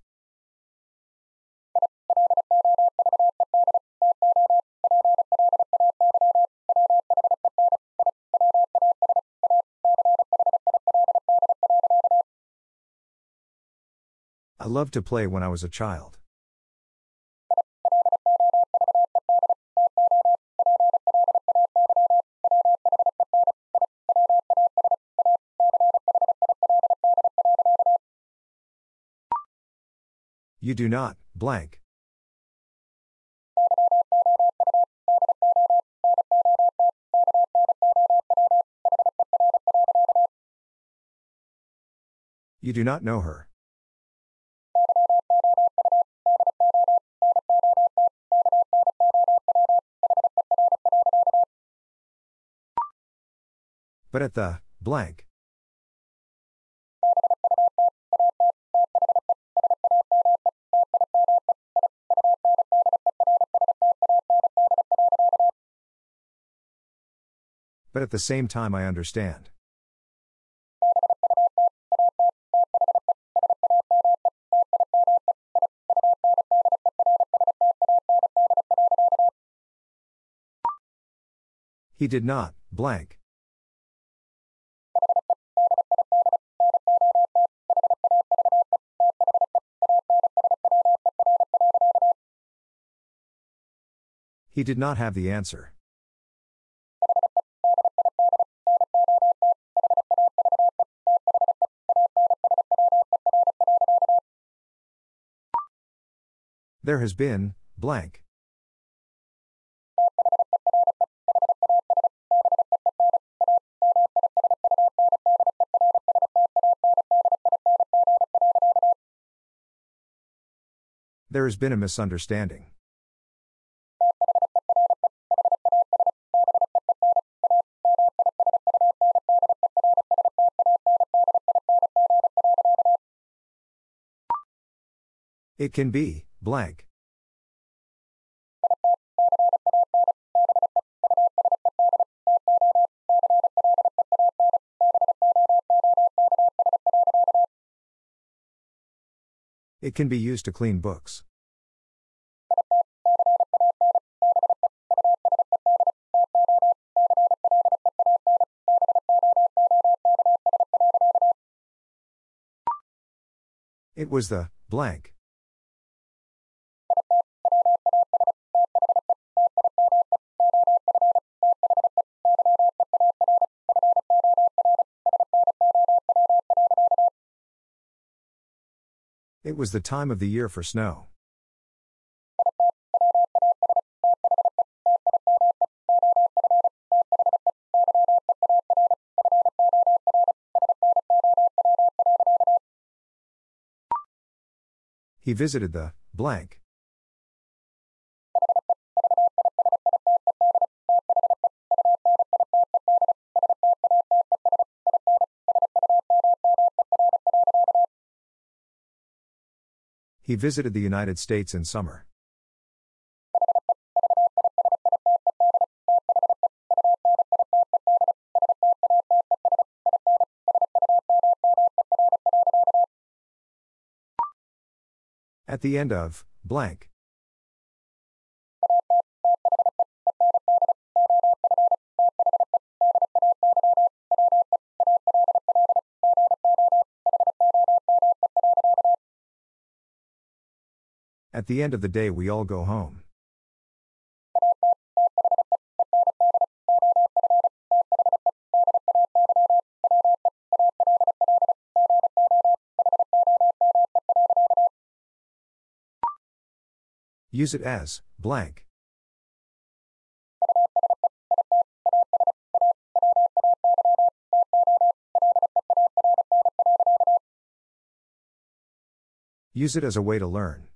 Loved to play when I was a child. You do not, blank. You do not know her. But at the, blank. But at the same time, I understand. He did not, blank. He did not have the answer. There has been, blank. There has been a misunderstanding. It can be, blank. It can be used to clean books. It was the blank. It was the time of the year for snow. He visited the blank He visited the United States in summer. At the end of blank. At the end of the day, we all go home. Use it as blank. Use it as a way to learn.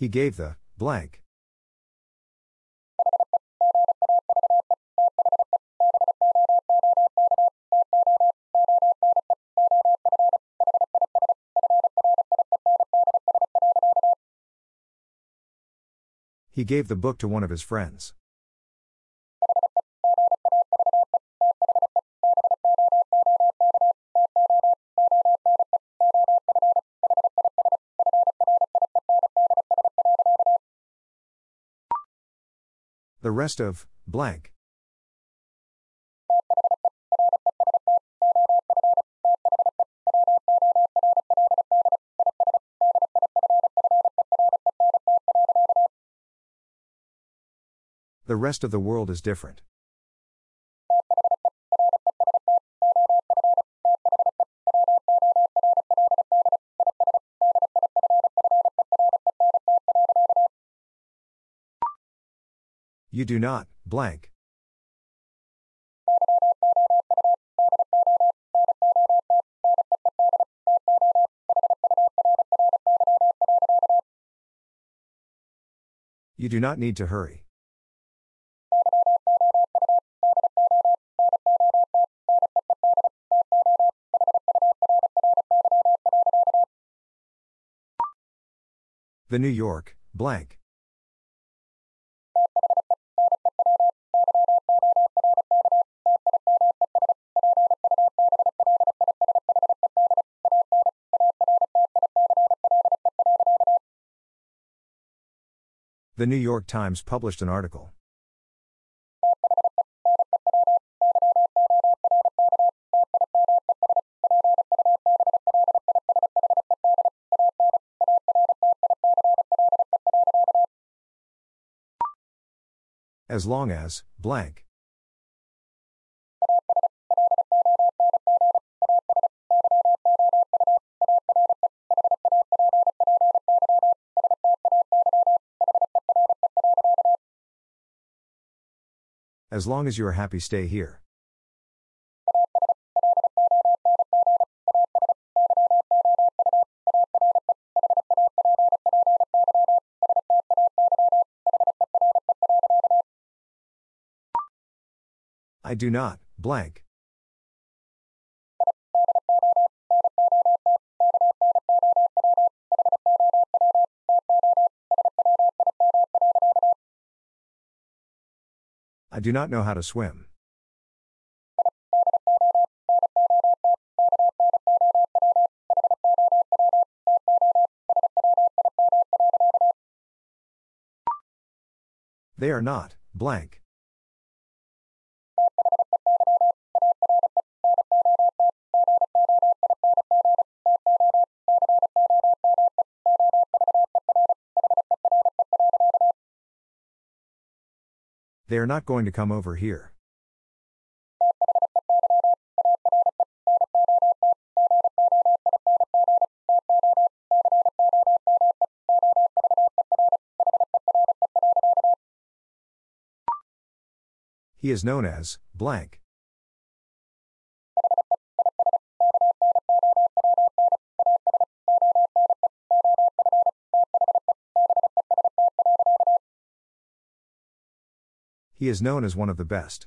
He gave the blank. He gave the book to one of his friends. Rest of blank. The rest of the world is different. You do not, blank. You do not need to hurry. The New York, blank. The New York Times published an article. As long as, blank. As long as you are happy, stay here. I do not, blank. I do not know how to swim. They are not, blank. They are not going to come over here. He is known as blank. He is known as one of the best.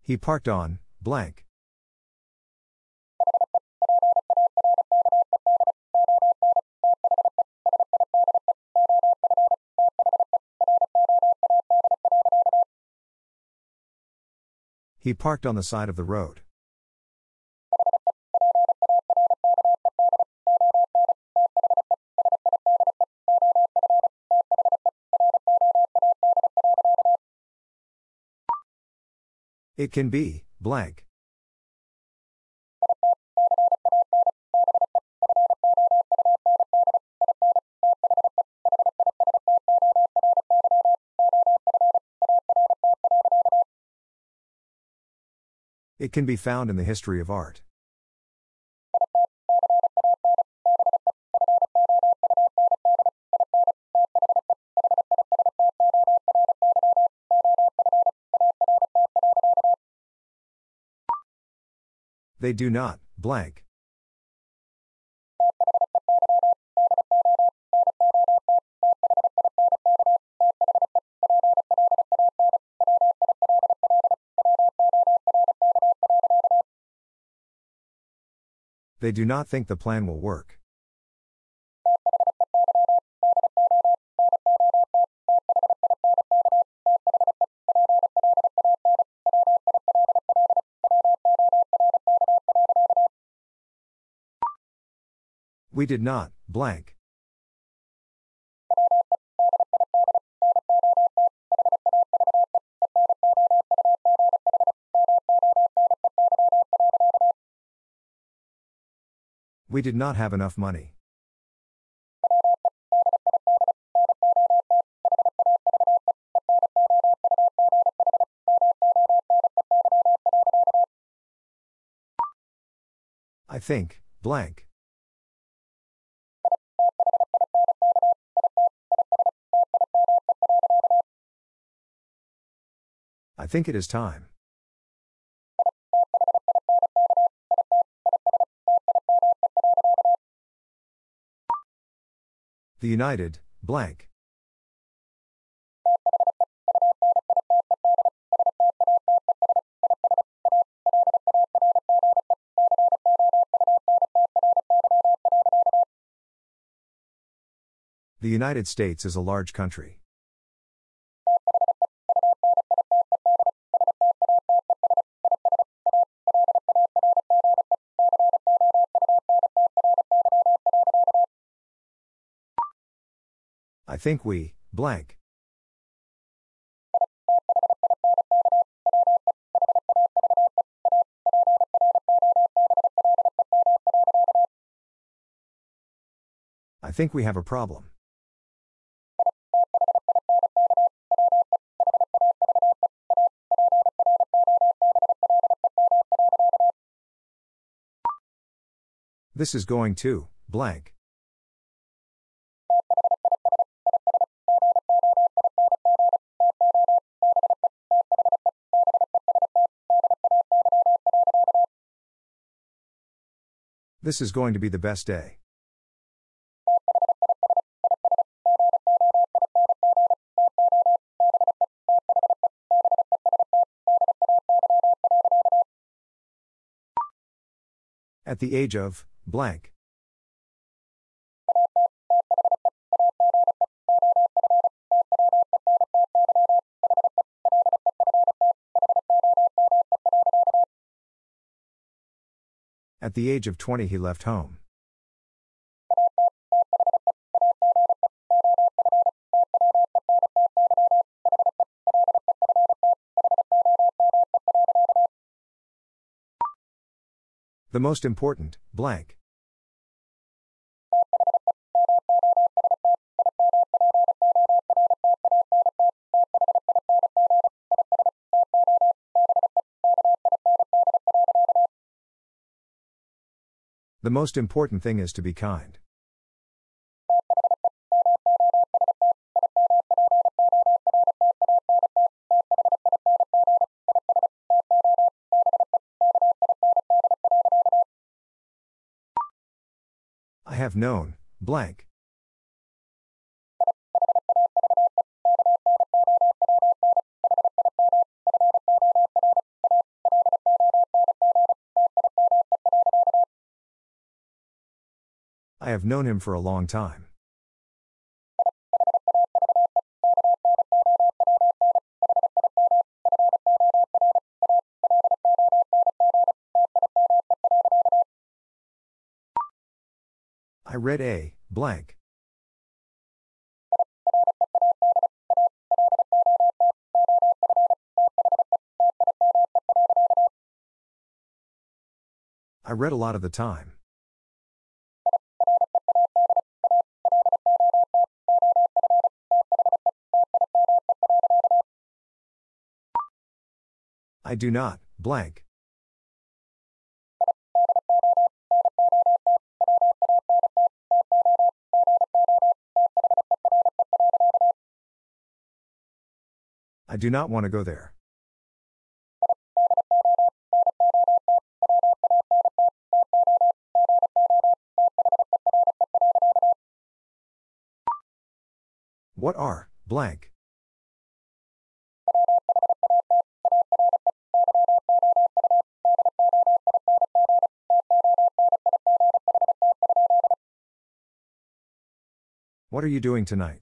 He parked on blank. He parked on the side of the road. It can be, blank. It can be found in the history of art. They do not, blank. They do not think the plan will work. We did not, blank. We did not have enough money. I think, blank. I think it is time. The United, blank. The United States is a large country. Think we, blank. I think we have a problem. This is going to, blank. This is going to be the best day. At the age of, blank. At the age of 20, he left home. The most important, blank. The most important thing is to be kind. I have known, blank. Have known him for a long time. I read a blank. I read a lot of the time. I do not, blank. I do not want to go there. What are, blank? What are you doing tonight?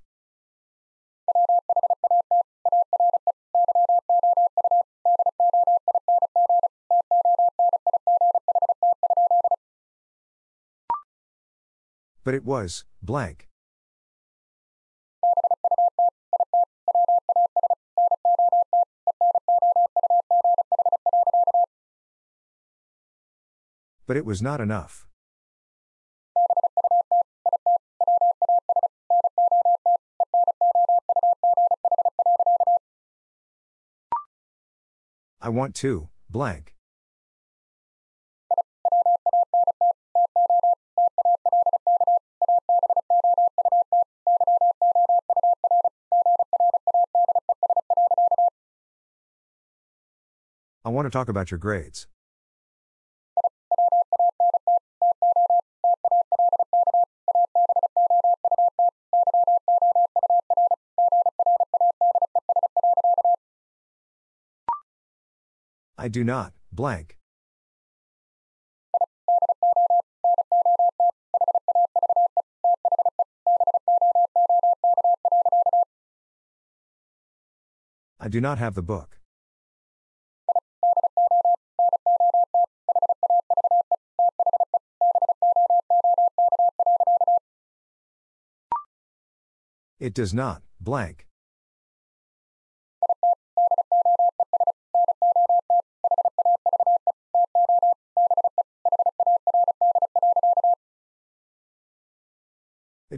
But it was, blank. But it was not enough. I want to, blank. I want to talk about your grades. I do not, blank. I do not have the book. It does not, blank.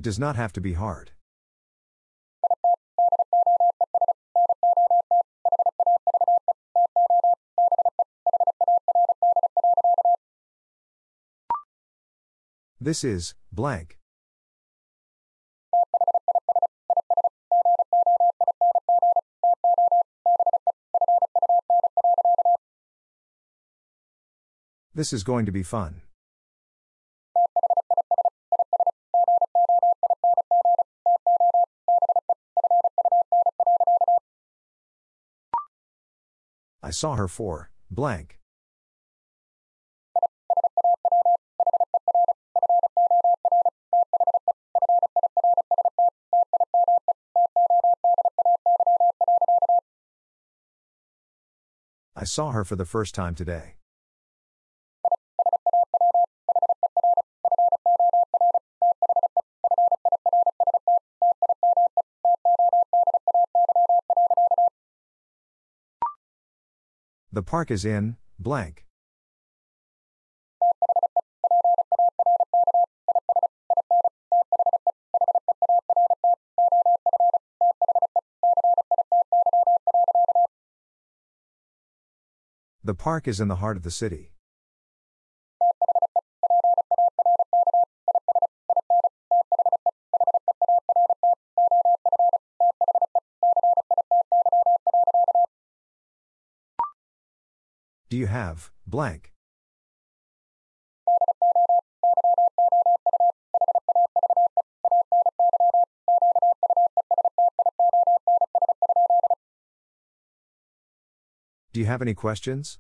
It does not have to be hard. This is, blank. This is going to be fun. Saw her for, blank. I saw her for the first time today. The park is in, blank. The park is in the heart of the city. Have, blank? Do you have any questions?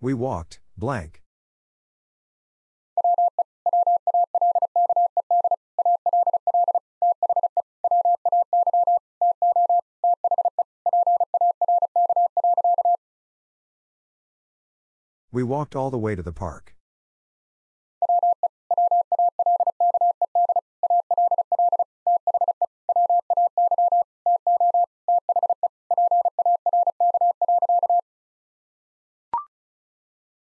We walked, blank. We walked all the way to the park.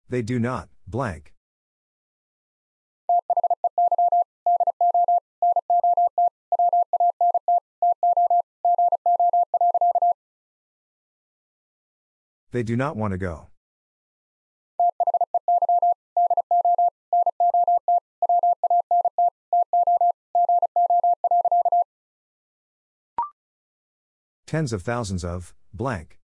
They do not, blank. They do not want to go. Tens of thousands of, blank.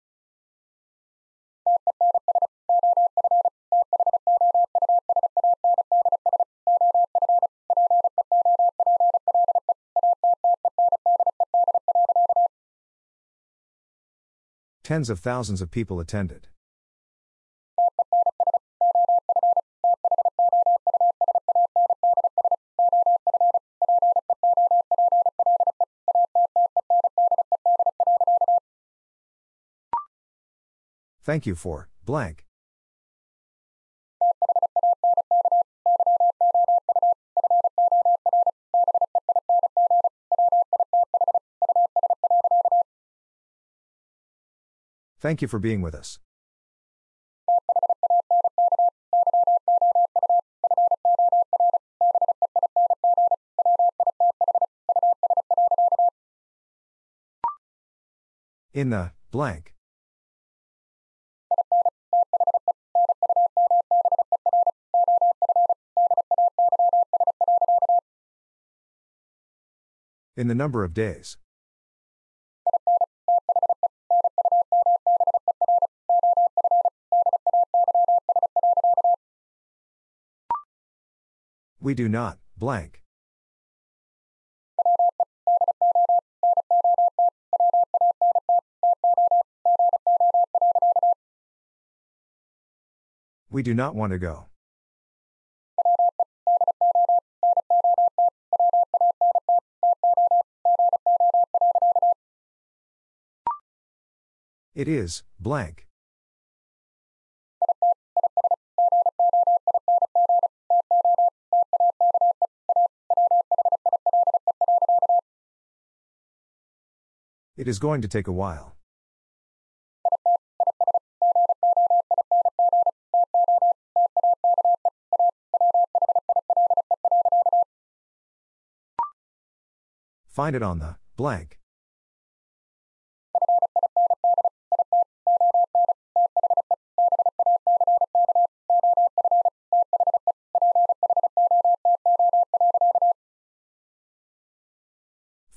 Tens of thousands of people attended. Thank you for, blank. Thank you for being with us. In the blank. In the number of days. We do not, blank. We do not want to go. It is, blank. It is going to take a while. Find it on the blank.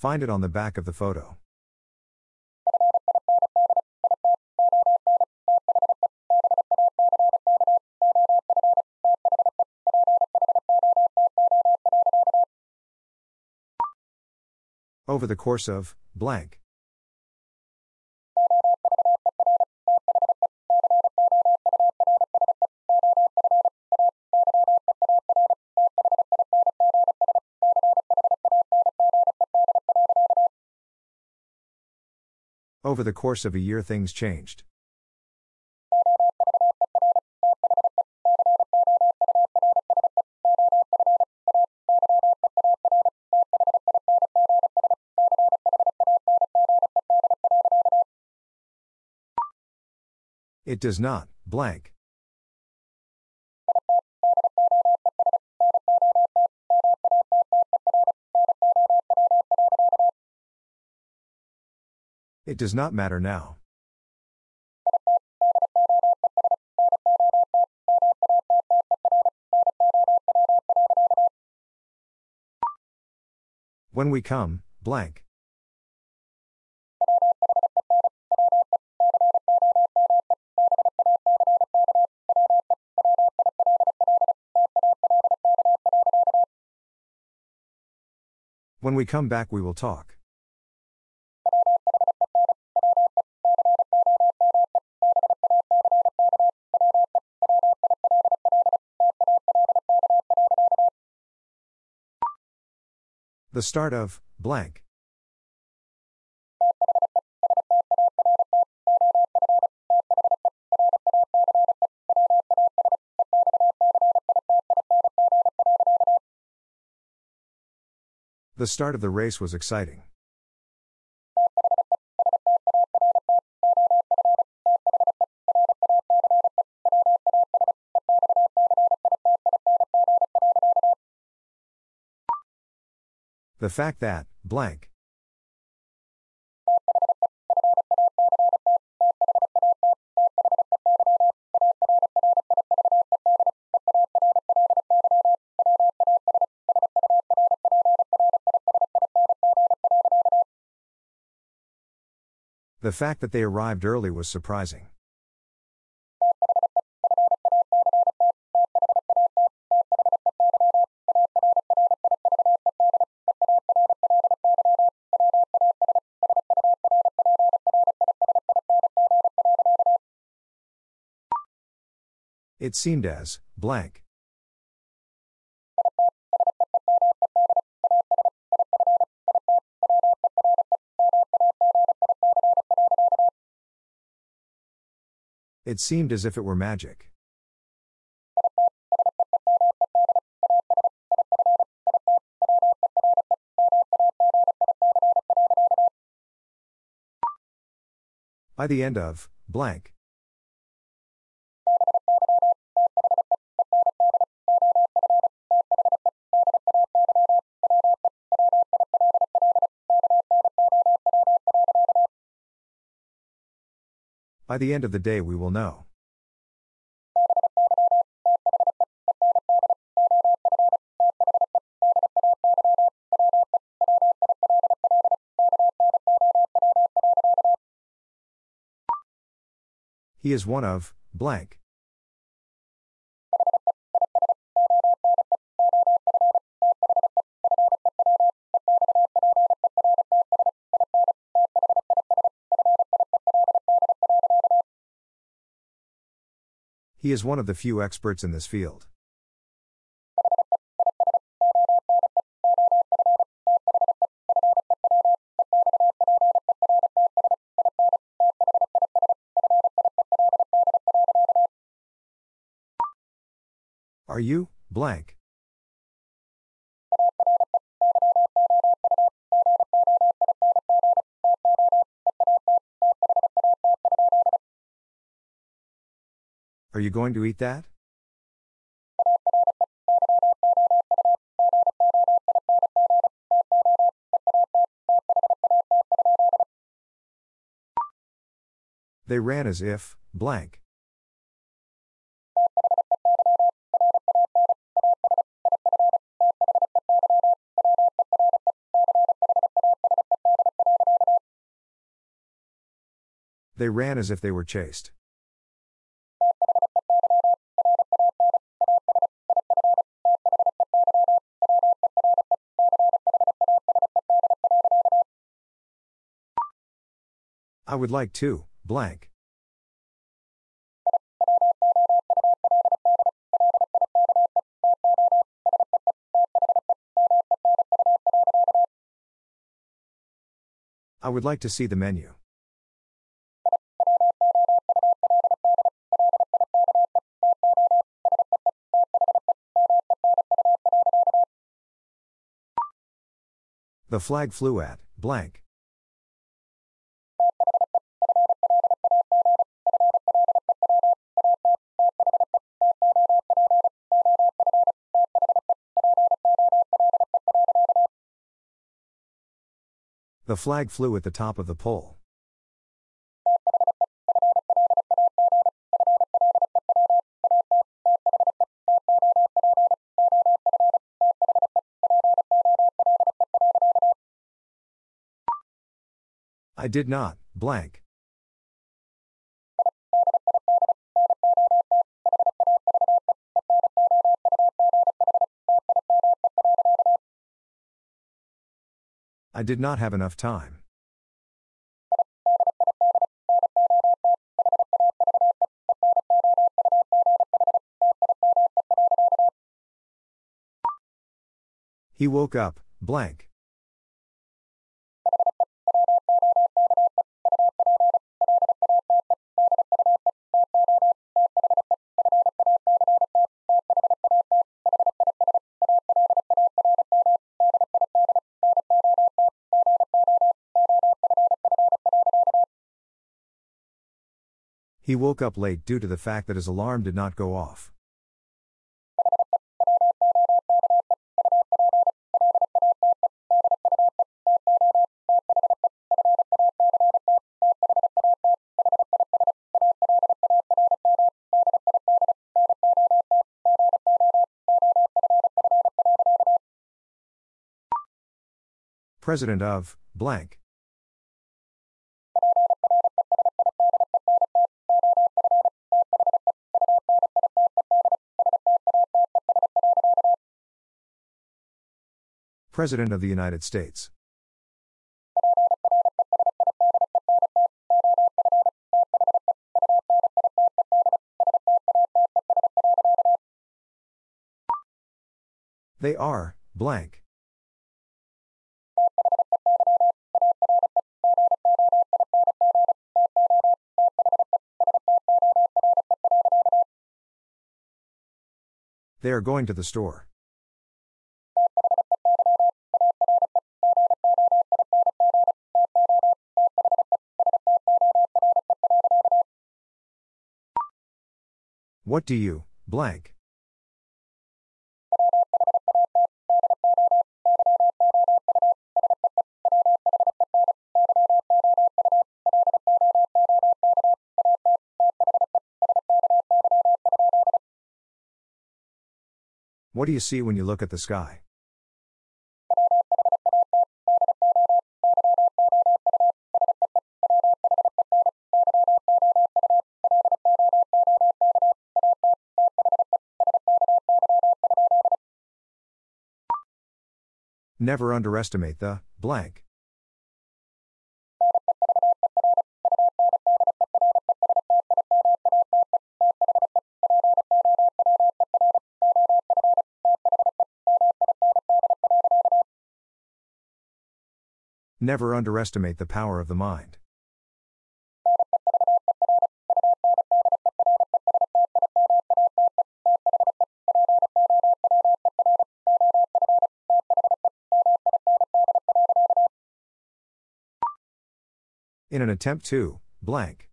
Find it on the back of the photo. Over the course of, blank. Over the course of a year, things changed. It does not, blank. It does not matter now. When we come, blank. When we come back, we will talk. The start of, blank. The start of the race was exciting. The fact that, blank. The fact that they arrived early was surprising. It seemed as, blank. It seemed as if it were magic. By the end of, blank. By the end of the day, we will know. He is one of, blank. He is one of the few experts in this field. Are you, blank? Are you going to eat that? They ran as if, blank. They ran as if they were chased. I would like to, blank. I would like to see the menu. The flag flew at, blank. The flag flew at the top of the pole. I did not, blank, I did not have enough time. He woke up, blank. He woke up late due to the fact that his alarm did not go off. President of, blank. President of the United States. They are, blank. They are going to the store. What do you, blank? What do you see when you look at the sky? Never underestimate the blank. Never underestimate the power of the mind. In an attempt to, blank.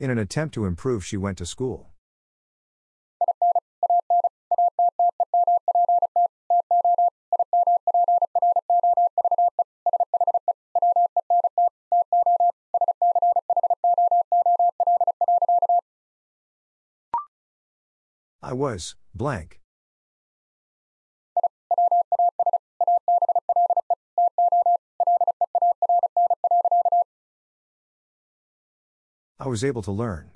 In an attempt to improve, she went to school. Was, blank. I was able to learn.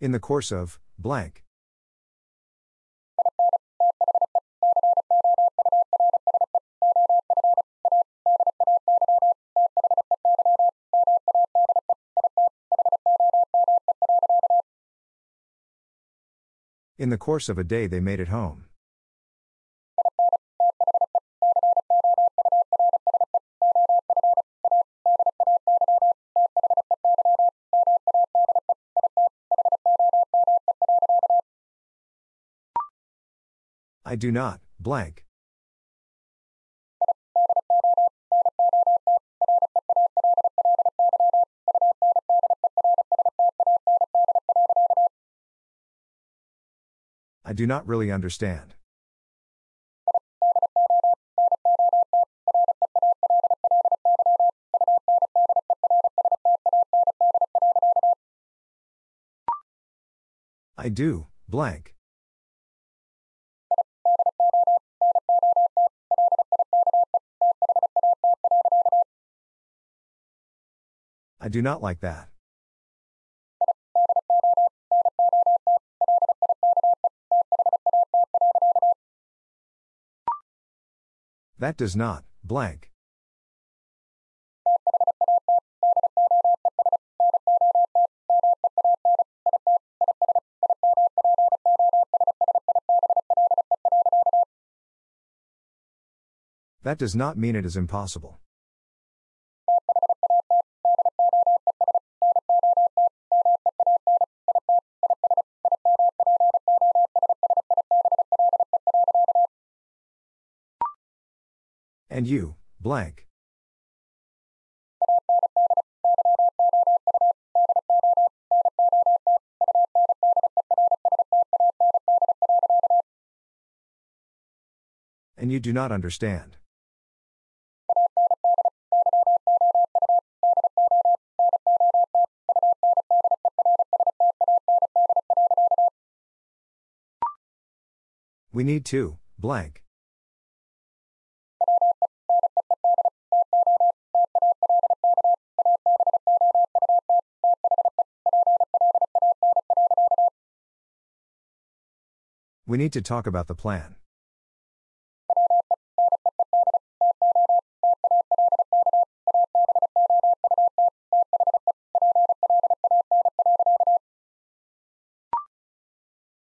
In the course of, blank. In the course of a day, they made it home. I do not, blank. I do not really understand. I do, blank. I do not like that. That does not, blank. That does not mean it is impossible. You, blank. And you do not understand. We need to, blank. We need to talk about the plan.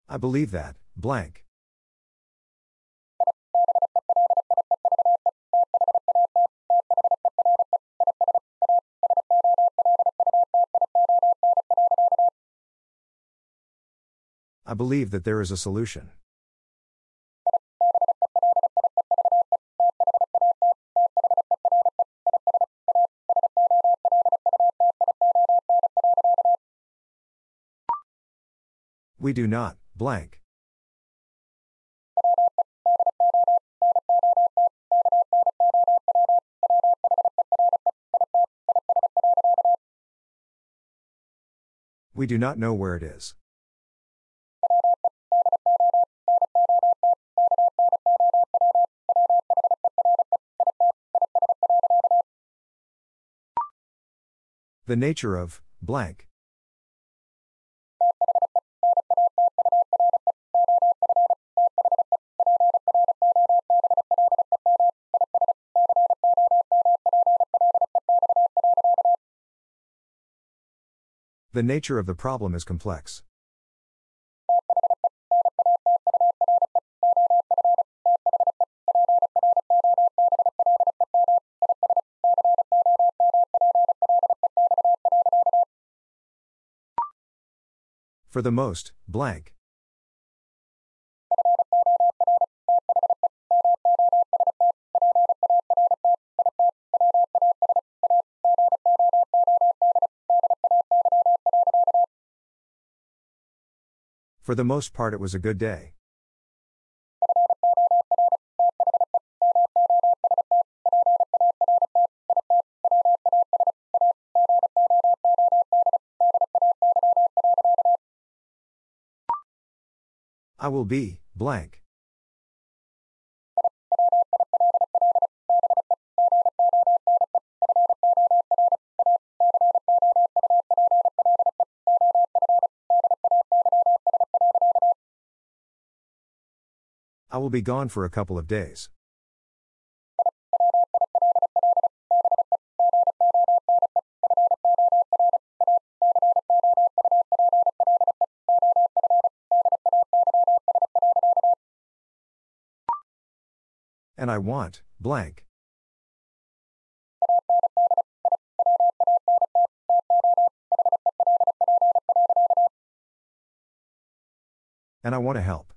I believe that, blank. Believe that there is a solution. We do not, blank. We do not know where it is. The nature of, blank. The nature of the problem is complex. For the most, blank. For the most part, it was a good day. I will be, blank. I will be gone for a couple of days. And I want, blank. And I want to help.